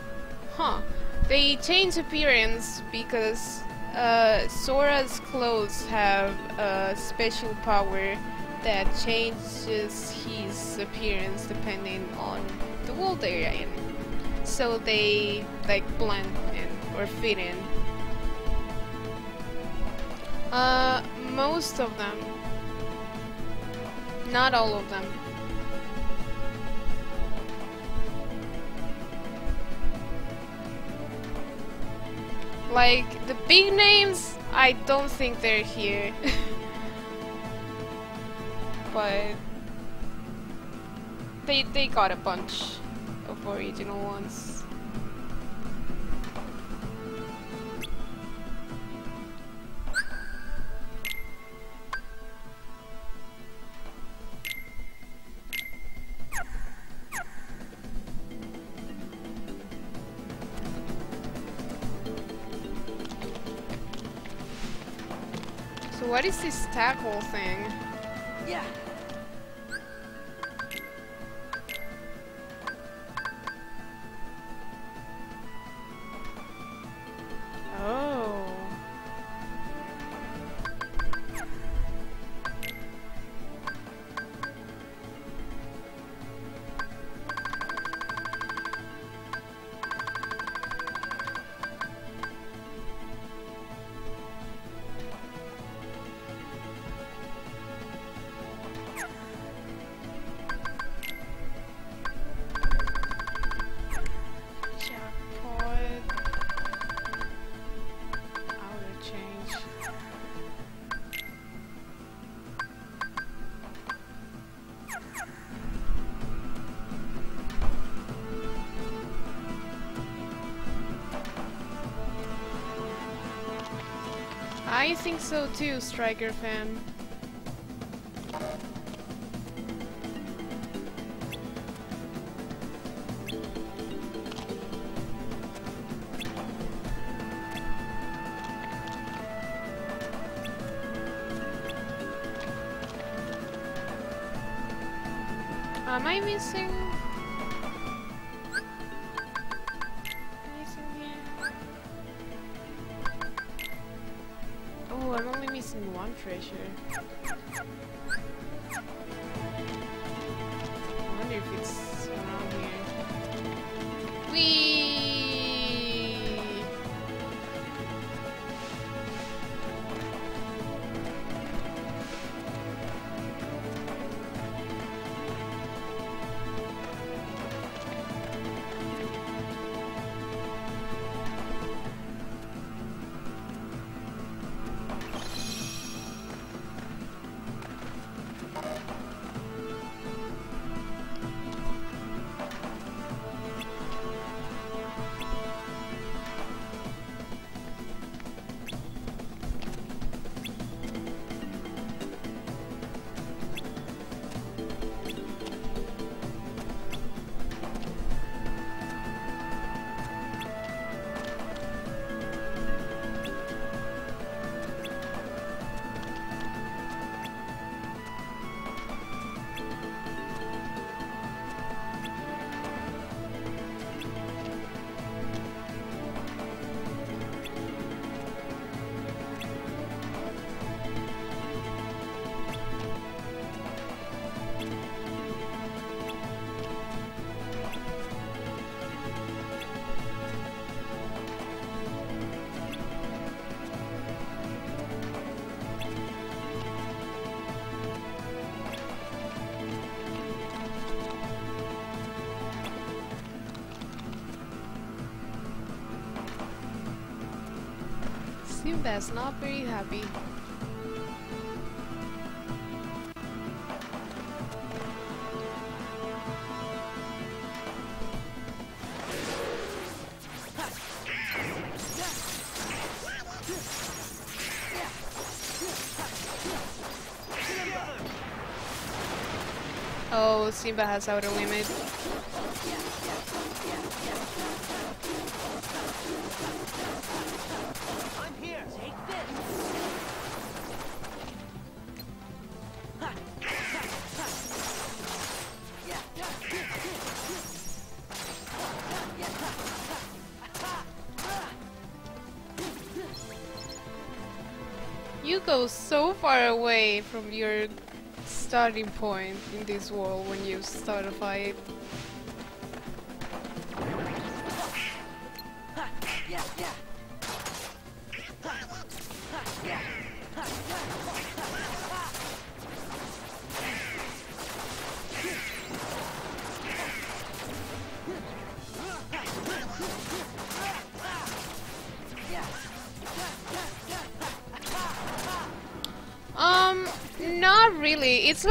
Huh. They changed appearance because uh, Sora's clothes have a special power that changes his appearance depending on the world they're in. So they like blend in or fit in. Uh, most of them. Not all of them. Like, the big names, I don't think they're here. *laughs* but... They, they got a bunch of original ones. What is this tackle thing? Yeah. Oh. I think so too, Striker fan. Simba's not very happy. Oh, Simba has outer limit. You go so far away from your starting point in this world when you start a fight.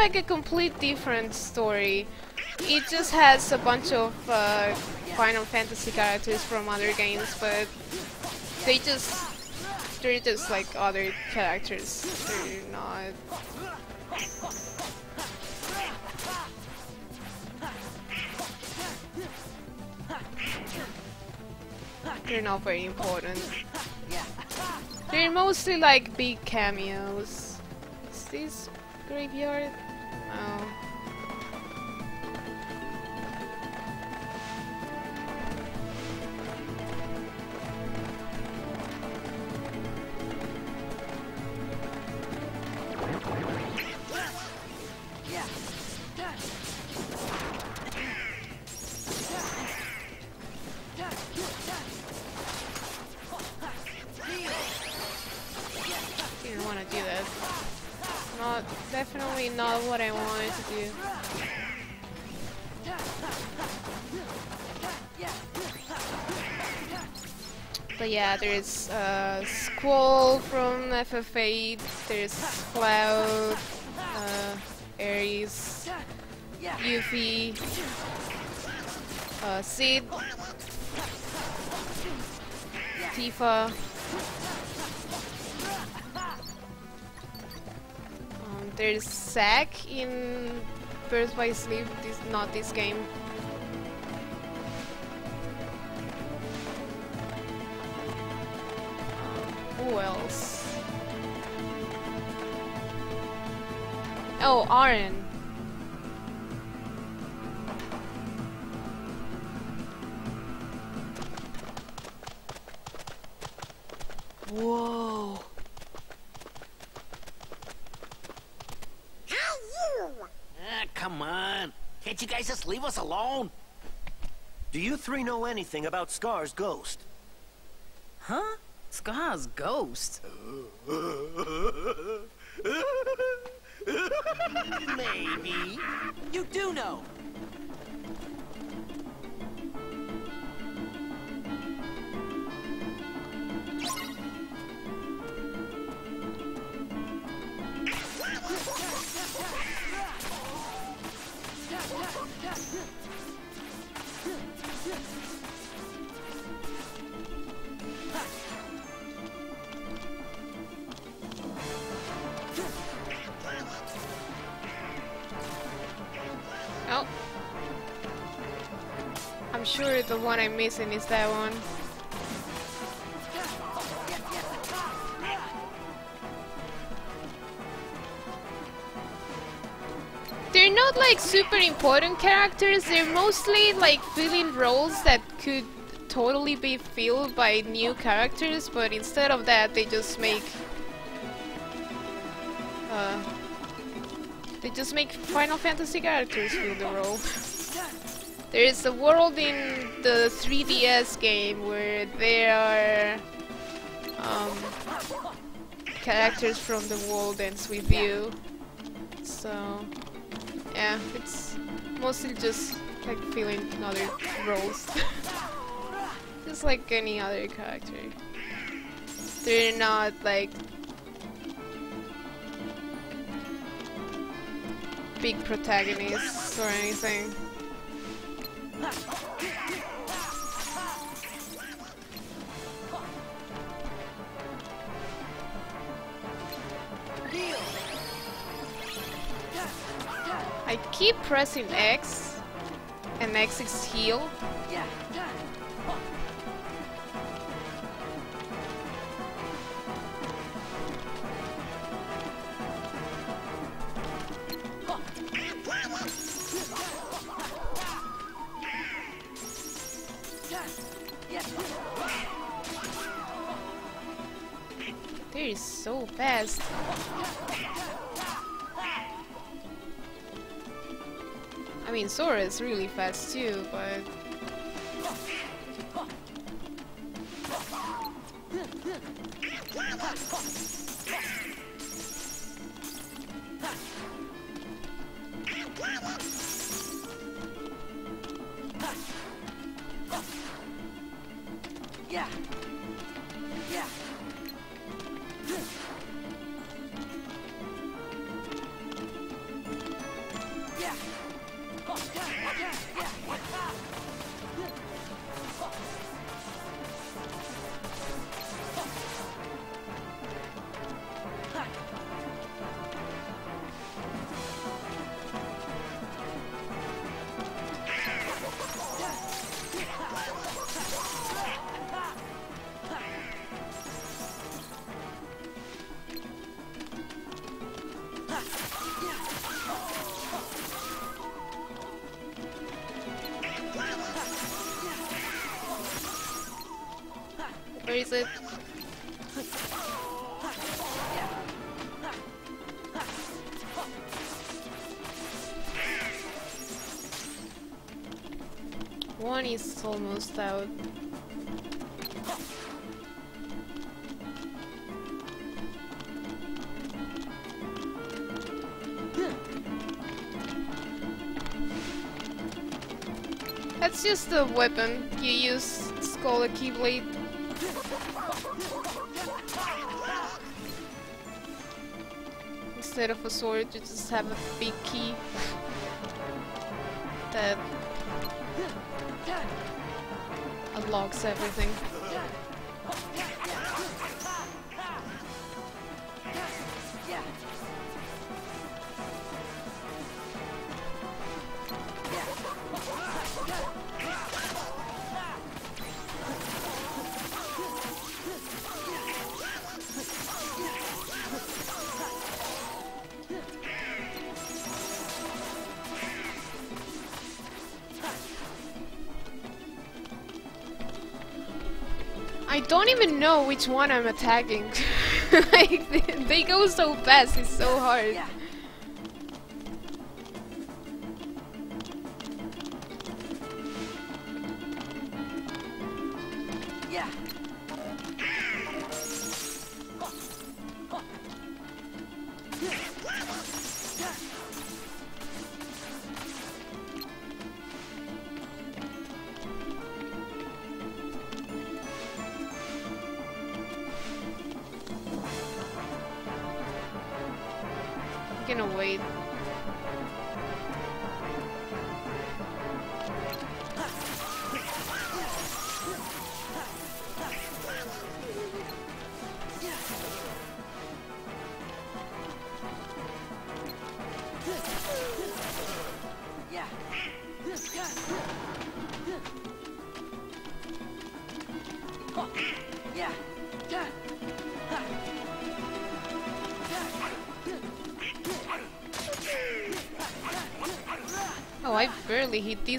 Like a complete different story. It just has a bunch of uh, Final Fantasy characters from other games, but they just they're just like other characters. They're not. They're not very important. They're mostly like big cameos. Is this graveyard? No. There's uh, Squall from FF8, there's Cloud, uh, Aerith, Yuffie, uh, Cid, Tifa. Um, there's Zack in Birth by Sleep, this not this game. Who else? Oh, Auron. Whoa. Ah, come on. Can't you guys just leave us alone? Do you three know anything about Scar's ghost? Huh? Scar's ghost? Maybe. You do know. Sure the one I'm missing is that one. They're not like super important characters, they're mostly like filling roles that could totally be filled by new characters, but instead of that they just make uh, they just make Final Fantasy characters fill the role. There is a world in the 3DS game where there are um, characters from the world ends with you. So yeah, it's mostly just like filling other roles. *laughs* just like any other character. They're not like big protagonists or anything. I keep pressing X, and X is heal. They're so fast. I mean, Sora is really fast too, but... Yeah. Yeah. Yes! That's just a weapon. You use It's called a Keyblade. Instead of a sword, you just have a big key unlocks everything. Know which one I'm attacking. *laughs* like, they, go so fast, it's so hard. Yeah.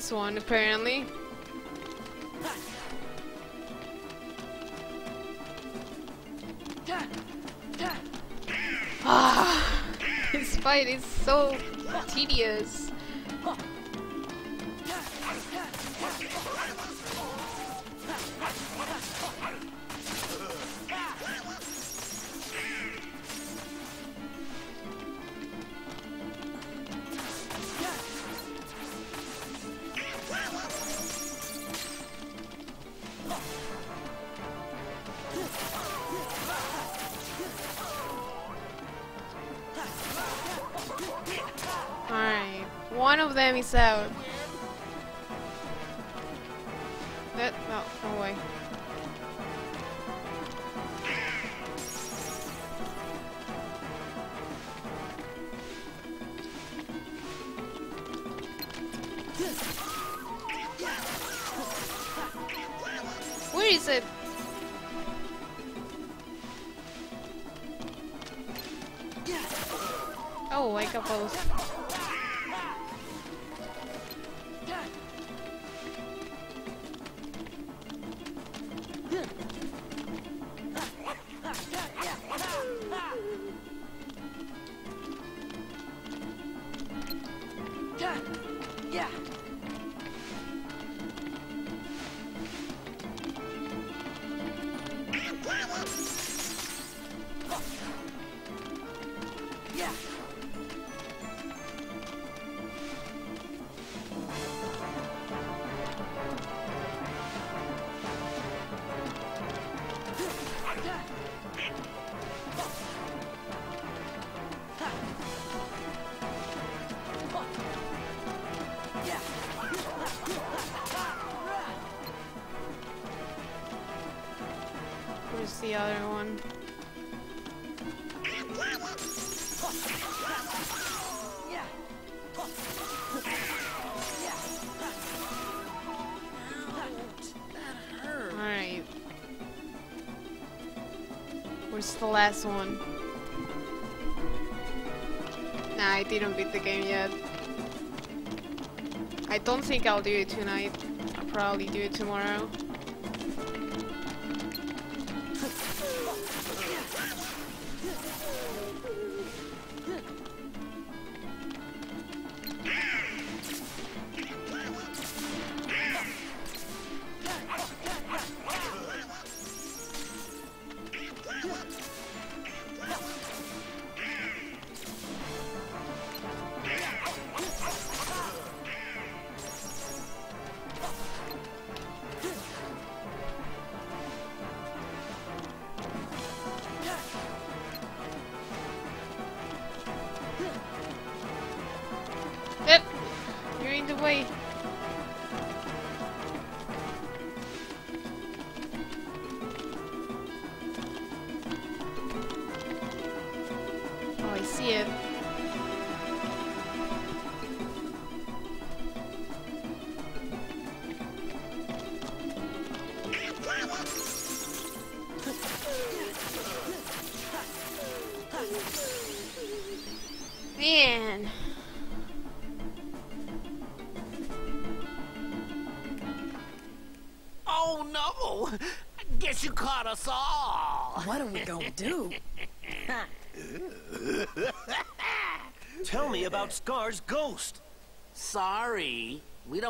This one, apparently. Ah, *laughs* this fight is so tedious. Where's the last one? Nah, I didn't beat the game yet. I don't think I'll do it tonight. I'll probably do it tomorrow.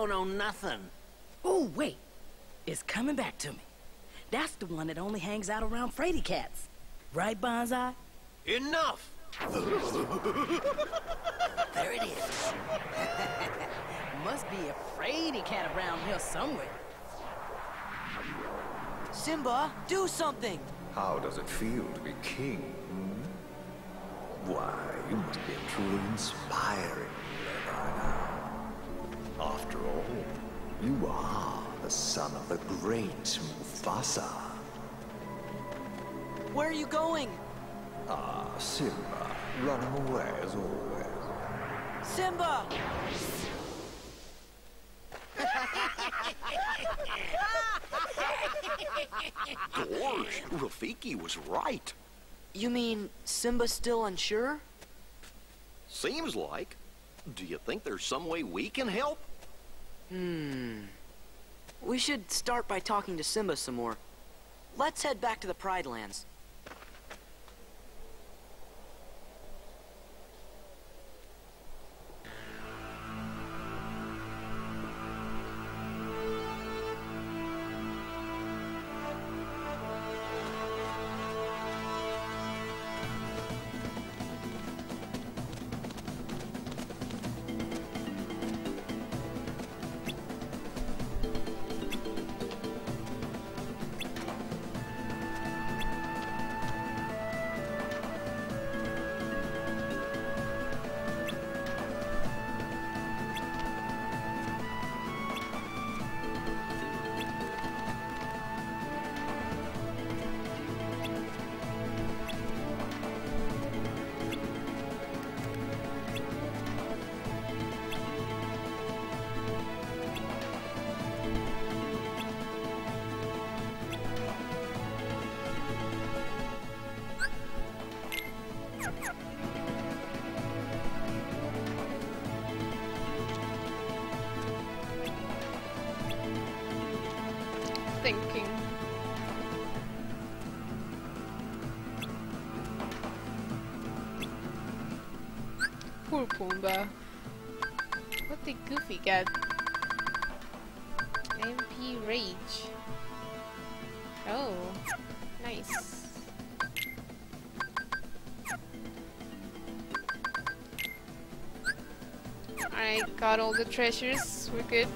Don't know nothing. Oh, wait. It's coming back to me. That's the one that only hangs out around Frady cats. Right, Banzai? Enough! There it is. *laughs* Must be a Frady cat around here somewhere. Simba, do something! How does it feel to be king? hmm? Why, you must be a truly inspiring you are the son of the great Mufasa. Where are you going? Ah, Simba, running away as always. Simba! *laughs* Gosh, Rafiki was right. You mean Simba's still unsure? Seems like. Do you think there's some way we can help? Hmm. We should start by talking to Simba some more. Let's head back to the Pride Lands. What did Goofy get? MP Rage. Oh, nice. Alright, got all the treasures. We're good.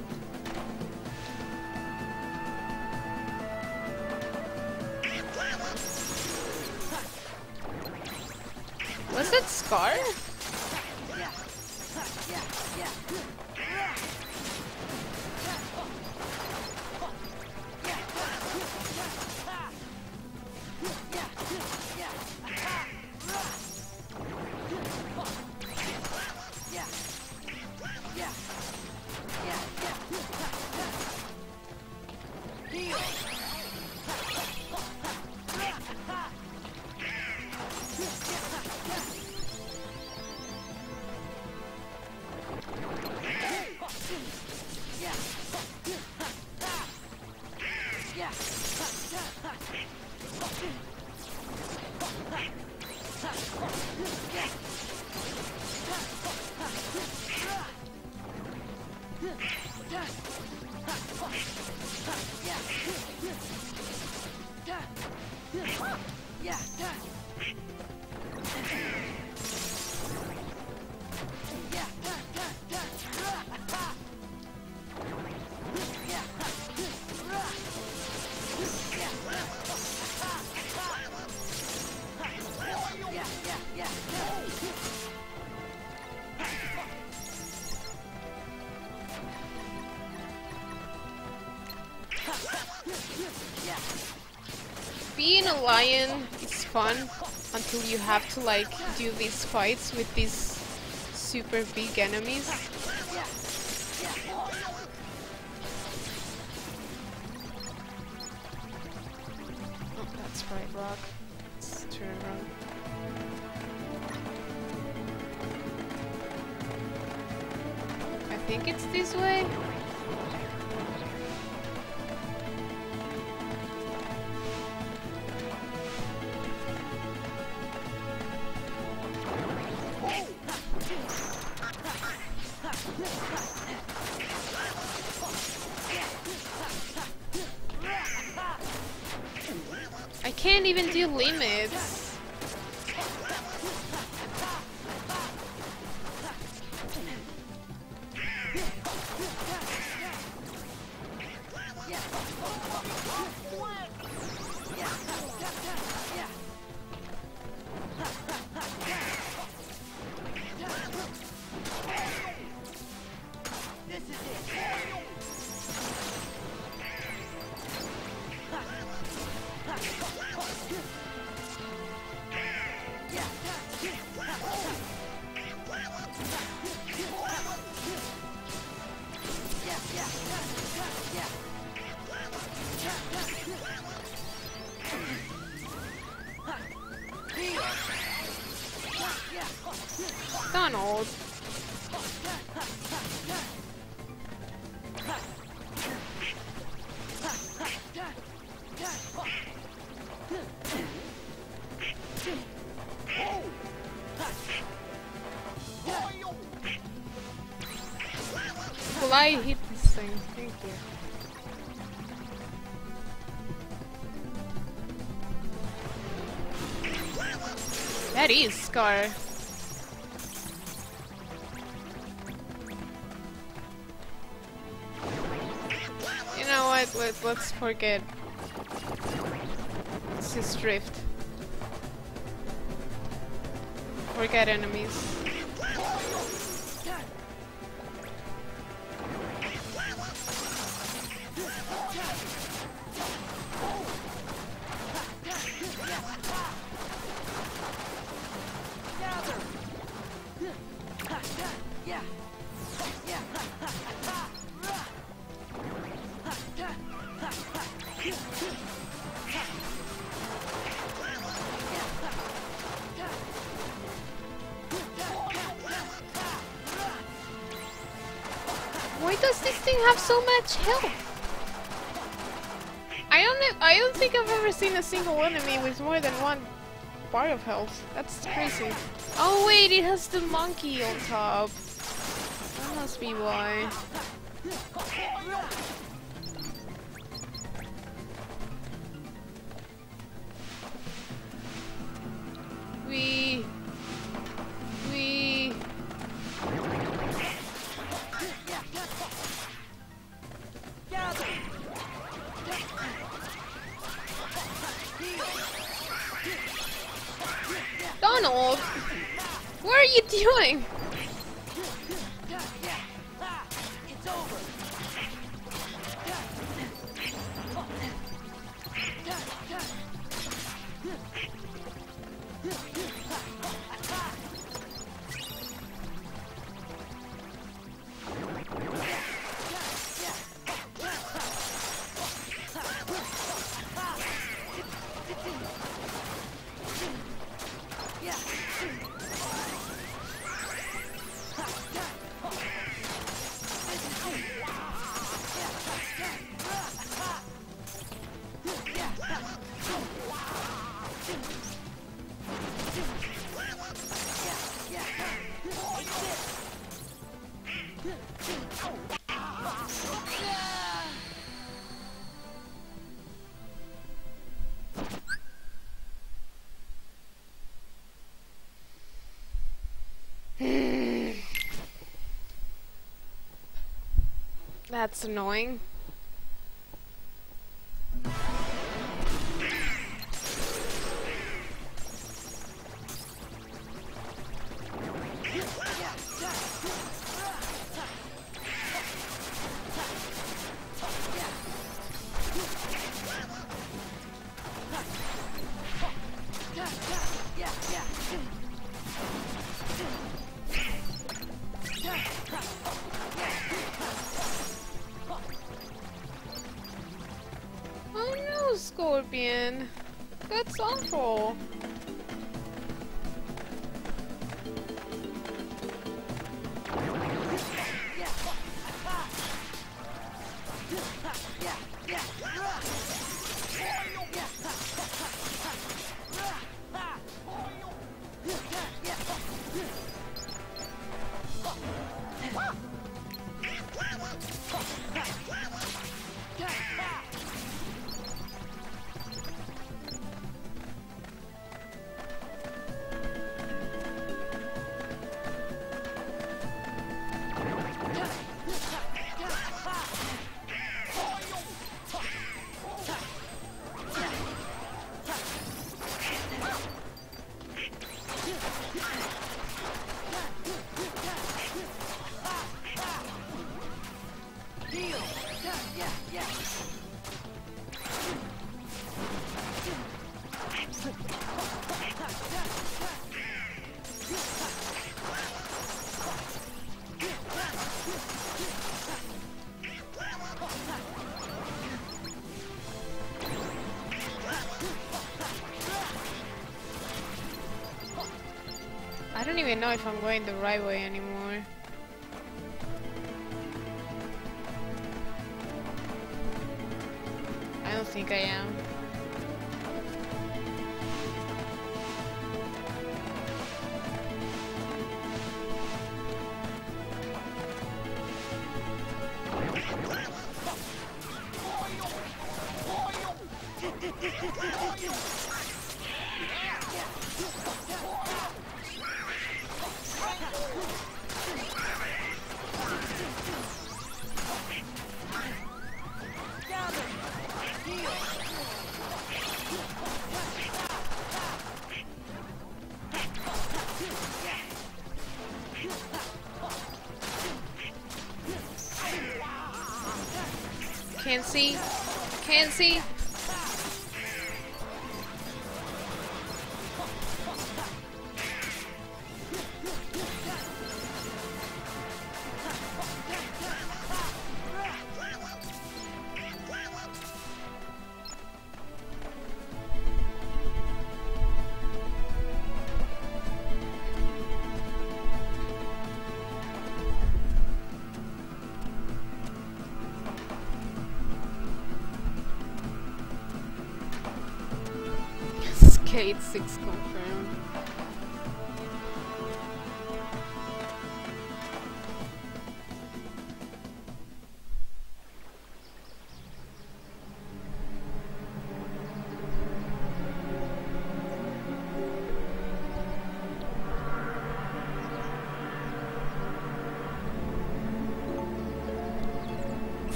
Lion is fun until you have to like do these fights with these super big enemies. Scar. You know what? Let, let's forget. Seen a single enemy with more than one bar of health. That's crazy. Oh wait, it has the monkey on top. That must be why. That's annoying. That's awful! I don't even know if I'm going the right way anymore.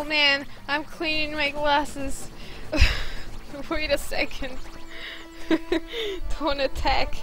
Oh, man, I'm cleaning my glasses. *laughs* Wait a second. *laughs* Don't attack.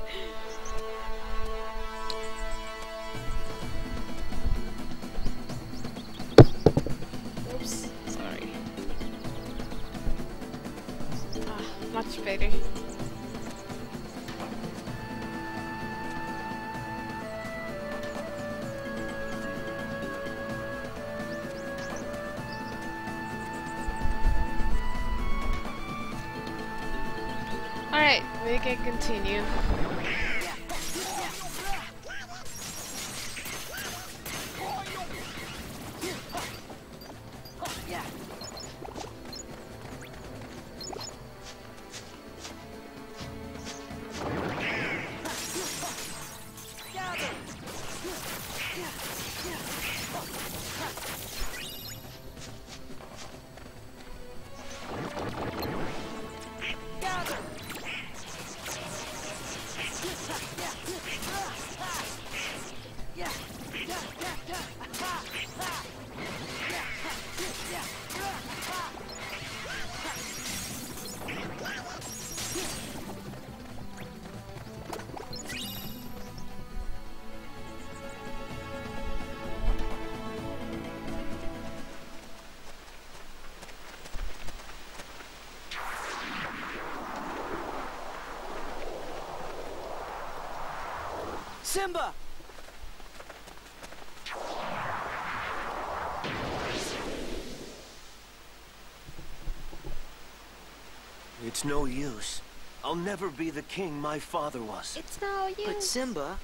I'll never be the king my father was. It's no use. But Simba,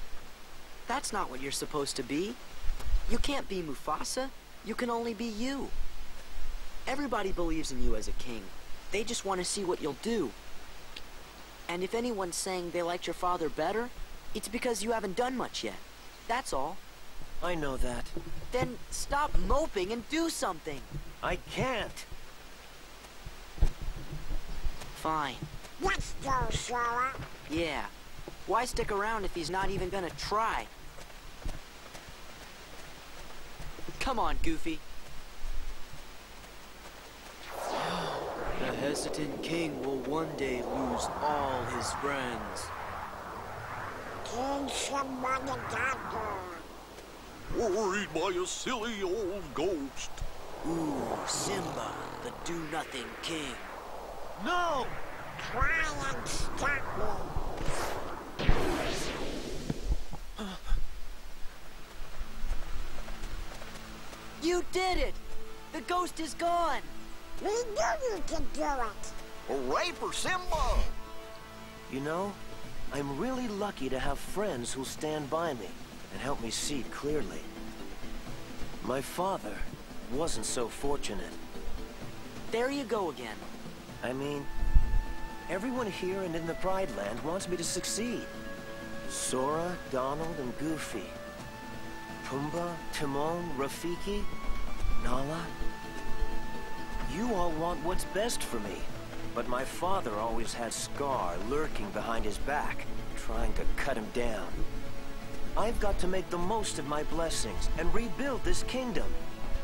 that's not what you're supposed to be. You can't be Mufasa. You can only be you. Everybody believes in you as a king. They just want to see what you'll do. And if anyone's saying they liked your father better, it's because you haven't done much yet. That's all. I know that. Then stop moping and do something. I can't. Fine. Let's go, Sora. Yeah. Why stick around if he's not even gonna try? Come on, Goofy. The hesitant king will one day lose all his friends. King Simba the Dapper. Worried by a silly old ghost. Ooh, Simba, the do-nothing king. No! Try and stop me. You did it! The ghost is gone! We knew you could do it. Hooray for Simba! You know, I'm really lucky to have friends who'll stand by me and help me see clearly. My father wasn't so fortunate. There you go again. I mean, everyone here and in the Pride Land wants me to succeed. Sora, Donald, and Goofy. Pumbaa, Timon, Rafiki, Nala. You all want what's best for me. But my father always had Scar lurking behind his back, trying to cut him down. I've got to make the most of my blessings and rebuild this kingdom.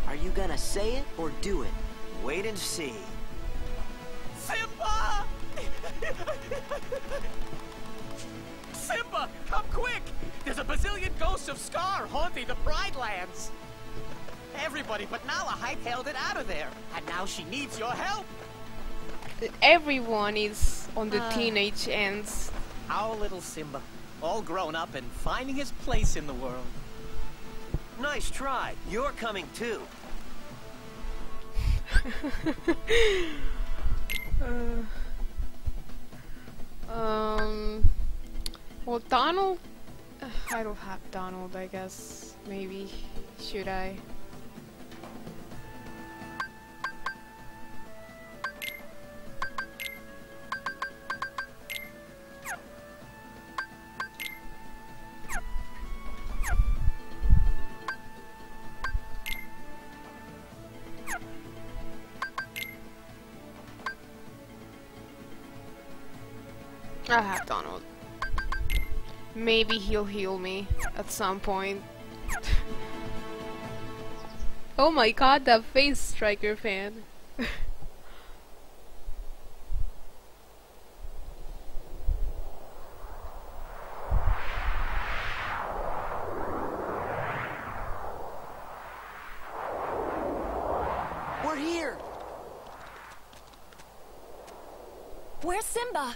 Are you gonna say it or do it? Wait and see. Everybody but Nala hightailed it out of there, and now she needs your help. Everyone is on the Ah. teenage ends. Our little Simba, all grown up and finding his place in the world. Nice try. You're coming too. *laughs* Uh, um. Well, Donald. uh, *sighs* I don't have Donald. I guess maybe should I? I Maybe he'll heal me at some point. *laughs* oh my god, that face striker fan. *laughs* We're here! Where's Simba?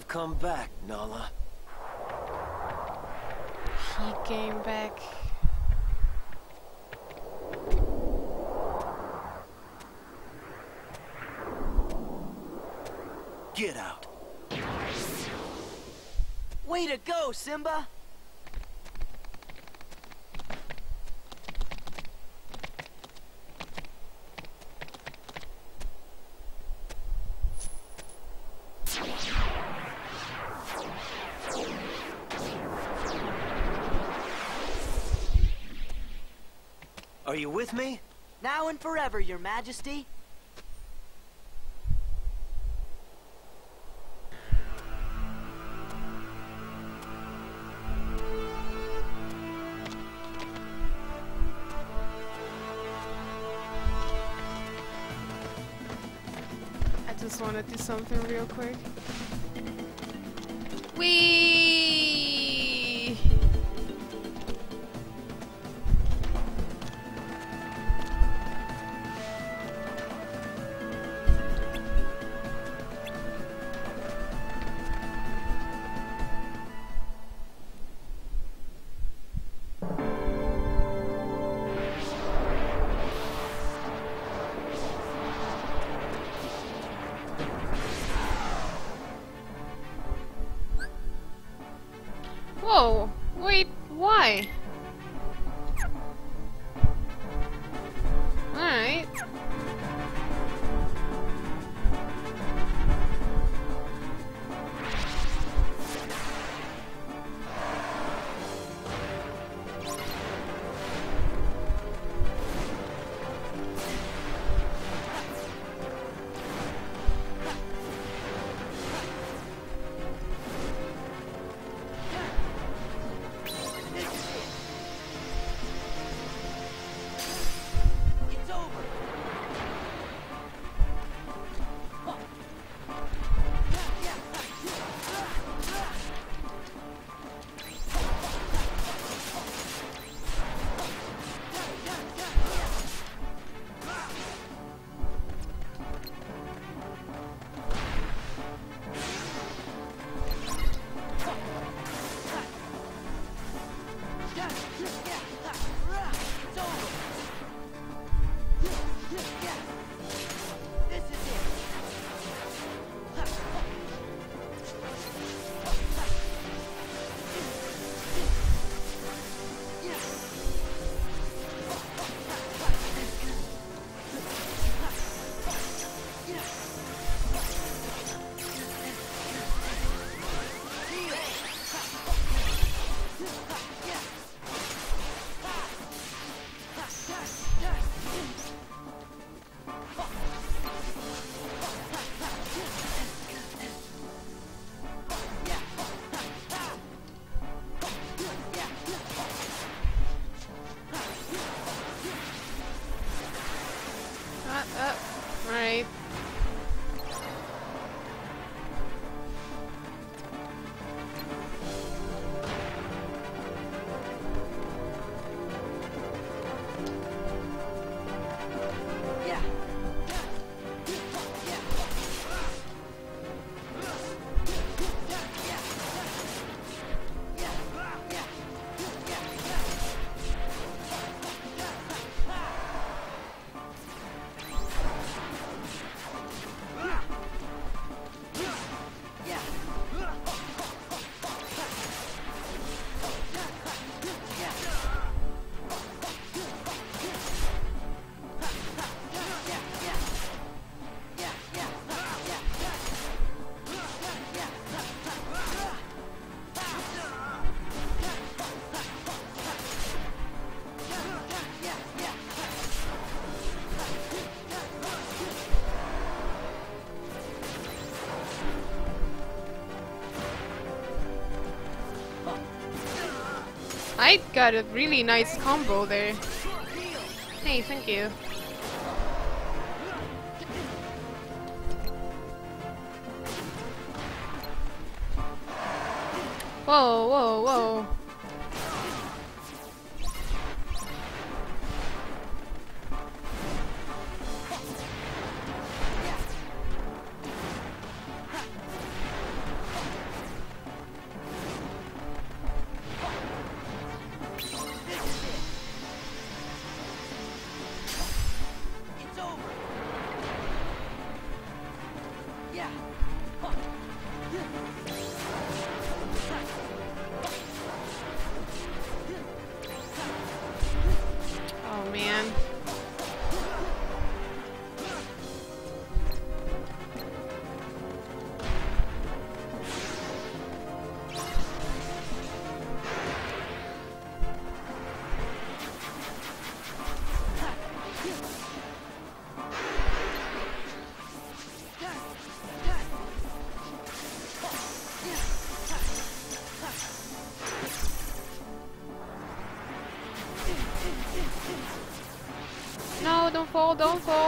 I've come back, Nala. he came back. Get out. Way to go, Simba! Are you with me? Now and forever, your majesty. I just want to do something real quick. Wee! I got a really nice combo there. Hey, thank you. Don't.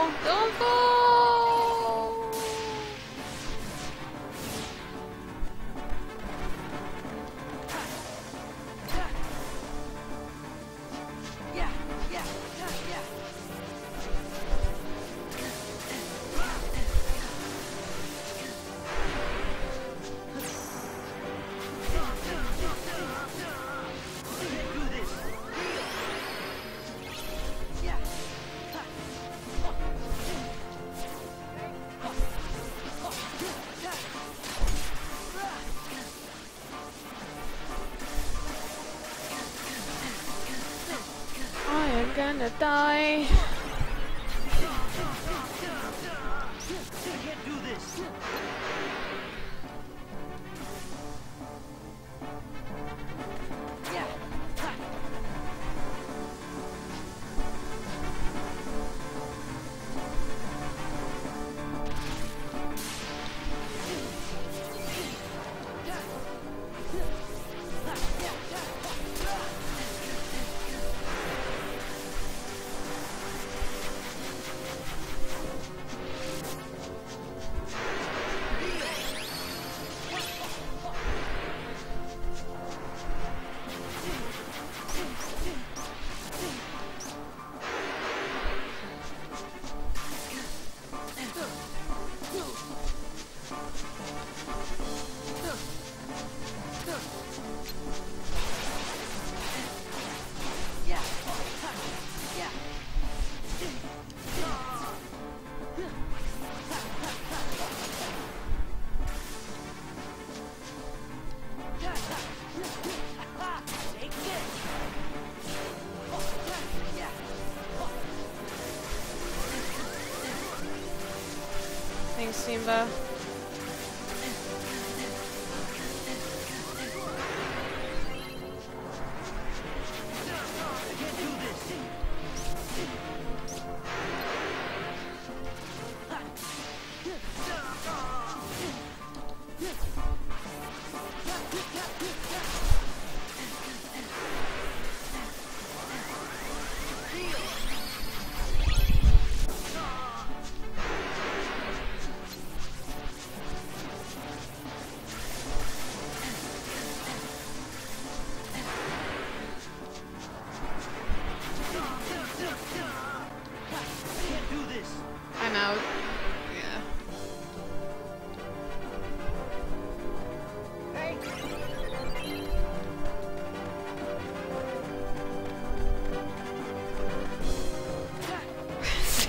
Bye.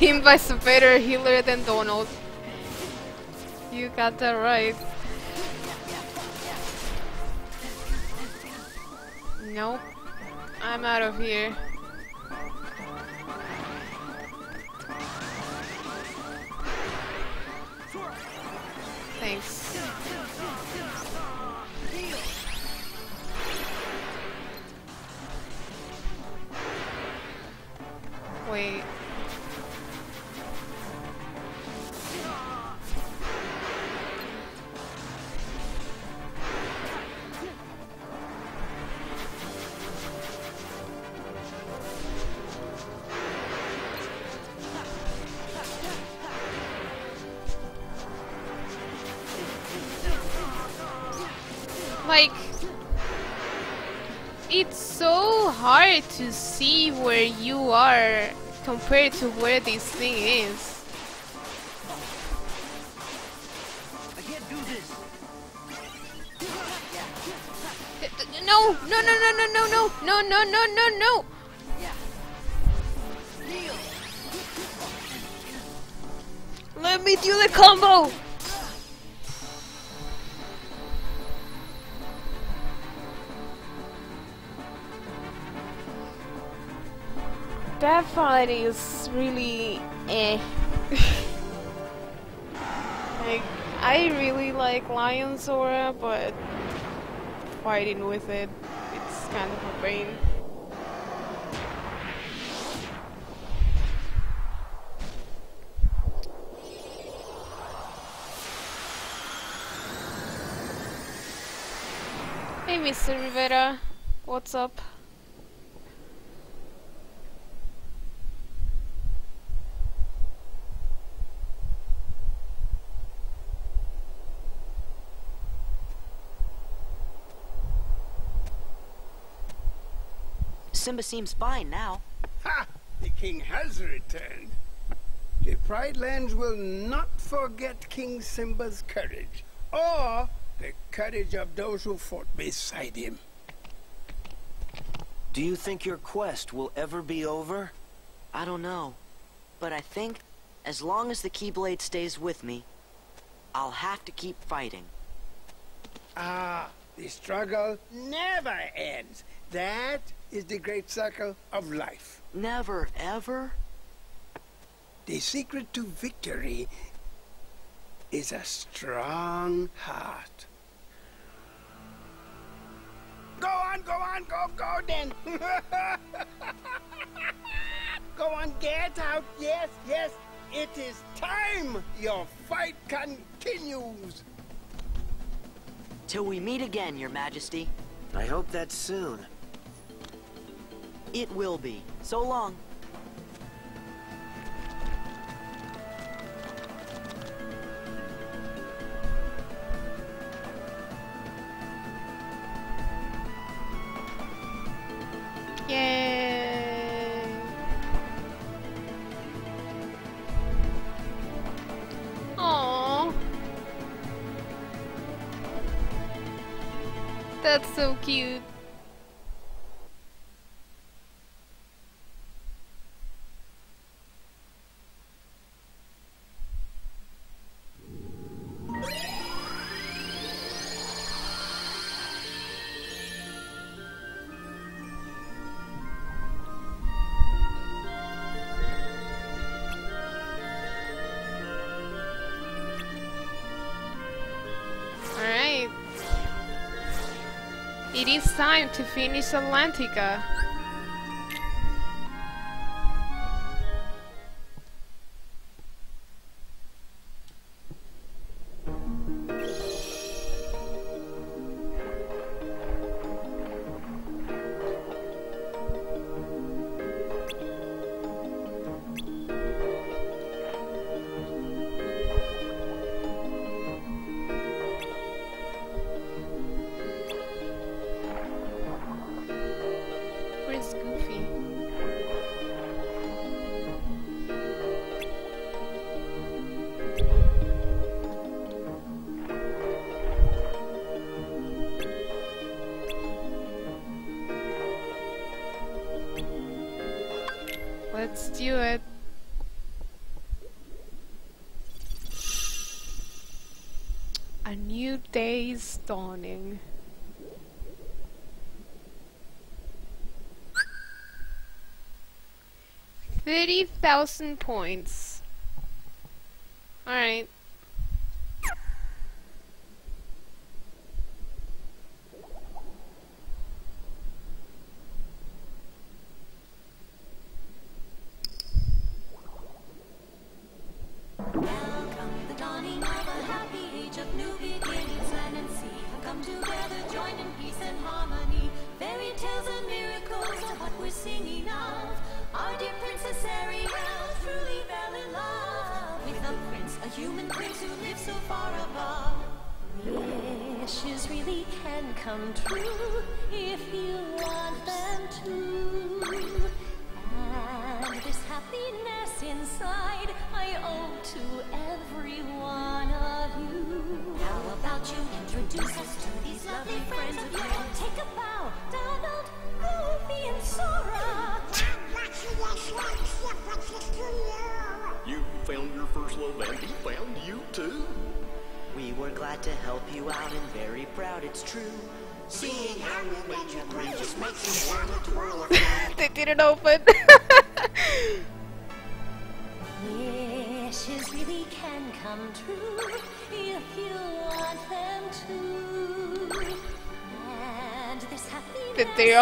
Simba's a better healer than Donald. You got that right. Compared to where this thing is. No, no, no, no, no, no, no, no, no, no, no, That is really eh. *laughs* like, I really like Lion Sora, but fighting with it, it's kind of a pain. Hey, Mr. Rivera, what's up? Simba seems fine now. Ha! The king has returned. The Pride Lands will not forget King Simba's courage, or the courage of those who fought beside him. Do you think your quest will ever be over? I don't know. But I think, as long as the Keyblade stays with me, I'll have to keep fighting. Ah, the struggle never ends. That is the great circle of life. Never, ever? The secret to victory is a strong heart. Go on, go on, go, go then. *laughs* go on, get out. Yes, yes, it is time. Your fight continues. Till we meet again, Your Majesty. I hope that's soon. It will be. So long. Cute. It is time to finish Atlantica. 30,000 points. Alright.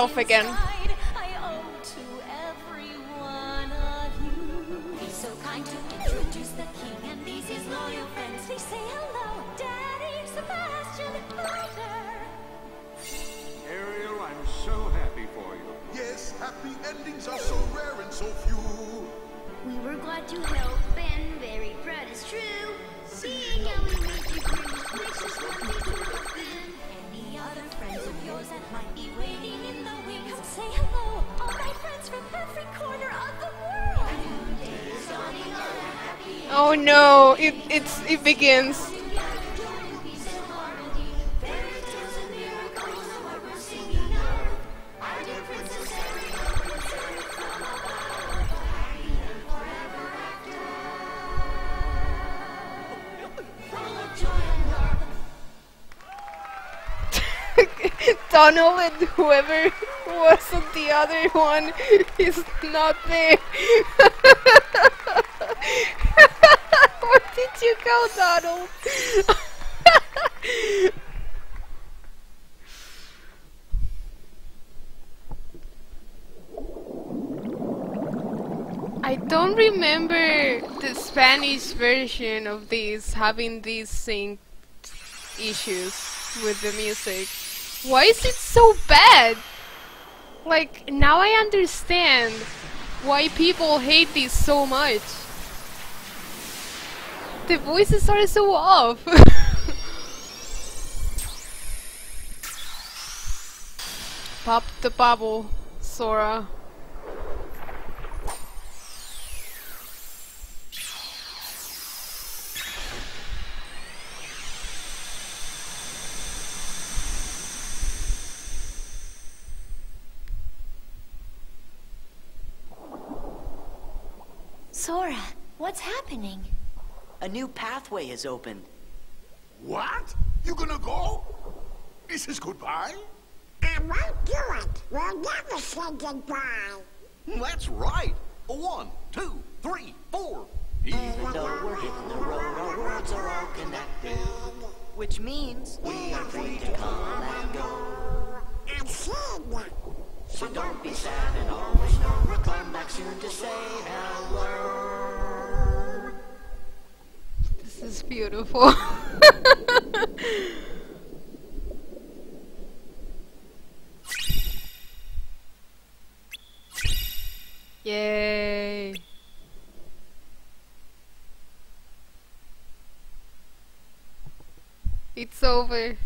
Off again? Begins. *laughs* Donald and whoever *laughs* was the other one is not there. *laughs* Where did you go, Donald? I don't remember the Spanish version of this having these sync issues with the music. Why is it so bad? Like, now I understand why people hate this so much. The voices are so off. *laughs* Pop the bubble, Sora. Sora, what's happening? A new pathway has opened. What? You gonna go? This is goodbye? I won't do it. We'll never say goodbye. Hmm, that's right. One, two, three, four. Even though we're hitting the road, our worlds are all connected. Which means we are free to come and go. And said that. So don't be sad and always know we'll come back soon to say hello. This is beautiful. *laughs* Yay. It's over.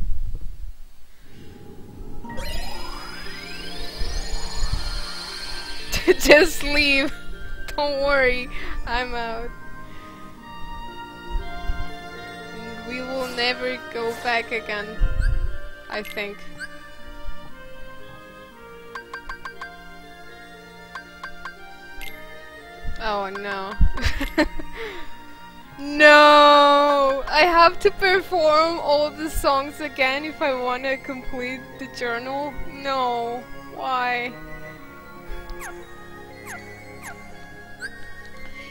*laughs* Just leave. Don't worry. I'm out. We will never go back again. I think. Oh no. *laughs* no! I have to perform all the songs again if I want to complete the journal? No. Why?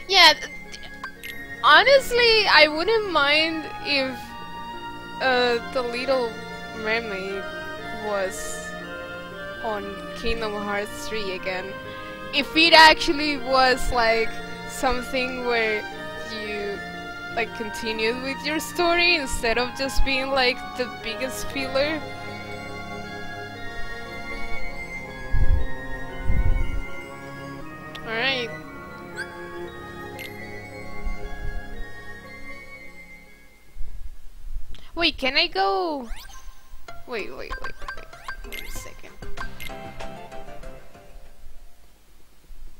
Yeah, honestly, I wouldn't mind if uh, the Little Mermaid was on Kingdom Hearts 3 again. If it actually was like something where you like continued with your story instead of just being like the biggest filler. Alright. Wait, can I go? Wait, wait, wait, wait. Wait a second.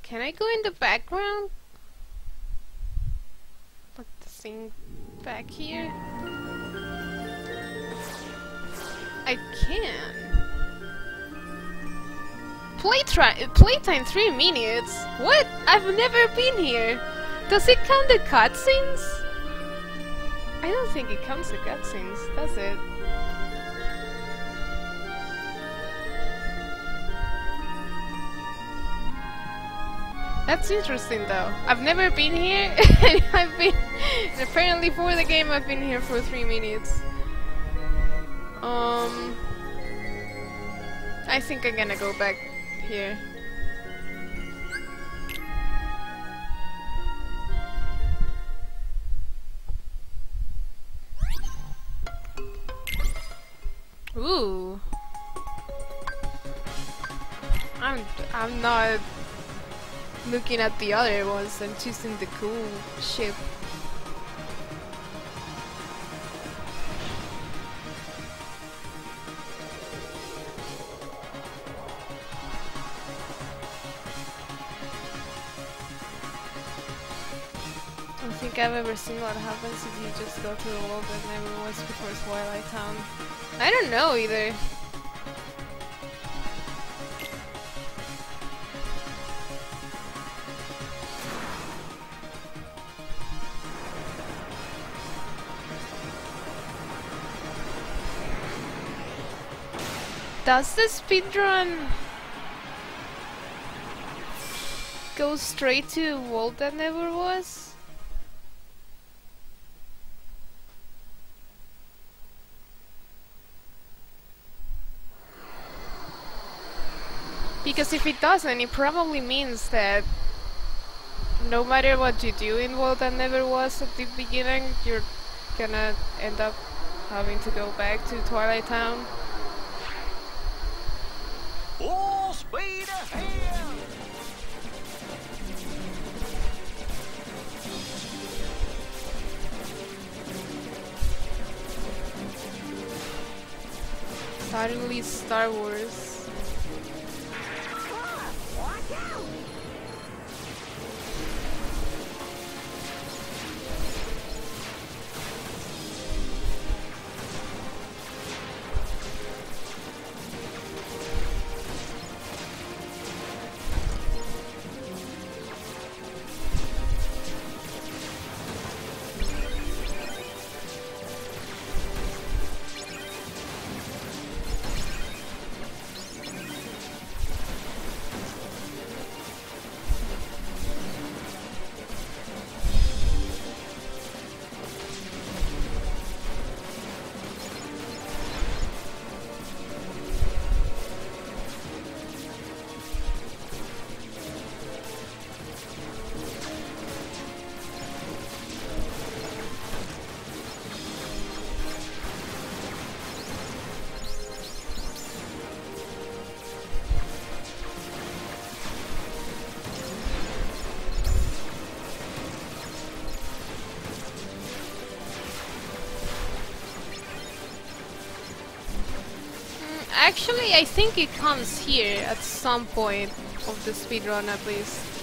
Can I go in the background? Like the thing back here? I can. Playtime, playtime three minutes. What? I've never been here. Does it count the cutscenes? I don't think it counts the cutscenes, does it? That's interesting though. I've never been here *laughs* and I've been apparently for the game I've been here for three minutes. Um I think I'm gonna go back here. Ooh. I'm I'm not looking at the other ones. I'm choosing the cool ship. Think I've ever seen what happens if you just go to a world that never was before Twilight Town. I don't know either. Does the speedrun go straight to a world that never was? Because if it doesn't, it probably means that no matter what you do in World That Never Was at the beginning, you're gonna end up having to go back to Twilight Town. Full speed ahead! Suddenly Star Wars. Mm, I think it comes here at some point of the speedrun at least.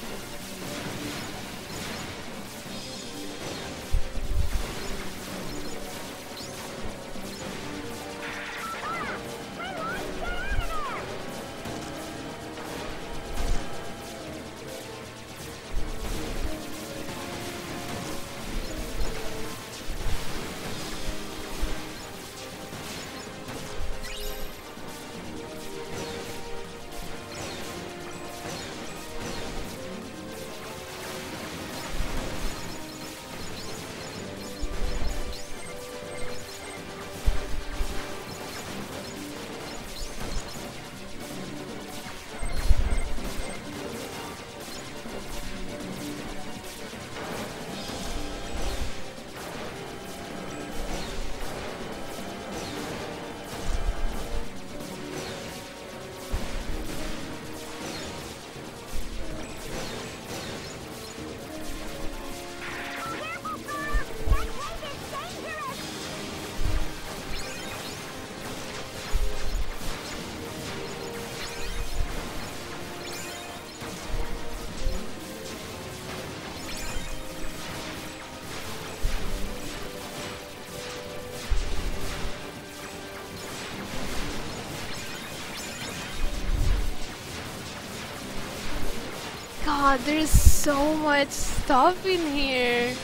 God, there's so much stuff in here.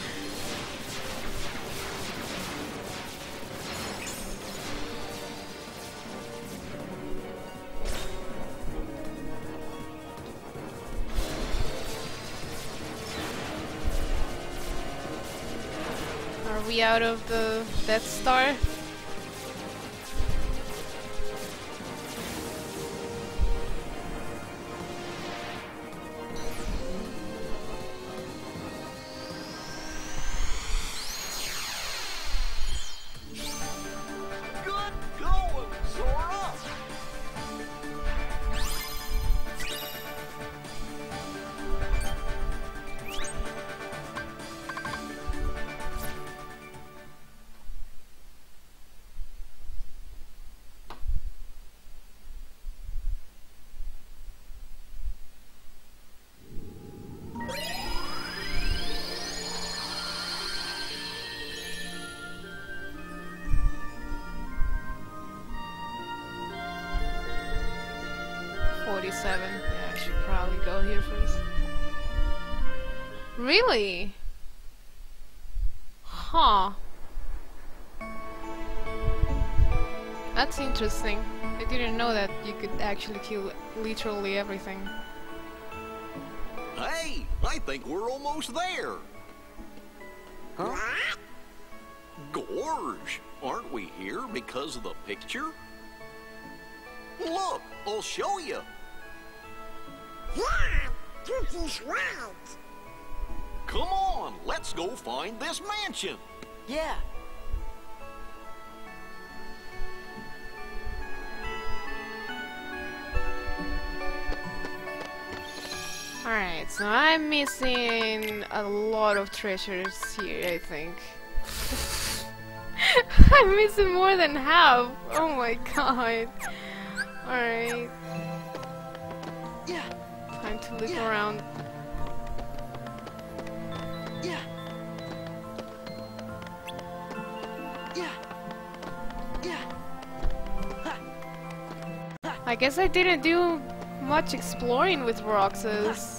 Are we out of the Death Star? Interesting. I didn't know that you could actually kill literally everything. Hey, I think we're almost there. Huh? Gorge, aren't we here because of the picture? Look, I'll show you. Yeah, Goofy's right. Come on, let's go find this mansion. Yeah. Alright, so I'm missing a lot of treasures here, I think. *laughs* I'm missing more than half. Oh my god. Alright. Yeah. Time to look Yeah. around. Yeah. Yeah. Yeah. I guess I didn't do much exploring with Roxas.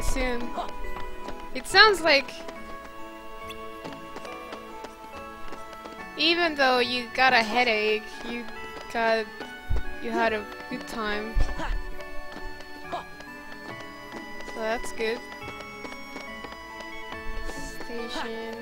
soon. It sounds like Even though you got a headache, you got you had a good time. So that's good. Station.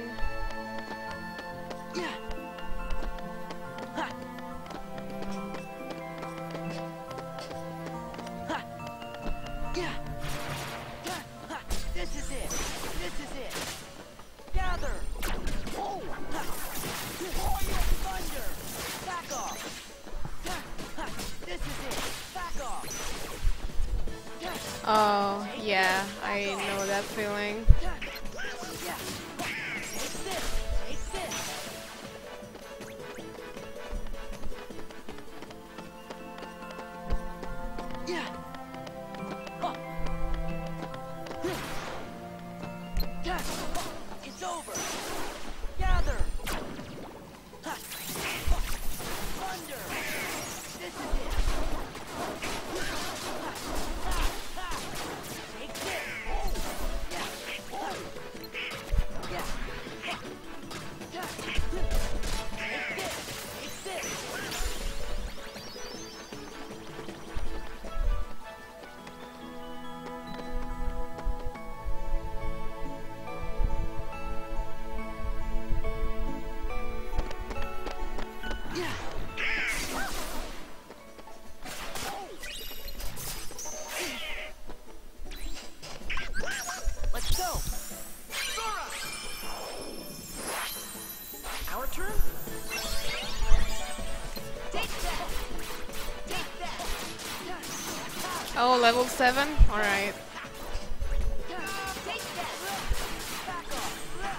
7? Alright.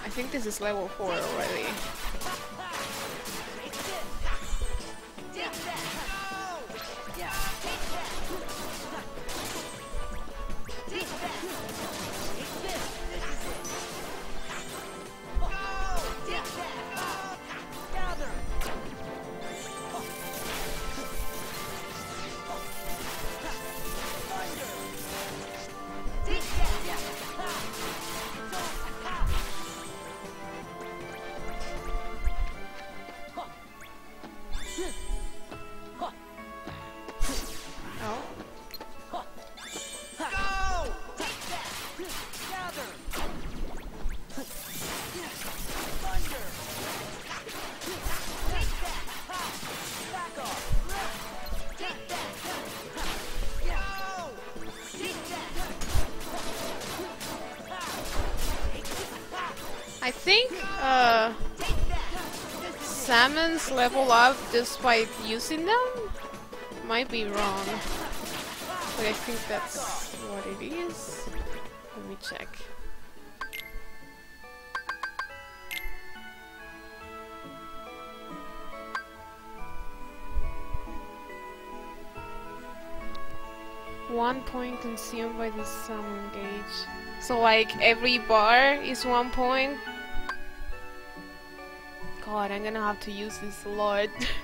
I think this is level 4 already. Level up by using them? Might be wrong. But I think that's what it is. Let me check. One point consumed by the summon gauge. So like every bar is one point? God, I'm gonna have to use this a lot. *laughs*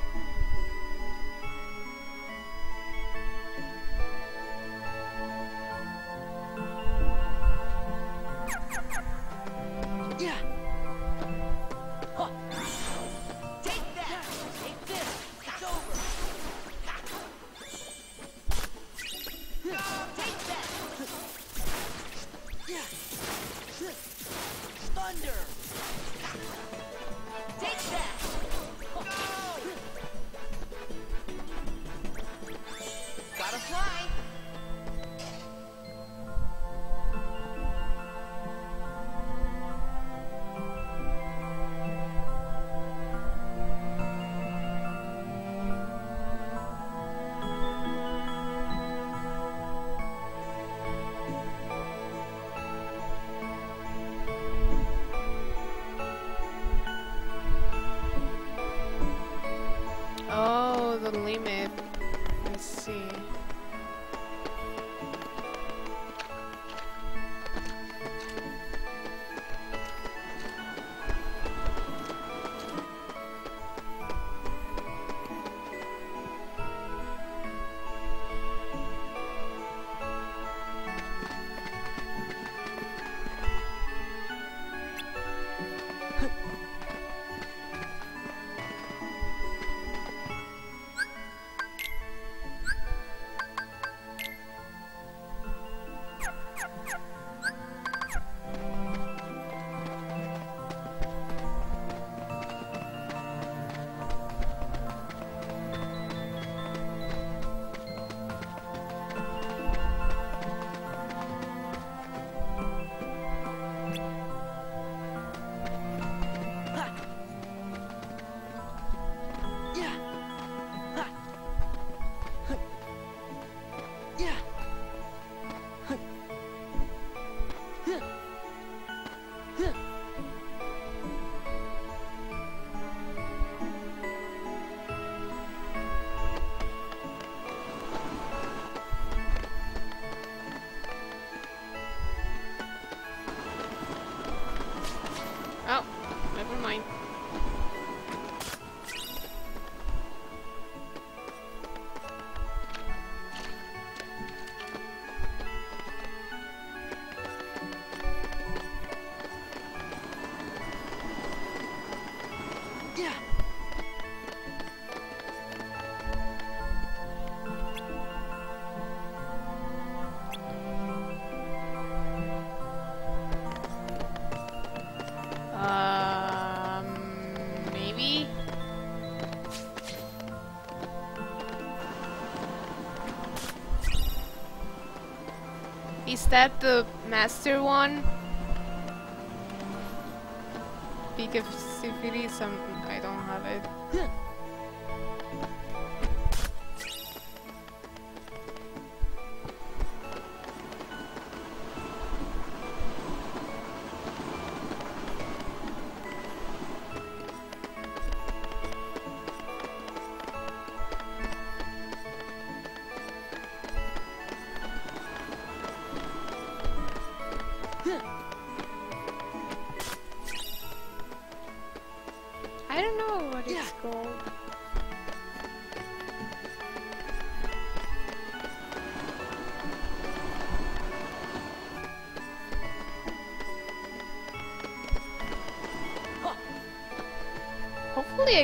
that the master one? If it is, um, I don't have it.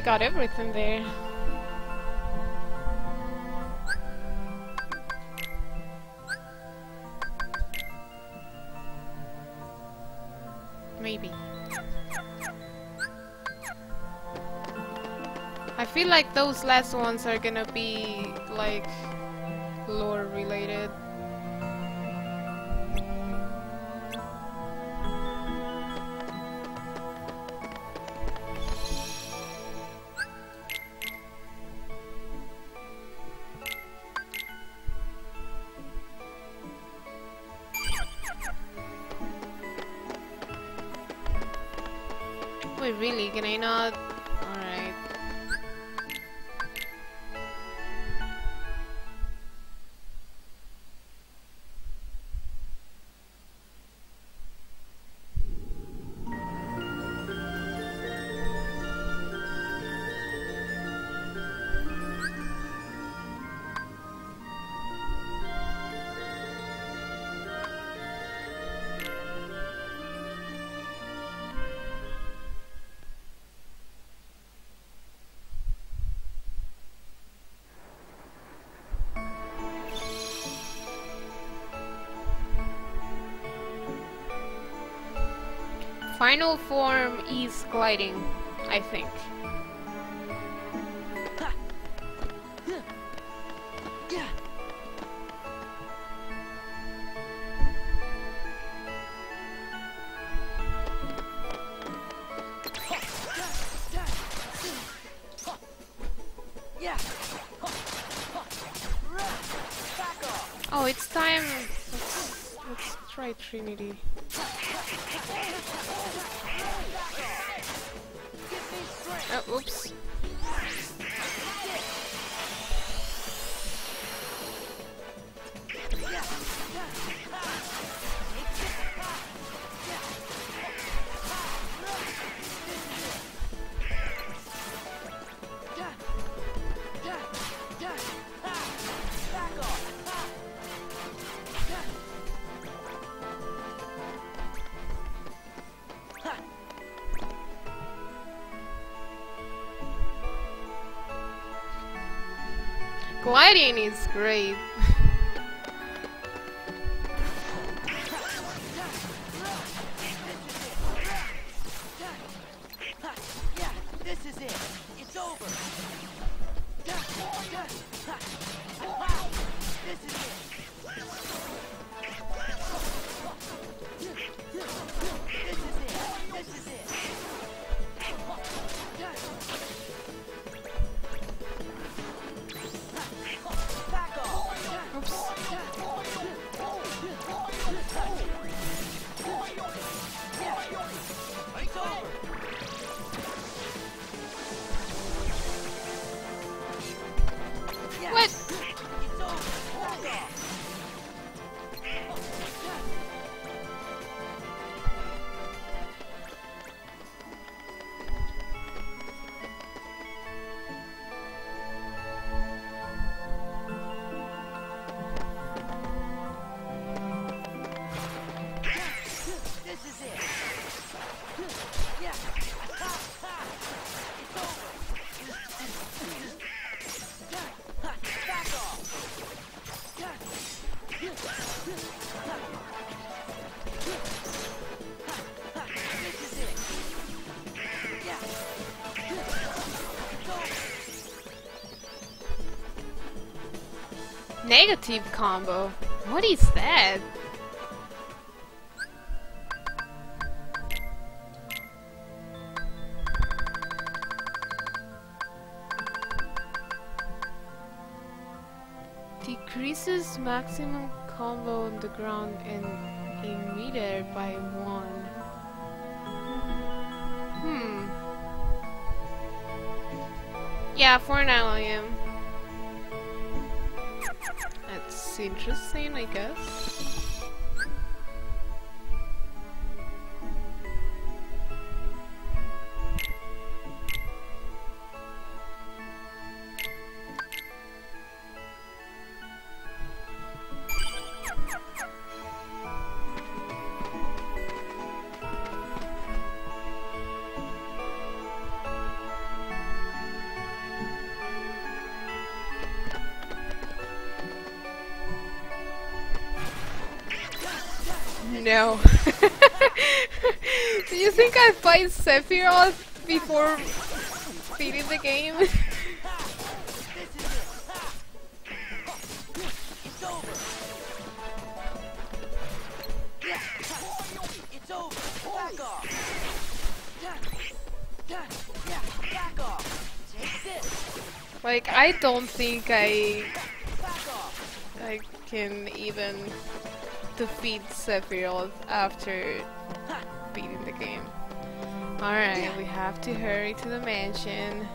I got everything there. Maybe. I feel like those last ones are gonna be like lore related. Final form is gliding, I think. Gliding negative combo. What is that? Decreases maximum combo on the ground and in meter by one. Hmm. Yeah, for now I am. Interesting, I guess. Before beating the game? *laughs* Like, I don't think I... I can even defeat Sephiroth after. Alright, we have to hurry to the mansion.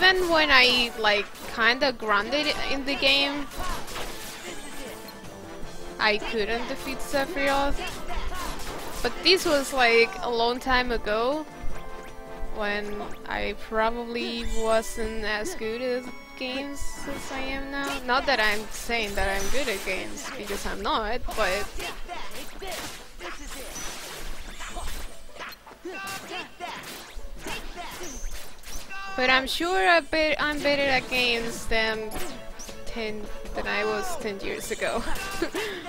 Even when I like kinda grounded in the game, I couldn't defeat Sephiroth. But this was like a long time ago when I probably wasn't as good at games as I am now. Not that I'm saying that I'm good at games because I'm not, but I'm sure I bet I'm better at games than ten than I was ten years ago. *laughs*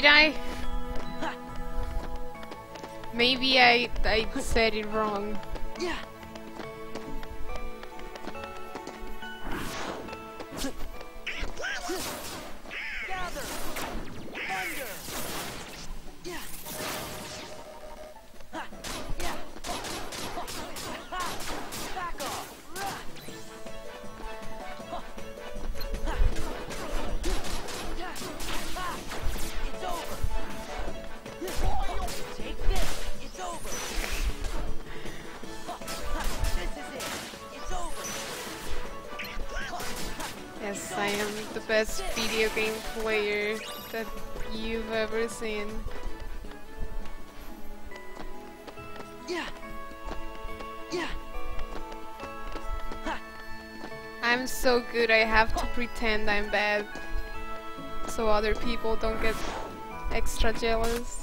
did I? Maybe I I said it wrong. player that you've ever seen. Yeah. Yeah. Ha. I'm so good I have to pretend I'm bad so other people don't get extra jealous.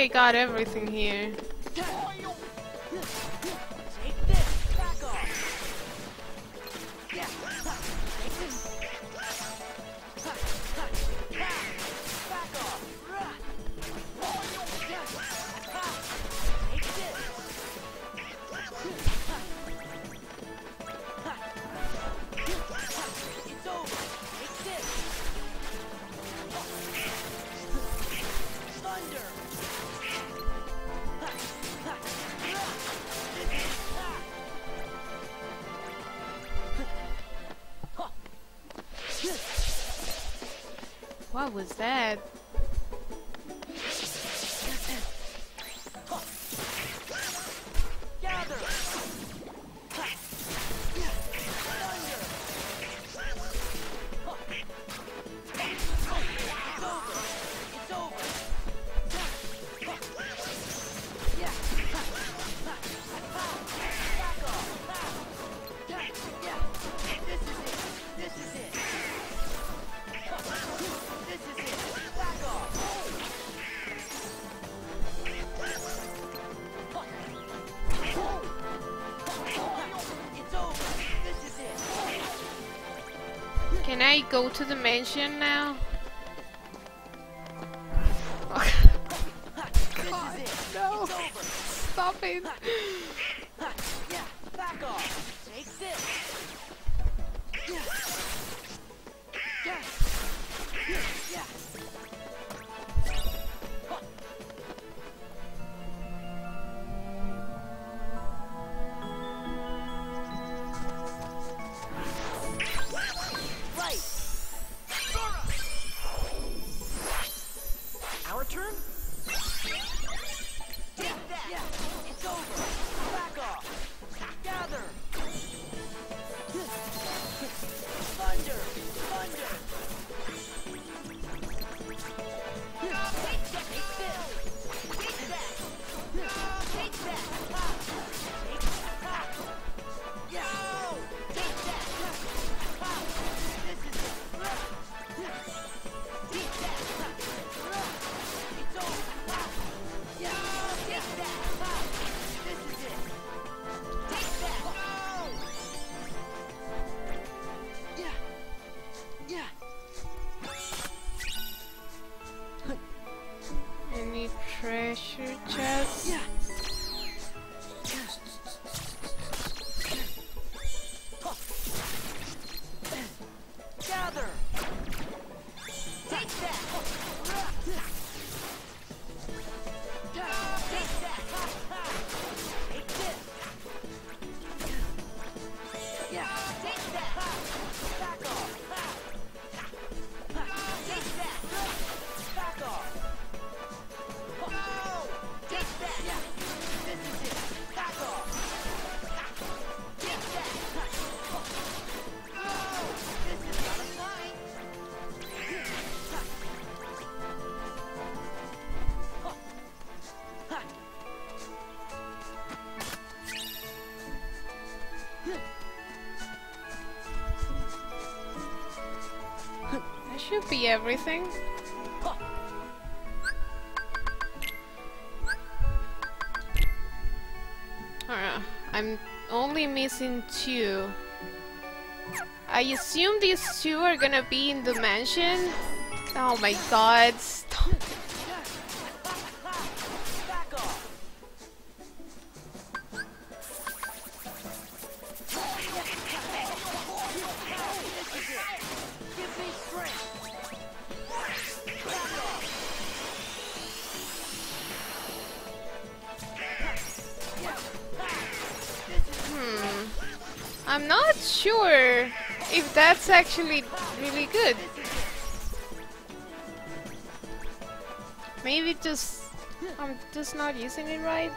I got everything here. was that? go to the mansion now? Everything. I'm only missing two. I assume these two are gonna be in the mansion. Oh my god, actually really good. Maybe just I'm just not using it right.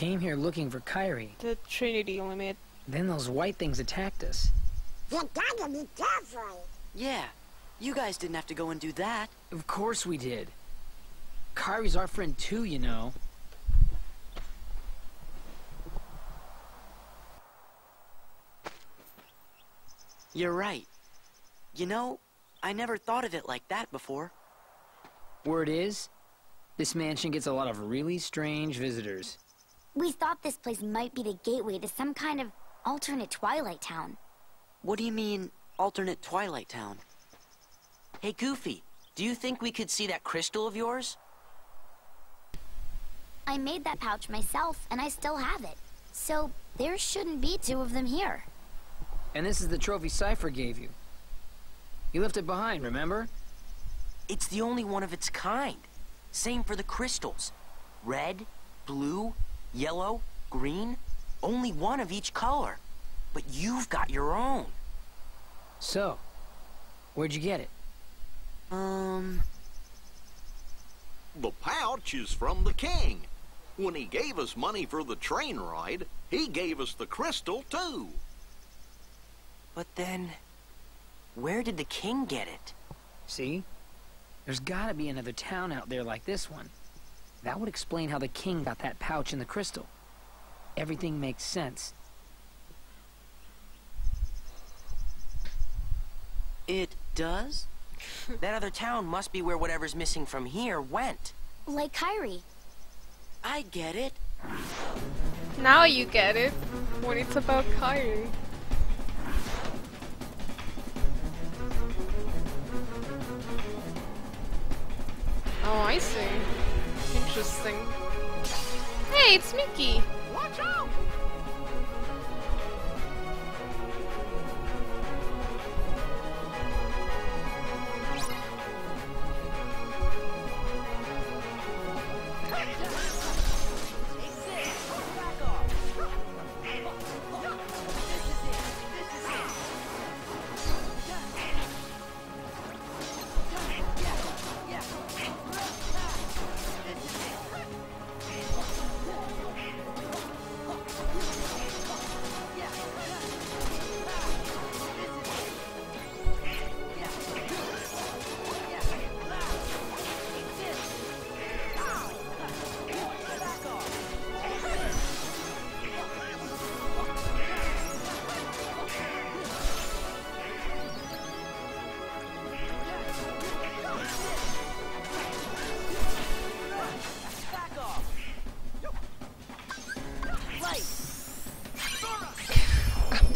Came here looking for Kairi. The Trinity limit. Then those white things attacked us. You gotta be careful. Yeah, you guys didn't have to go and do that. Of course we did. Kairi's our friend too, you know. You're right. You know, I never thought of it like that before. Word is, this mansion gets a lot of really strange visitors. We thought this place might be the gateway to some kind of alternate Twilight Town. What do you mean, alternate Twilight Town? Hey, Goofy, do you think we could see that crystal of yours? I made that pouch myself, and I still have it. So, there shouldn't be two of them here. And this is the trophy Seifer gave you. You left it behind, remember? It's the only one of its kind. Same for the crystals. Red, blue, yellow, green. Only one of each color. But you've got your own. So, where'd you get it? Um... The pouch is from the king. When he gave us money for the train ride, he gave us the crystal too. But then, where did the king get it? See? There's gotta be another town out there like this one. That would explain how the king got that pouch in the crystal. Everything makes sense. It does? *laughs* that other town must be where whatever's missing from here went. Like Kairi. I get it. Now you get it when it's about Kairi. Oh, I see. Interesting. Hey, it's Mickey. Watch out!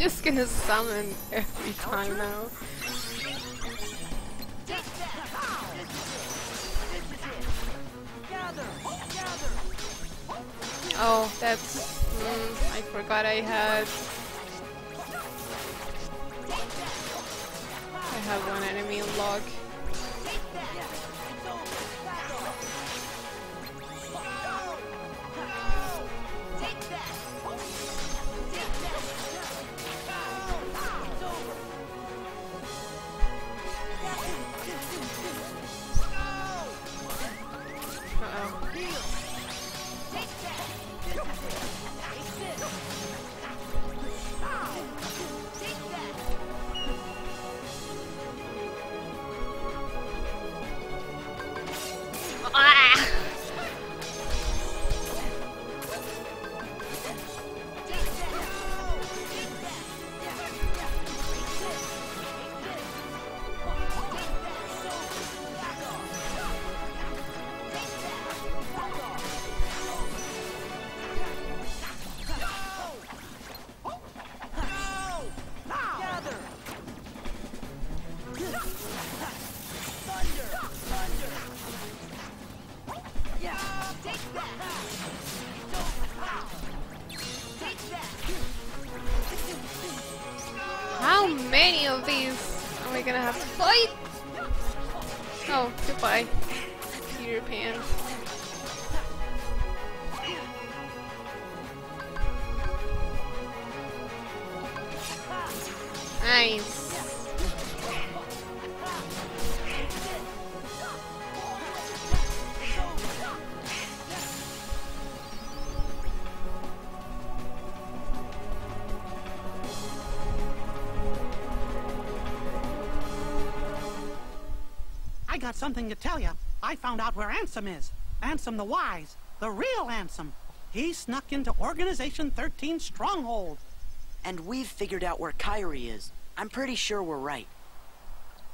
Just gonna summon every time now. Oh, that's... Mm, I forgot I had... I have one enemy log. Found out where Ansem is. Ansem the Wise. The real Ansem. He snuck into Organization 13 Stronghold. And we've figured out where Kairi is. I'm pretty sure we're right.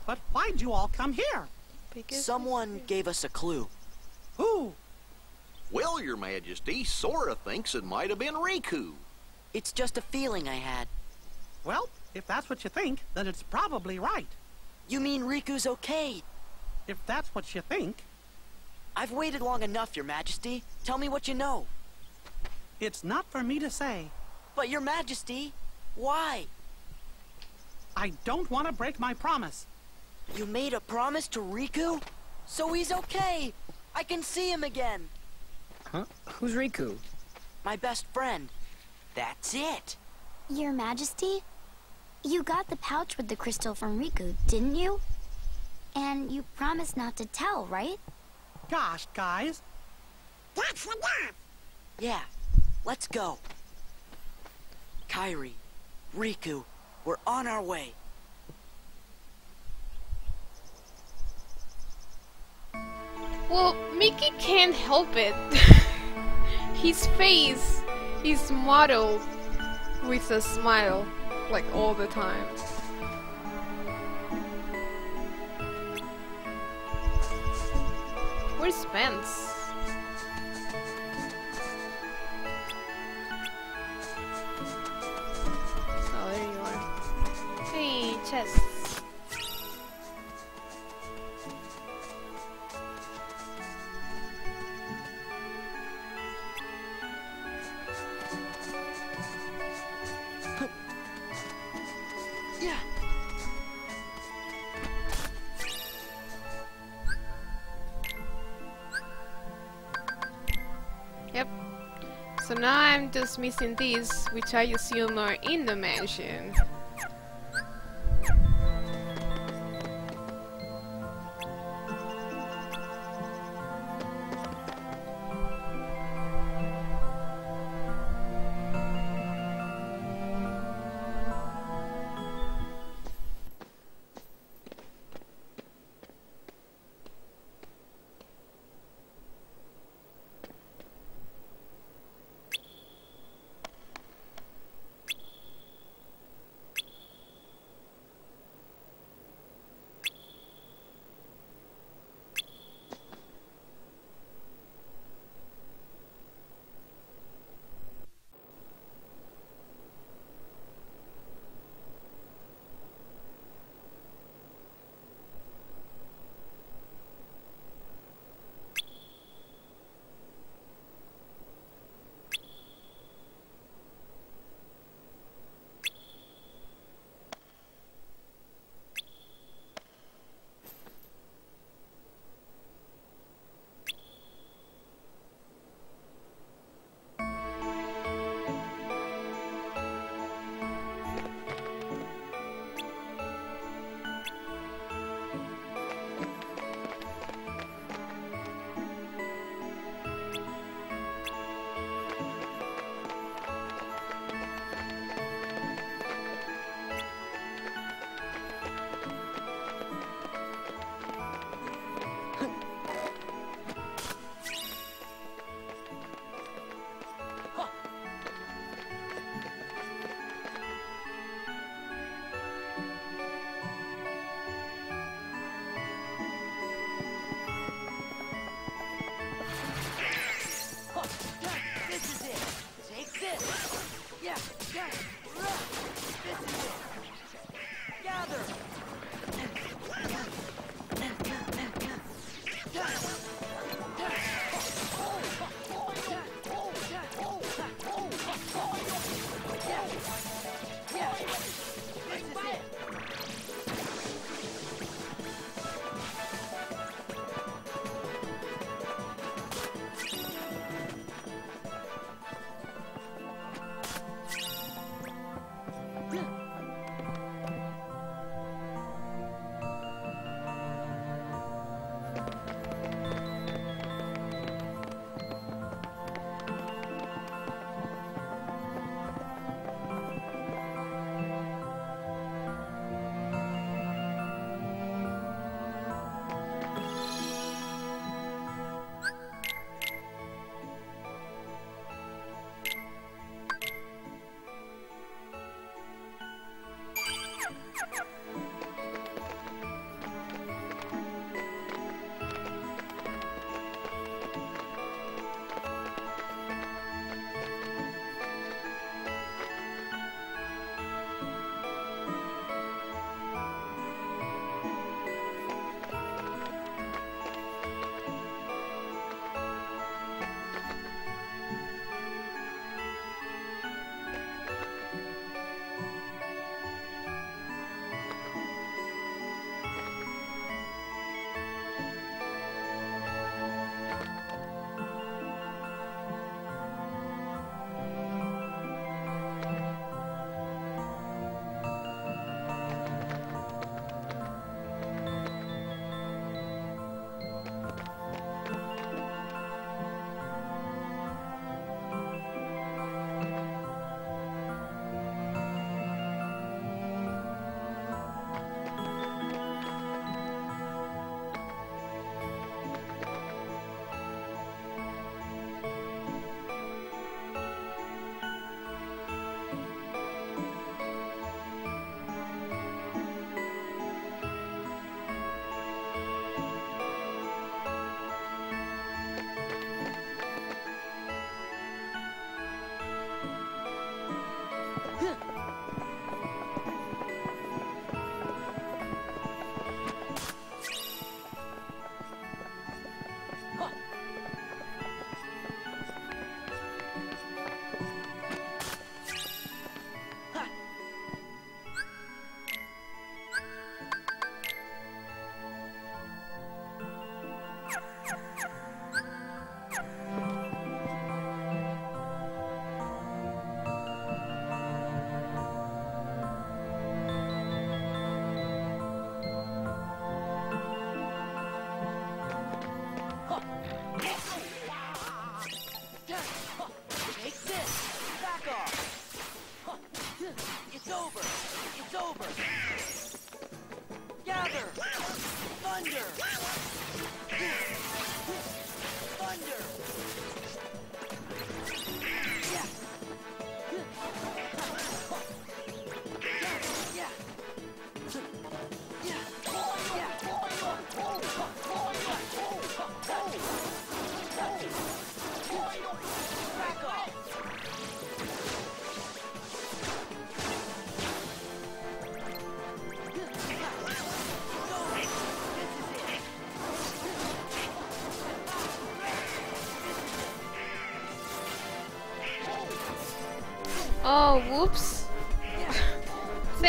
But why'd you all come here? Someone gave us a clue. Who? Well, Your Majesty, Sora thinks it might have been Riku. It's just a feeling I had. Well, if that's what you think, then it's probably right. You mean Riku's okay? If that's what you think. I've waited long enough, Your Majesty. Tell me what you know. It's not for me to say. But Your Majesty, why? I don't want to break my promise. You made a promise to Riku? So he's okay. I can see him again. Huh? Who's Riku? My best friend. That's it. Your Majesty, you got the pouch with the crystal from Riku, didn't you? And you promised not to tell, right? Gosh, guys. That's enough! Yeah, let's go. Kairi, Riku, we're on our way. Well, Mickey can't help it. *laughs* His face is modeled with a smile, like all the time. Where's Pence? Oh, there you are. Hey, chest. Now I'm just missing these, which I assume are in the mansion.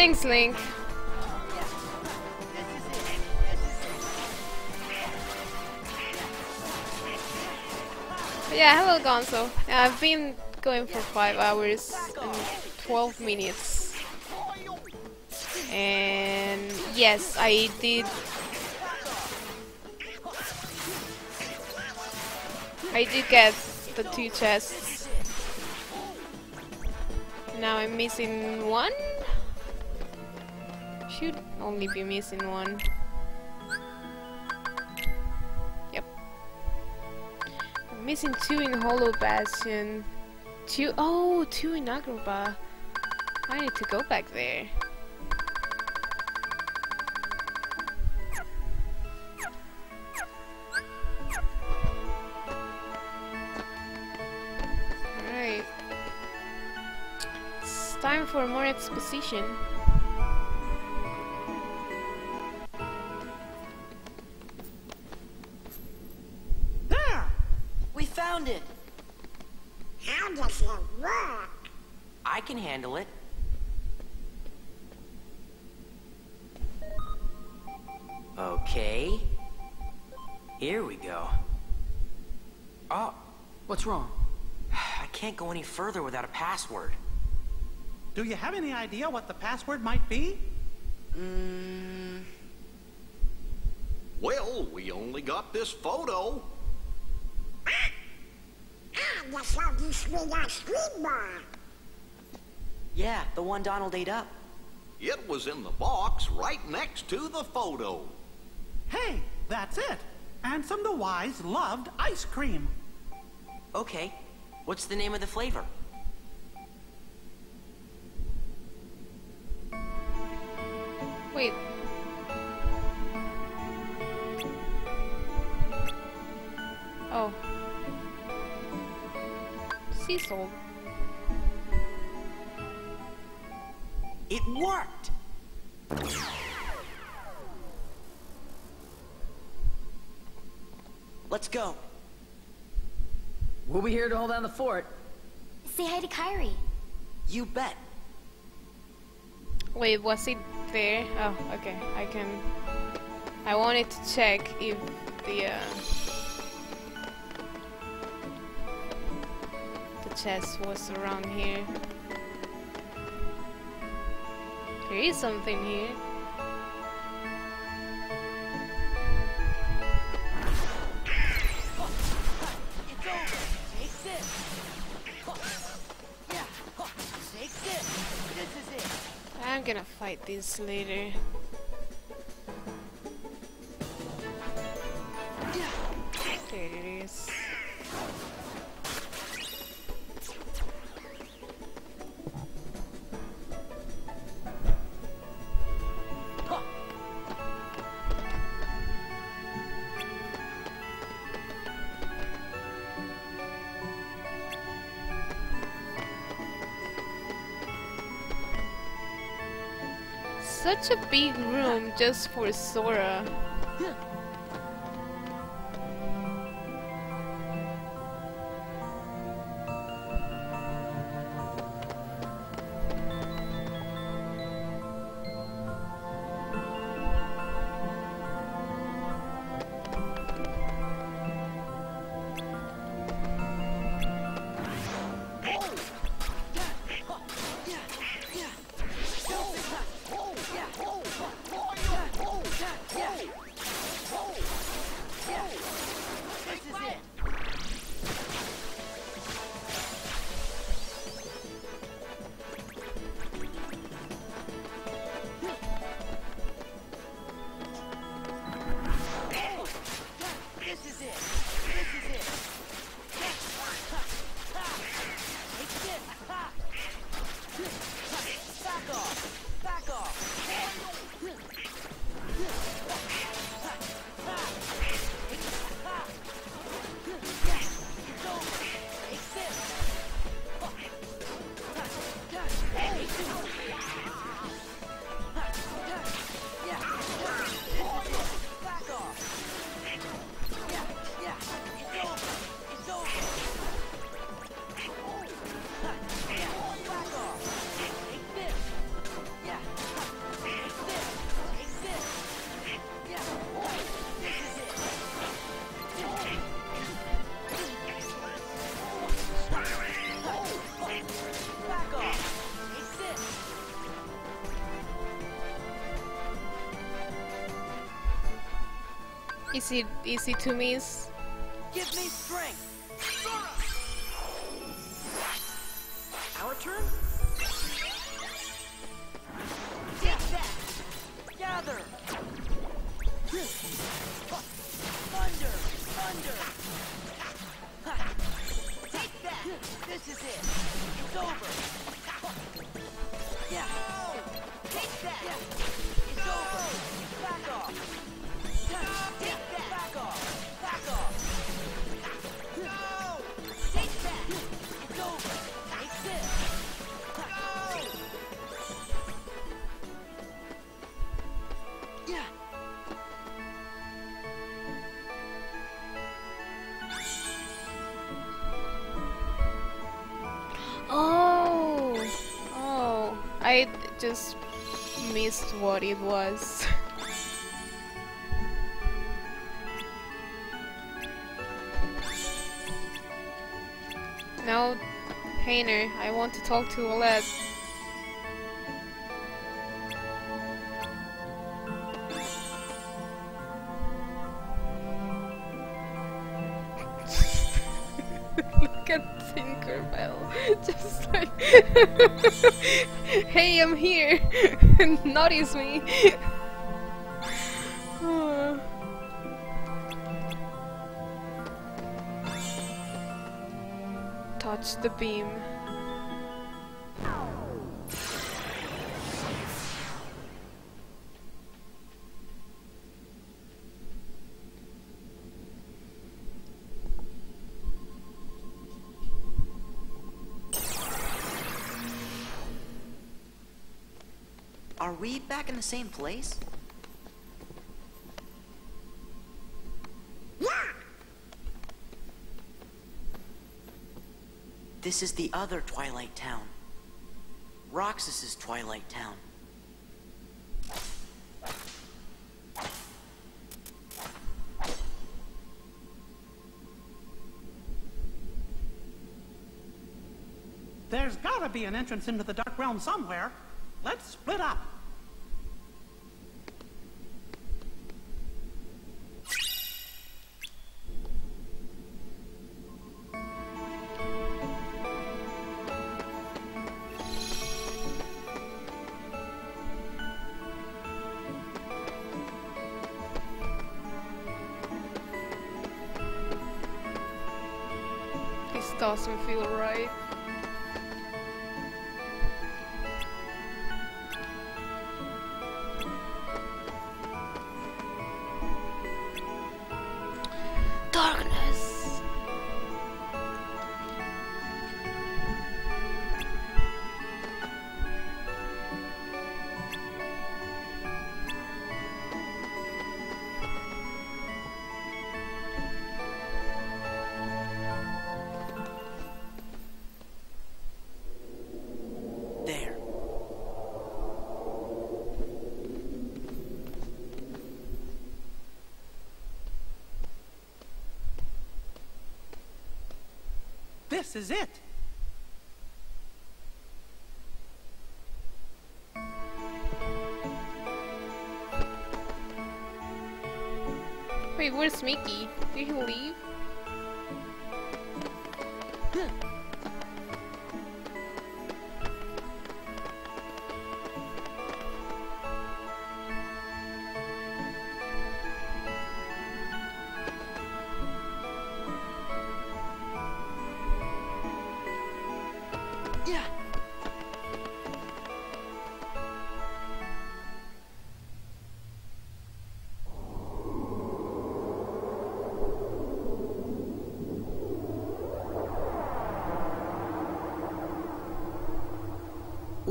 Thanks, Link. Yeah, hello Gonzo. I've been going for 5 hours and 12 minutes. And yes, I did I did get the two chests. Now I'm missing one? Only be missing one. Yep. I'm missing two in Hollow Bastion. Two oh, two in Agrabah. I need to go back there. Alright. It's time for more exposition. We. How does it work? I can handle it. Okay. Here we go. Oh, What's wrong? I can't go any further without a password. Do you have any idea what the password might be? Mm, Well, we only got this photo. Yeah, the one Donald ate up. It was in the box right next to the photo. Hey, that's it. Ansem the Wise loved ice cream. Okay, what's the name of the flavor? Wait. Oh. Sea salt. It worked! Let's go. We'll be here to hold down the fort. Say hi to Kairi. You bet. Wait, was it there? Oh, okay. I can. I wanted to check if the uh, chest was around here. There is something here. I'm gonna fight this later. Just for Sora. Is it Hayner, I want to talk to Olette. *laughs* Look at Tinkerbell. *laughs* Just like, *laughs* hey, I'm here. Notice me. The beam. Are we back in the same place? This is the other Twilight Town. Roxas's Twilight Town. There's gotta be an entrance into the Dark Realm somewhere. Let's split up. Feel This is it. Wait, where's Mickey? Did he leave?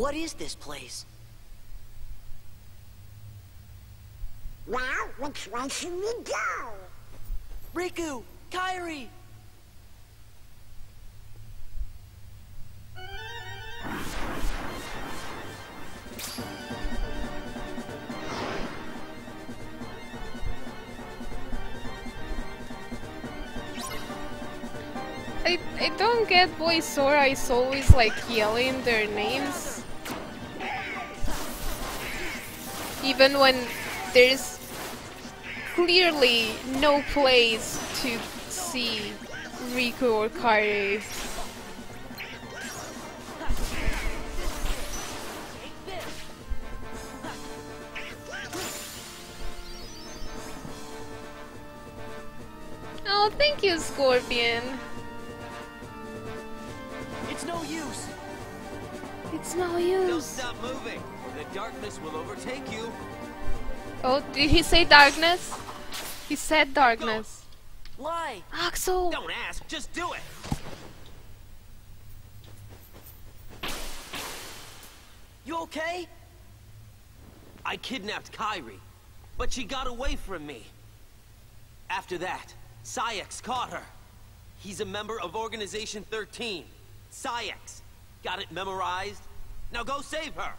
What is this place? Well, which way should we go? Riku! Kairi! I, I don't get why Sora is always like yelling their names. Even when there's clearly no place to see Riku or Kairi. He say darkness? He said darkness. Why? Axel! Ah, Don't ask, just do it. You okay? I kidnapped Kairi, but she got away from me. After that, Saïx caught her. He's a member of Organization 13. Saïx. Got it memorized? Now go save her!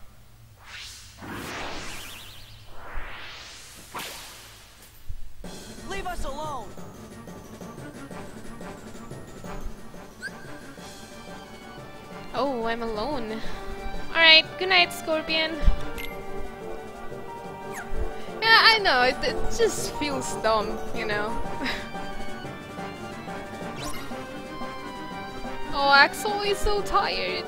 Leave us alone! Oh, I'm alone. Alright, good night, Scorpion. Yeah, I know, it, it just feels dumb, you know. *laughs* oh, Axel is so tired.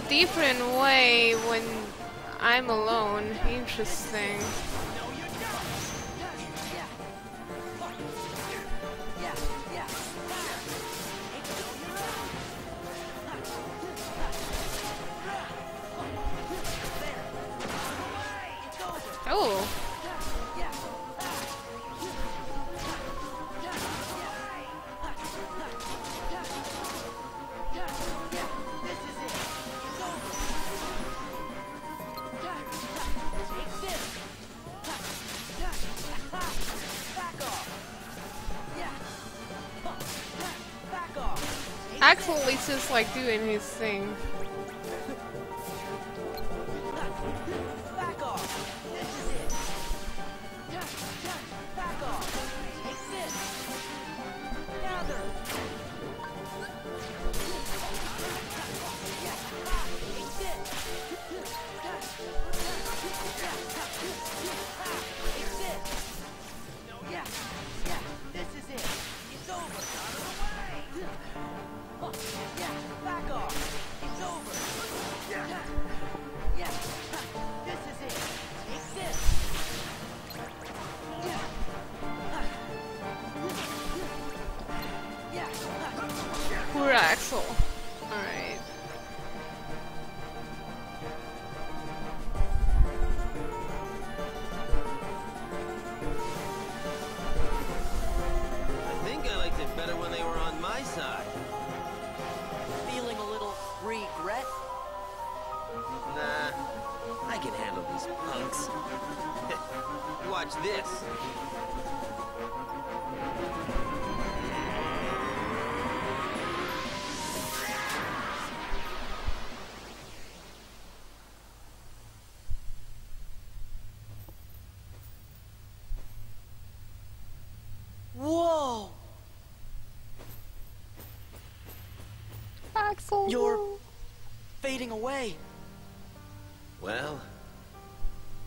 A different way when I'm alone. Interesting. Oh. Is just like doing his thing. Axel. You're fading away. Well,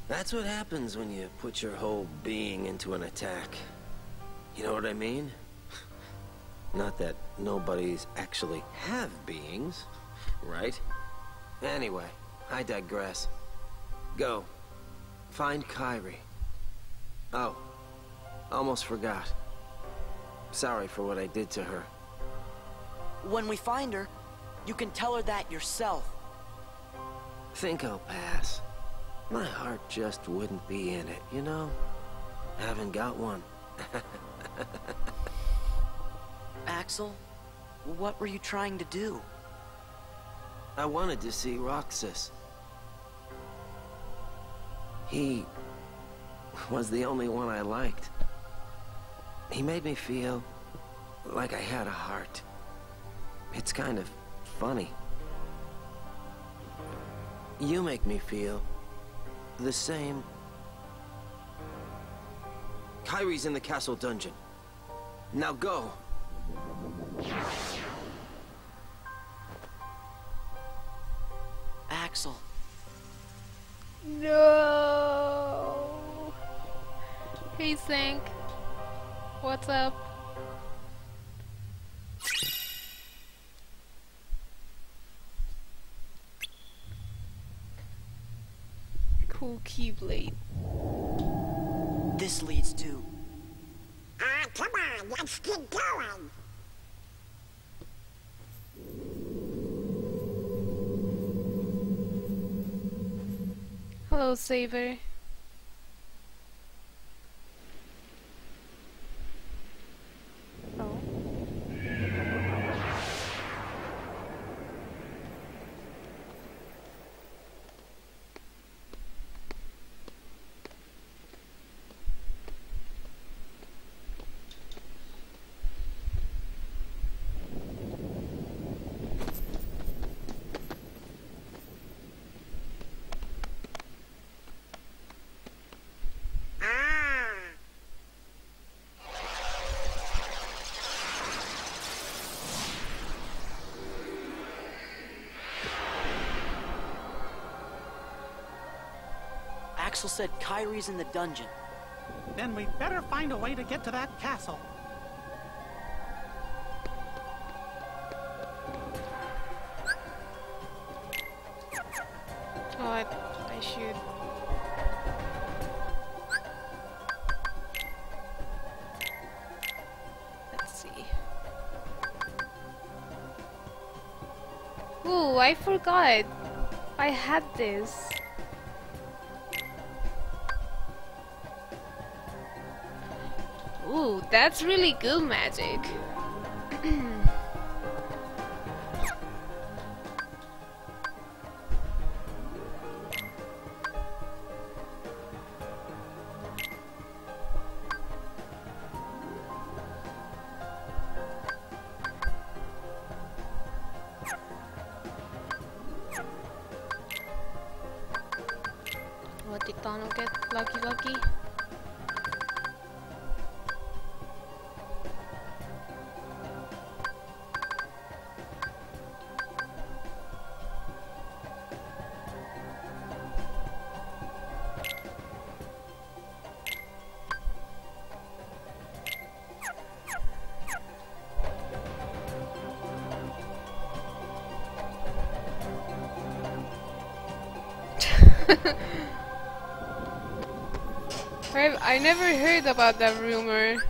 that's what happens when you put your whole being into an attack. You know what I mean? *laughs* Not that nobodies actually have beings, right? Anyway, I digress. Go. Find Kairi. Oh, almost forgot. Sorry for what I did to her. When we find her, you can tell her that yourself. Think I'll pass. My heart just wouldn't be in it, you know? I Haven't got one. *laughs* Axel, what were you trying to do? I wanted to see Roxas. He was the only one I liked. He made me feel like I had a heart. It's kind of funny. You make me feel the same. Kairi's in the castle dungeon. Now go. Keyblade. This leads to... Ah, come on, let's get going. Hello, Saber. Oh. Axel said Kairi's in the dungeon. Then we better find a way to get to that castle. Oh, I, I should. Let's see. Ooh, I forgot. I had this. That's really good magic. Never heard about that rumor.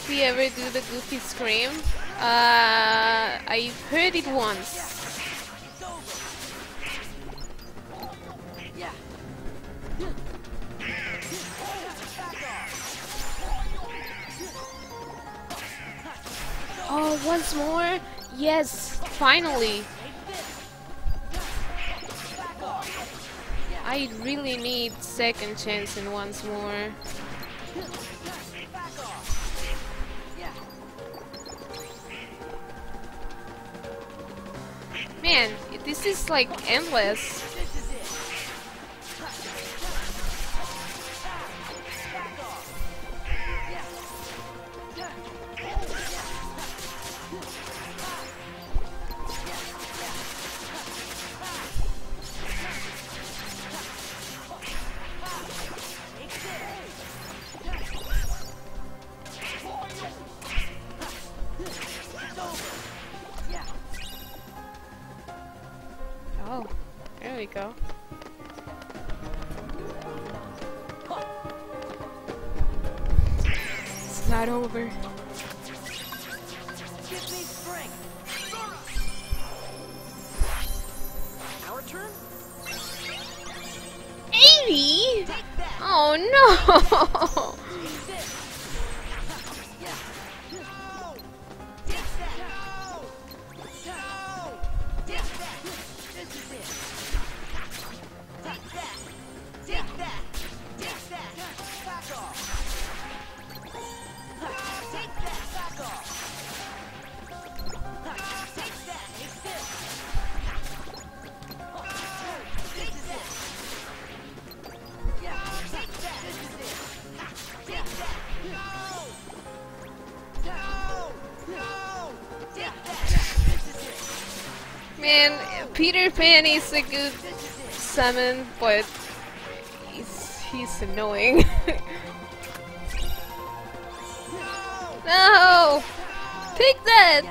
Goofy ever do the Goofy scream? Uh, I've heard it once. Oh, once more? Yes, finally. I really need second chance and once more. Like endless. A good summon, but he's, he's annoying. *laughs* no! Take that!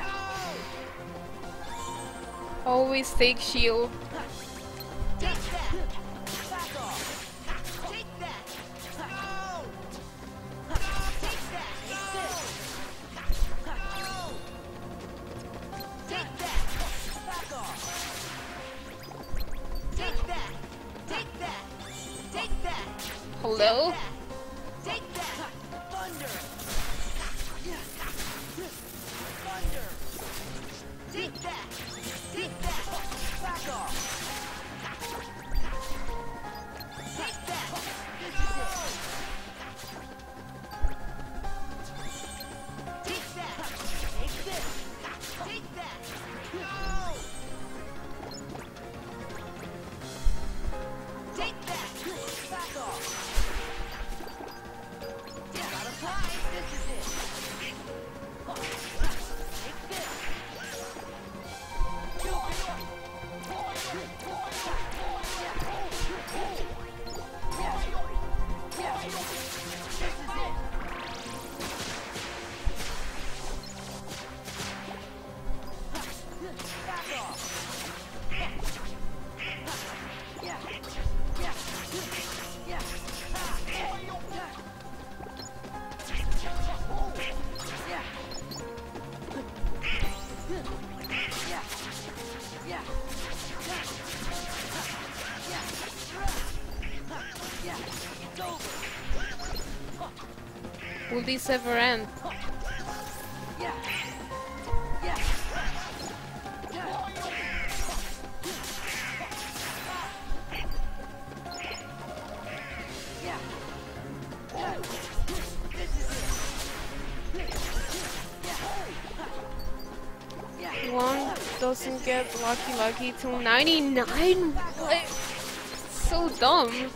Always take shield. This ever end? One doesn't get lucky lucky till 99? What? So dumb.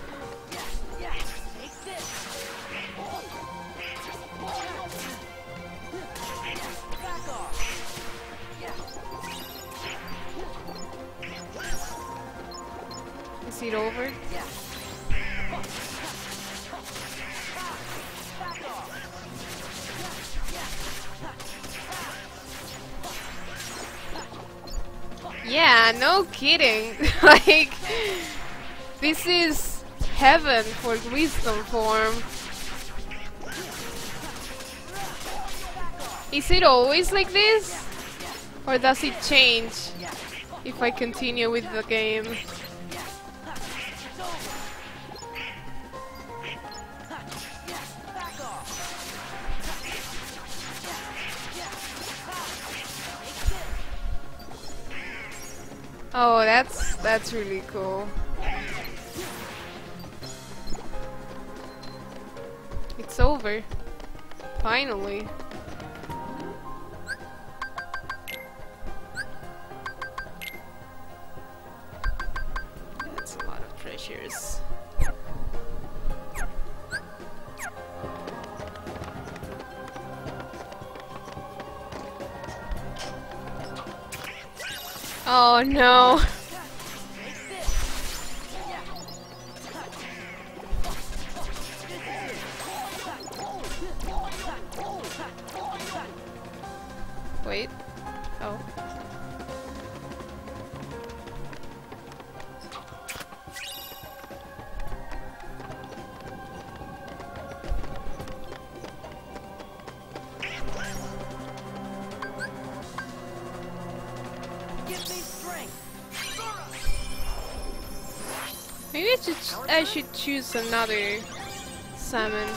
Wisdom form. Is it always like this? Or does it change if I continue with the game? Oh, that's that's really cool. Over. Finally. Another summon.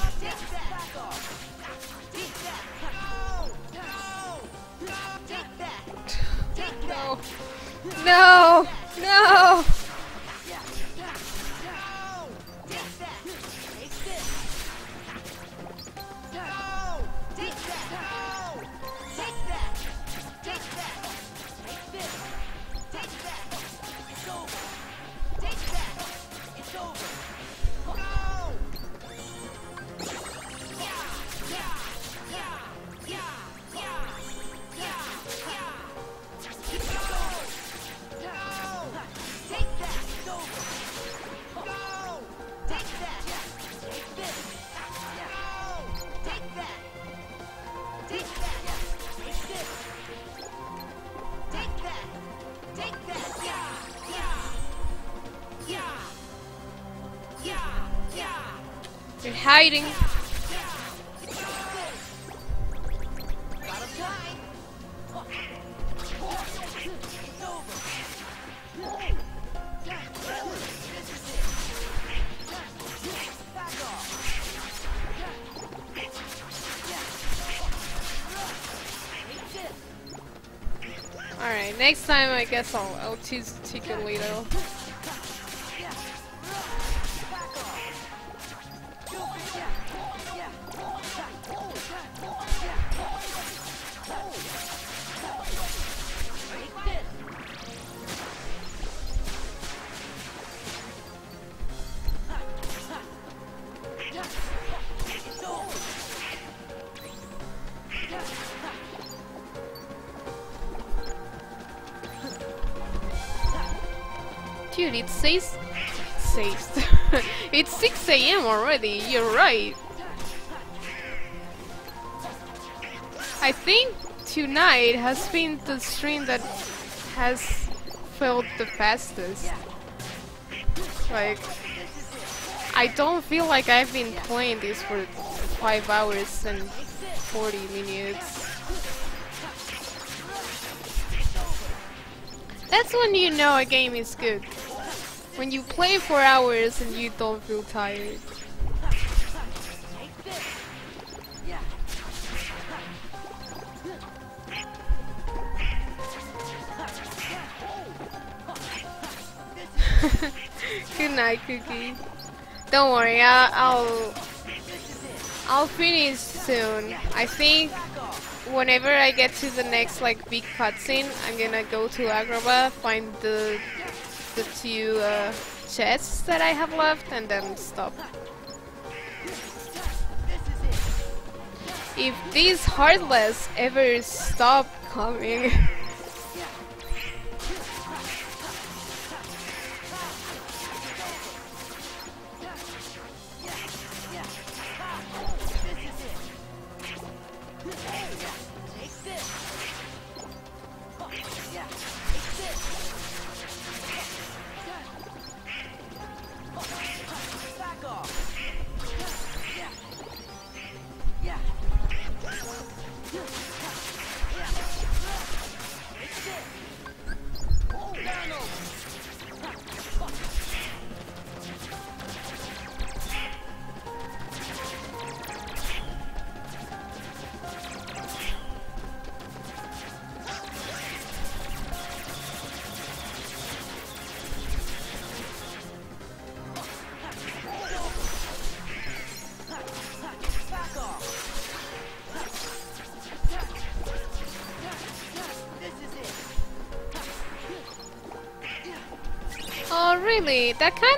Hiding. Alright, next time I guess I'll, I'll choose Chicken Little. Dude, a.m. already, you're right. I think tonight has been the stream that has felt the fastest. Like, I don't feel like I've been playing this for 5 hours and 40 minutes. That's when you know a game is good. When you play for hours and you don't feel tired. *laughs* Good night, Cookie. Don't worry, I'll, I'll I'll finish soon. I think whenever I get to the next like big cutscene, I'm gonna go to Agrabah, find the the two uh, chests that I have left, and then stop. If these Heartless ever stop coming. *laughs*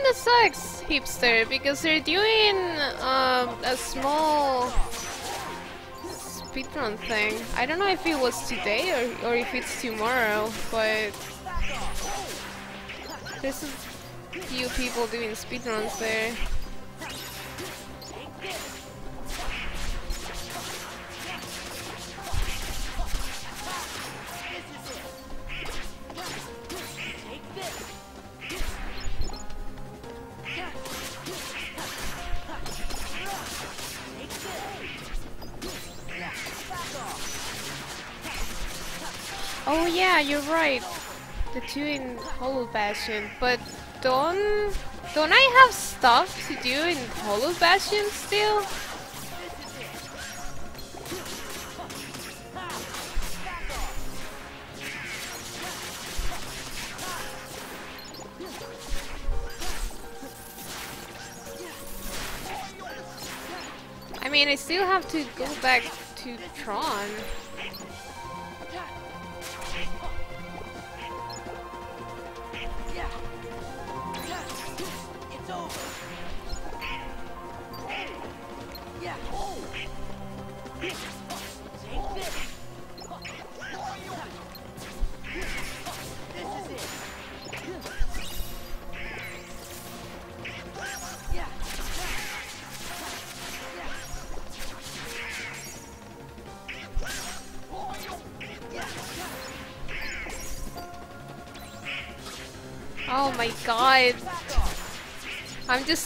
That kind of sucks, hipster, because they're doing um, a small speedrun thing. I don't know if it was today or, or if it's tomorrow, but there's a few people doing speedruns there. Right. The two in Hollow Bastion, but don't don't I have stuff to do in Hollow Bastion still? I mean, I still have to go back to Tron.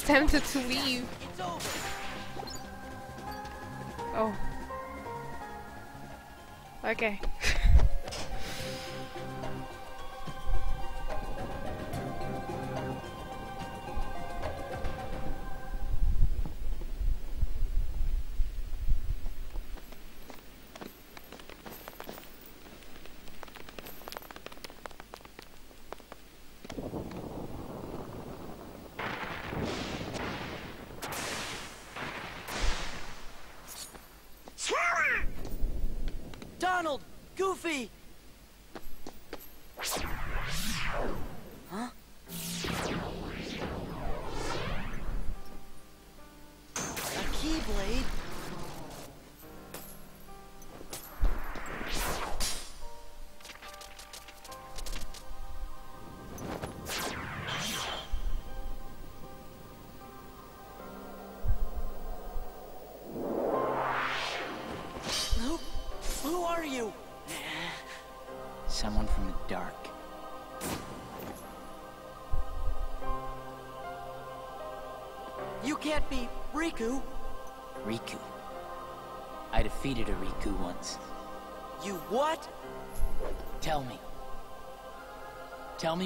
Tempted to leave.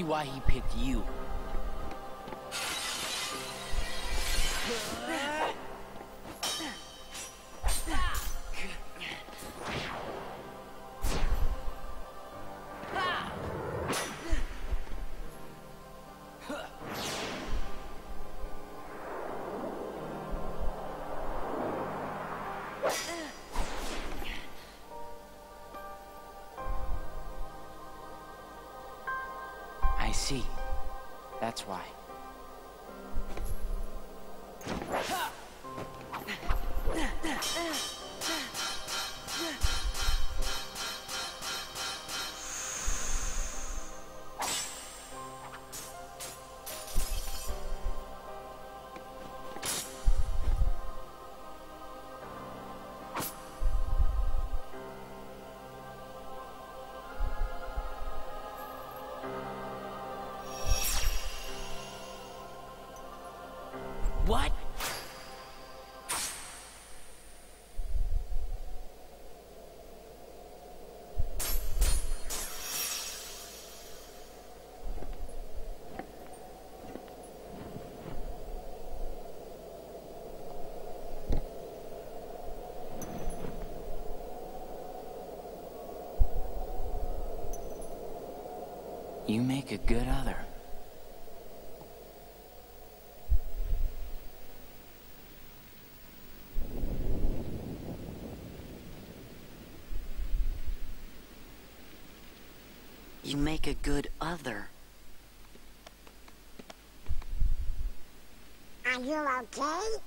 Why he picked make a good other. You make a good other. Are you okay?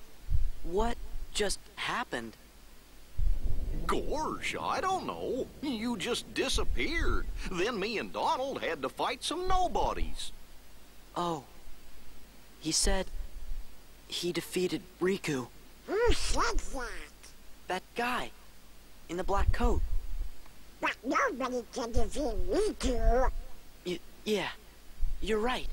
What just happened? Gorge, I don't know. You just disappeared. Then me and Donald had to fight some nobodies. Oh. He said he defeated Riku. Who said that? That guy. In the black coat. But nobody can defeat Riku. Y yeah. You're right.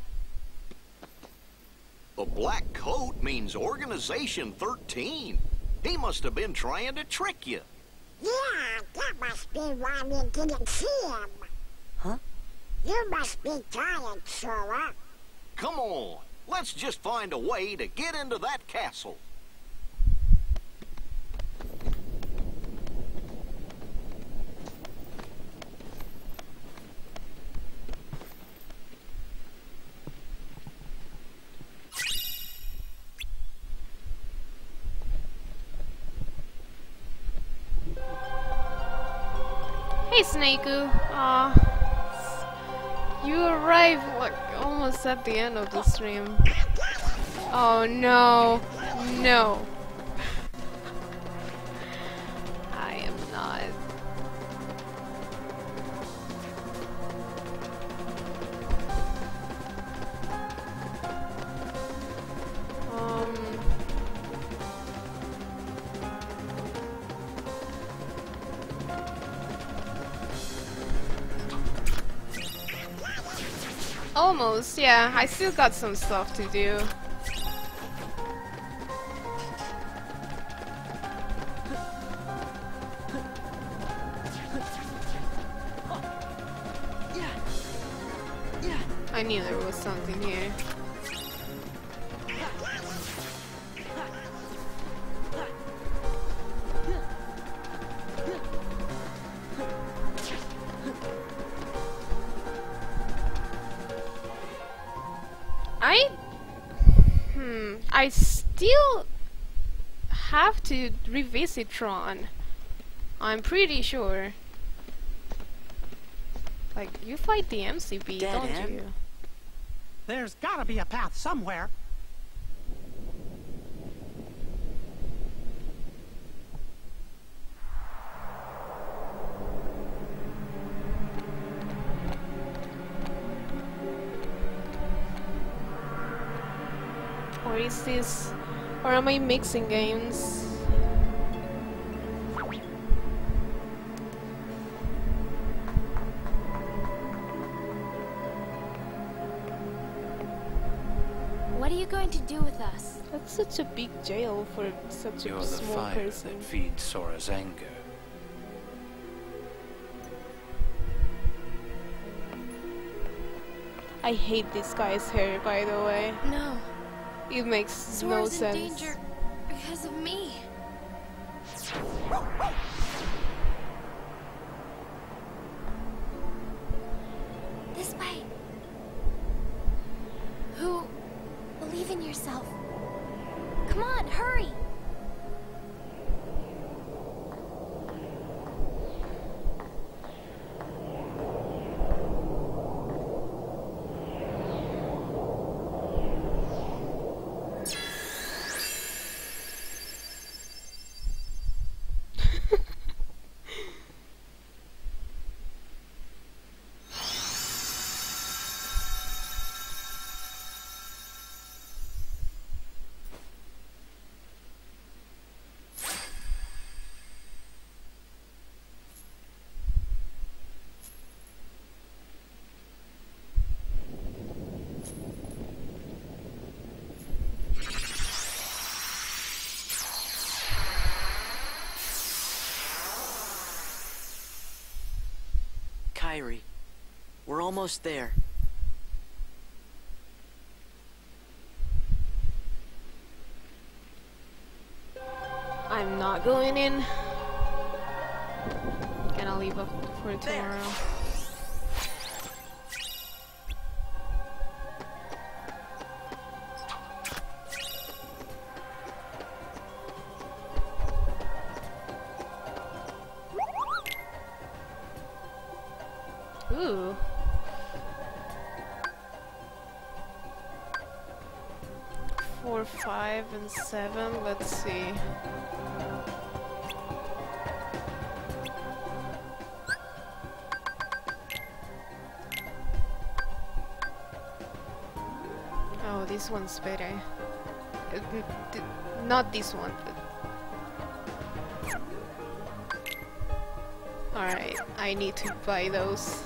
The black coat means Organization 13. He must have been trying to trick you. Yeah, that must be why we didn't see him. Huh? You must be tired, Sora. Come on. Let's just find a way to get into that castle. Hey, Snakeu. Aw. You arrived like almost at the end of the stream. Oh no. No. I still got some stuff to do. I knew there was something here. To revisit Tron. I'm pretty sure. Like you fight the MCP, Dead don't end? you? There's gotta be a path somewhere. Or is this or am I mixing games? Such a big jail for such a You're the small fire person. that feeds Sora's anger. I hate this guy's hair, by the way. No. It makes no Sora's in sense. danger because of me. Kairi. We're almost there. I'm not going in. Gonna leave up for tomorrow. Ooh. And seven. Let's see. Oh, this one's better. Uh, not this one. Alright, I need to buy those.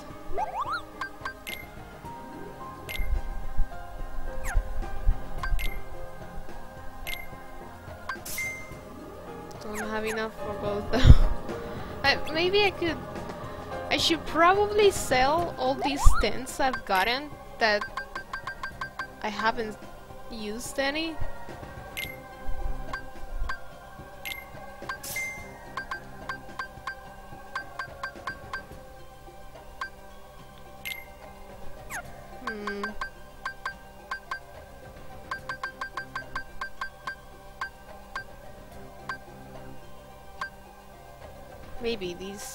Enough for both though. *laughs* I, maybe I could... I should probably sell all these tents I've gotten that I haven't used any.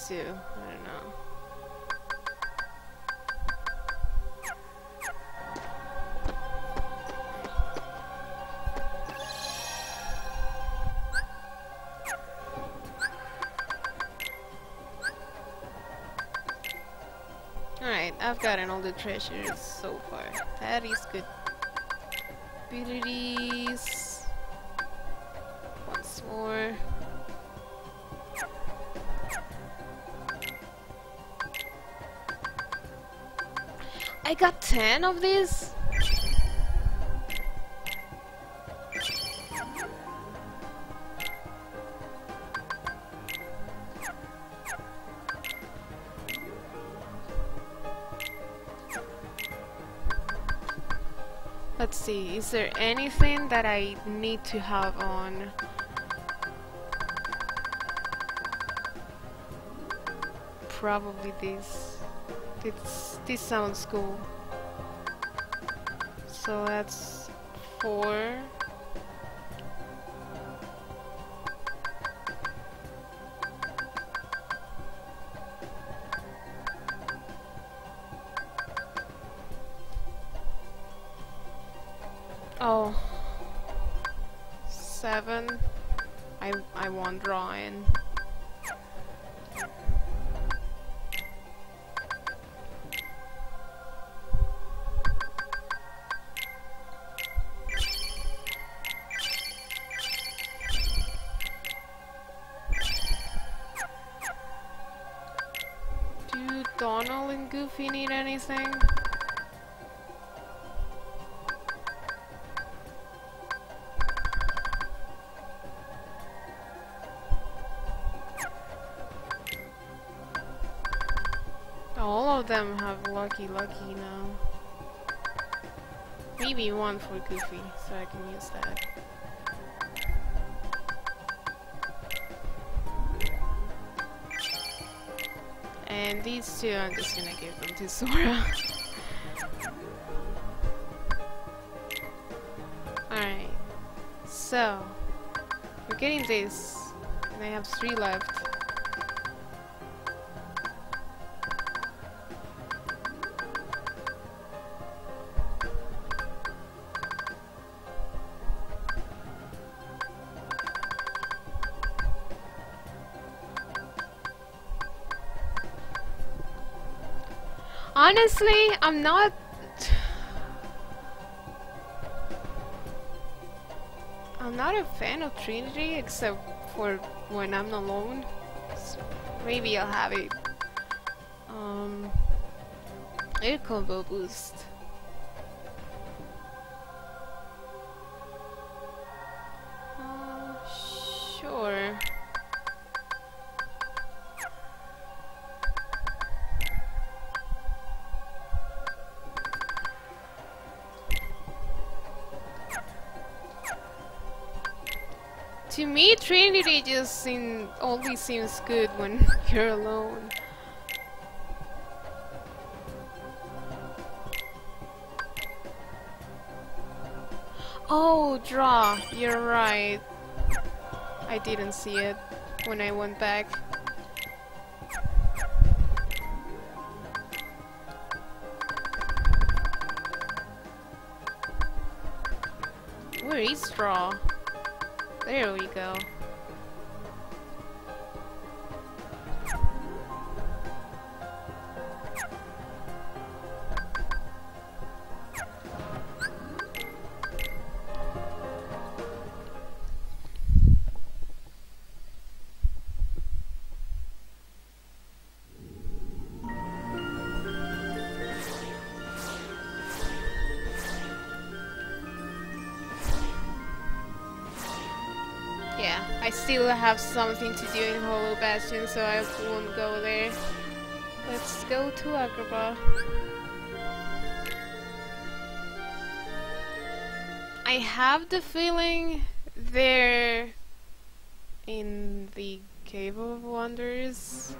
Two. I don't know. Alright, I've gotten all the treasures so far. That is good. Abilities. 10 of these? Let's see, is there anything that I need to have on? Probably this. This, this sounds cool. So that's four. Them have Lucky Lucky now. Maybe one for Goofy, so I can use that. And these two, I'm just gonna give them to Sora. *laughs* Alright. So, we're getting this, and I have three left. Honestly, I'm not. I'm not a fan of Trinity except for when I'm alone. S- Maybe I'll have it. Um, air combo boost. Me, just seem, always seems good when *laughs* you're alone. Oh, draw. You're right. I didn't see it when I went back. Where is straw? There we go. Yeah, I still have something to do in Hollow Bastion, so I won't go there. Let's go to Agrabah. I have the feeling they're in the Cave of Wonders.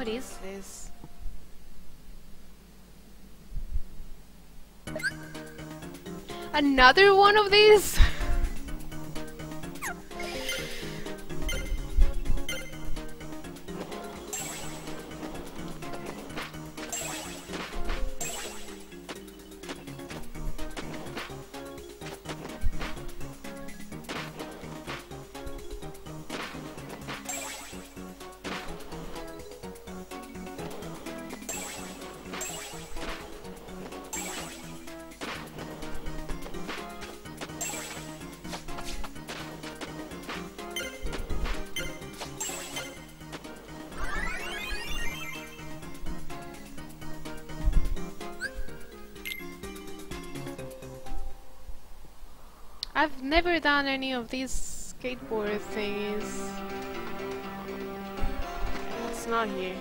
What is this? Another one of these? Never done any of these skateboard thingies. It's not here.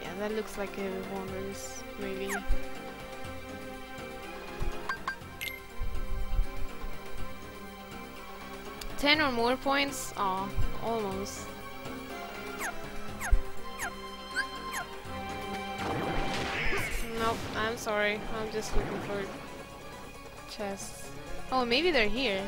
Yeah, that looks like a or more points? Aw, almost. Nope, I'm sorry. I'm just looking for chests. Oh, maybe they're here.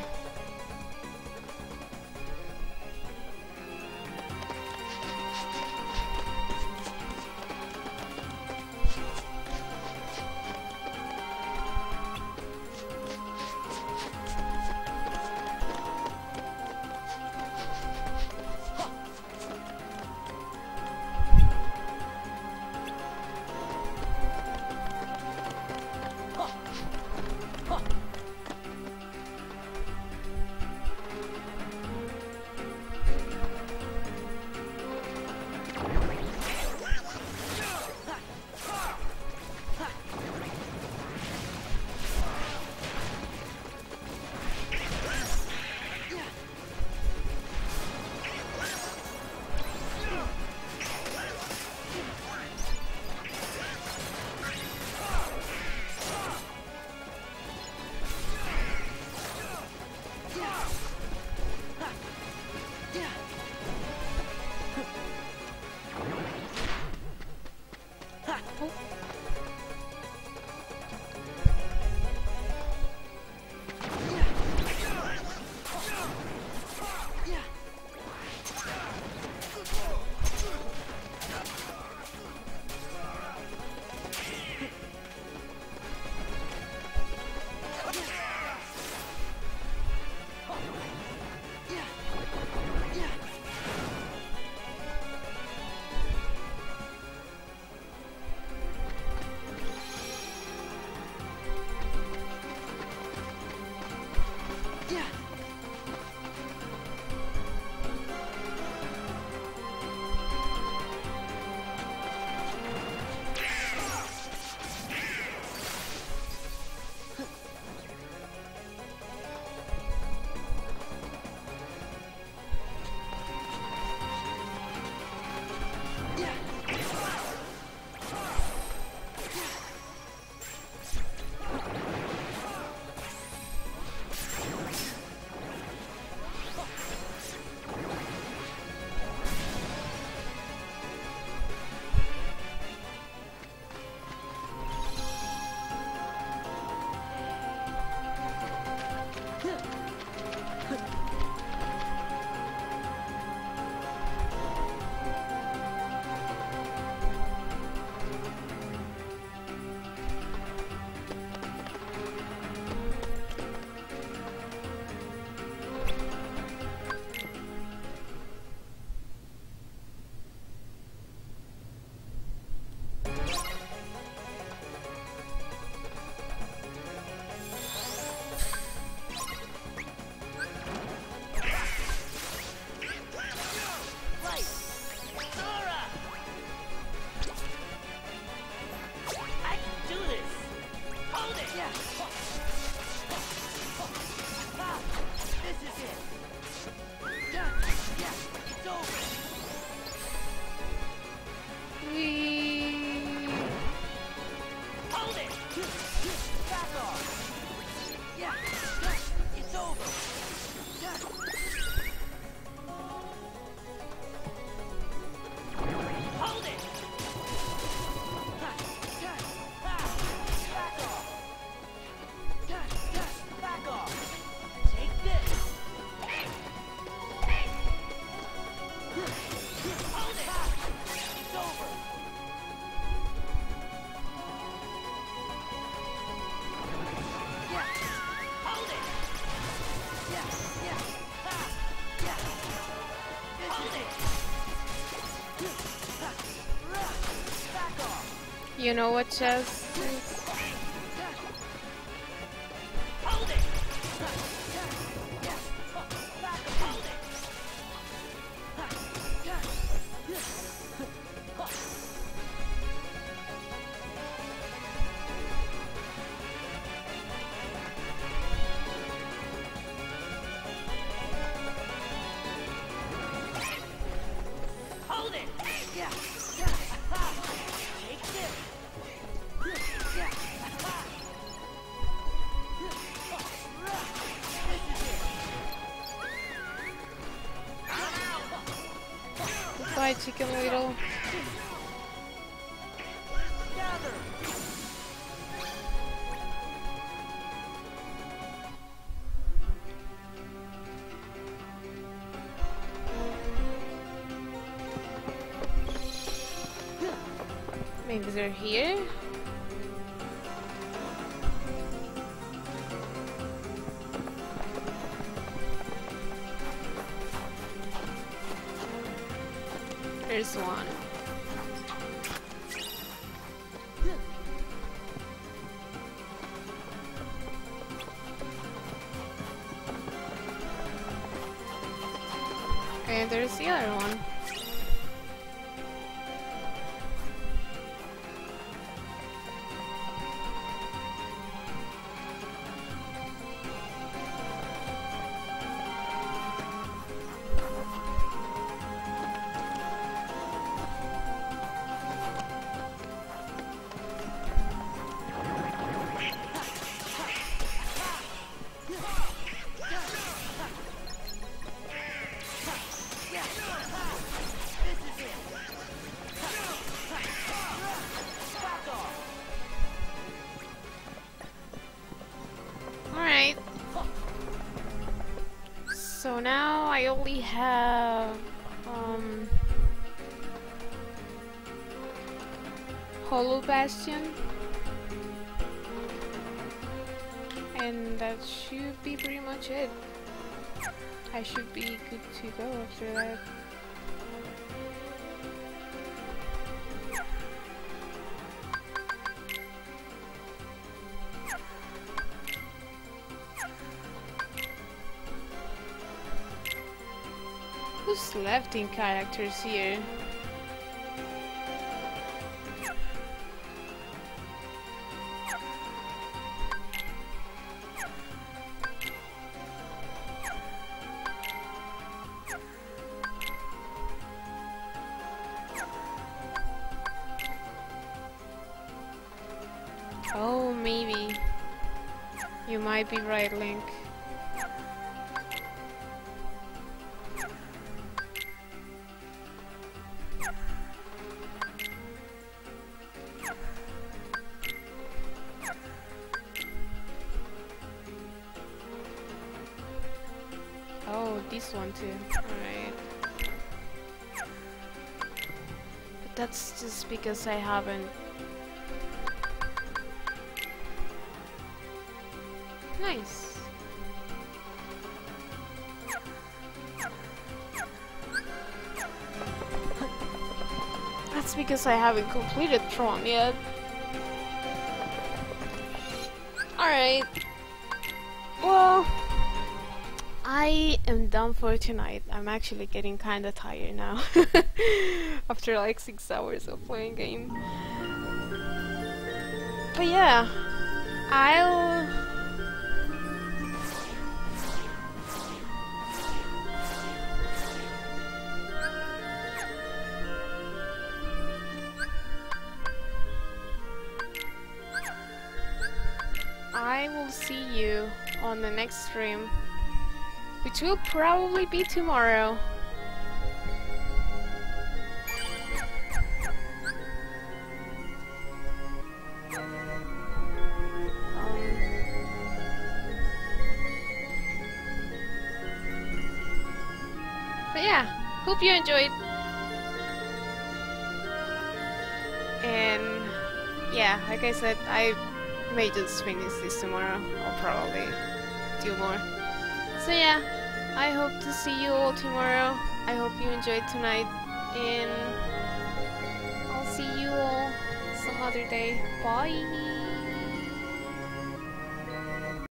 You know what chess They're here? There's one. And there's the other one. So now I only have um Hollow Bastion. And that should be pretty much it. I should be good to go after that. Who's left in characters here? Oh, maybe. You might be right, Link. Alright. But that's just because I haven't... Nice. That's because I haven't completed Tron yet. Alright. Am done for tonight. I'm actually getting kinda tired now. *laughs* After like 6 hours of playing game. But yeah, I'll... I will see you on the next stream, which will probably be tomorrow. Um, but yeah, hope you enjoyed. And yeah, like I said, I may just finish this tomorrow. I'll probably do more. So yeah, I hope to see you all tomorrow. I hope you enjoyed tonight, and I'll see you all some other day. Bye.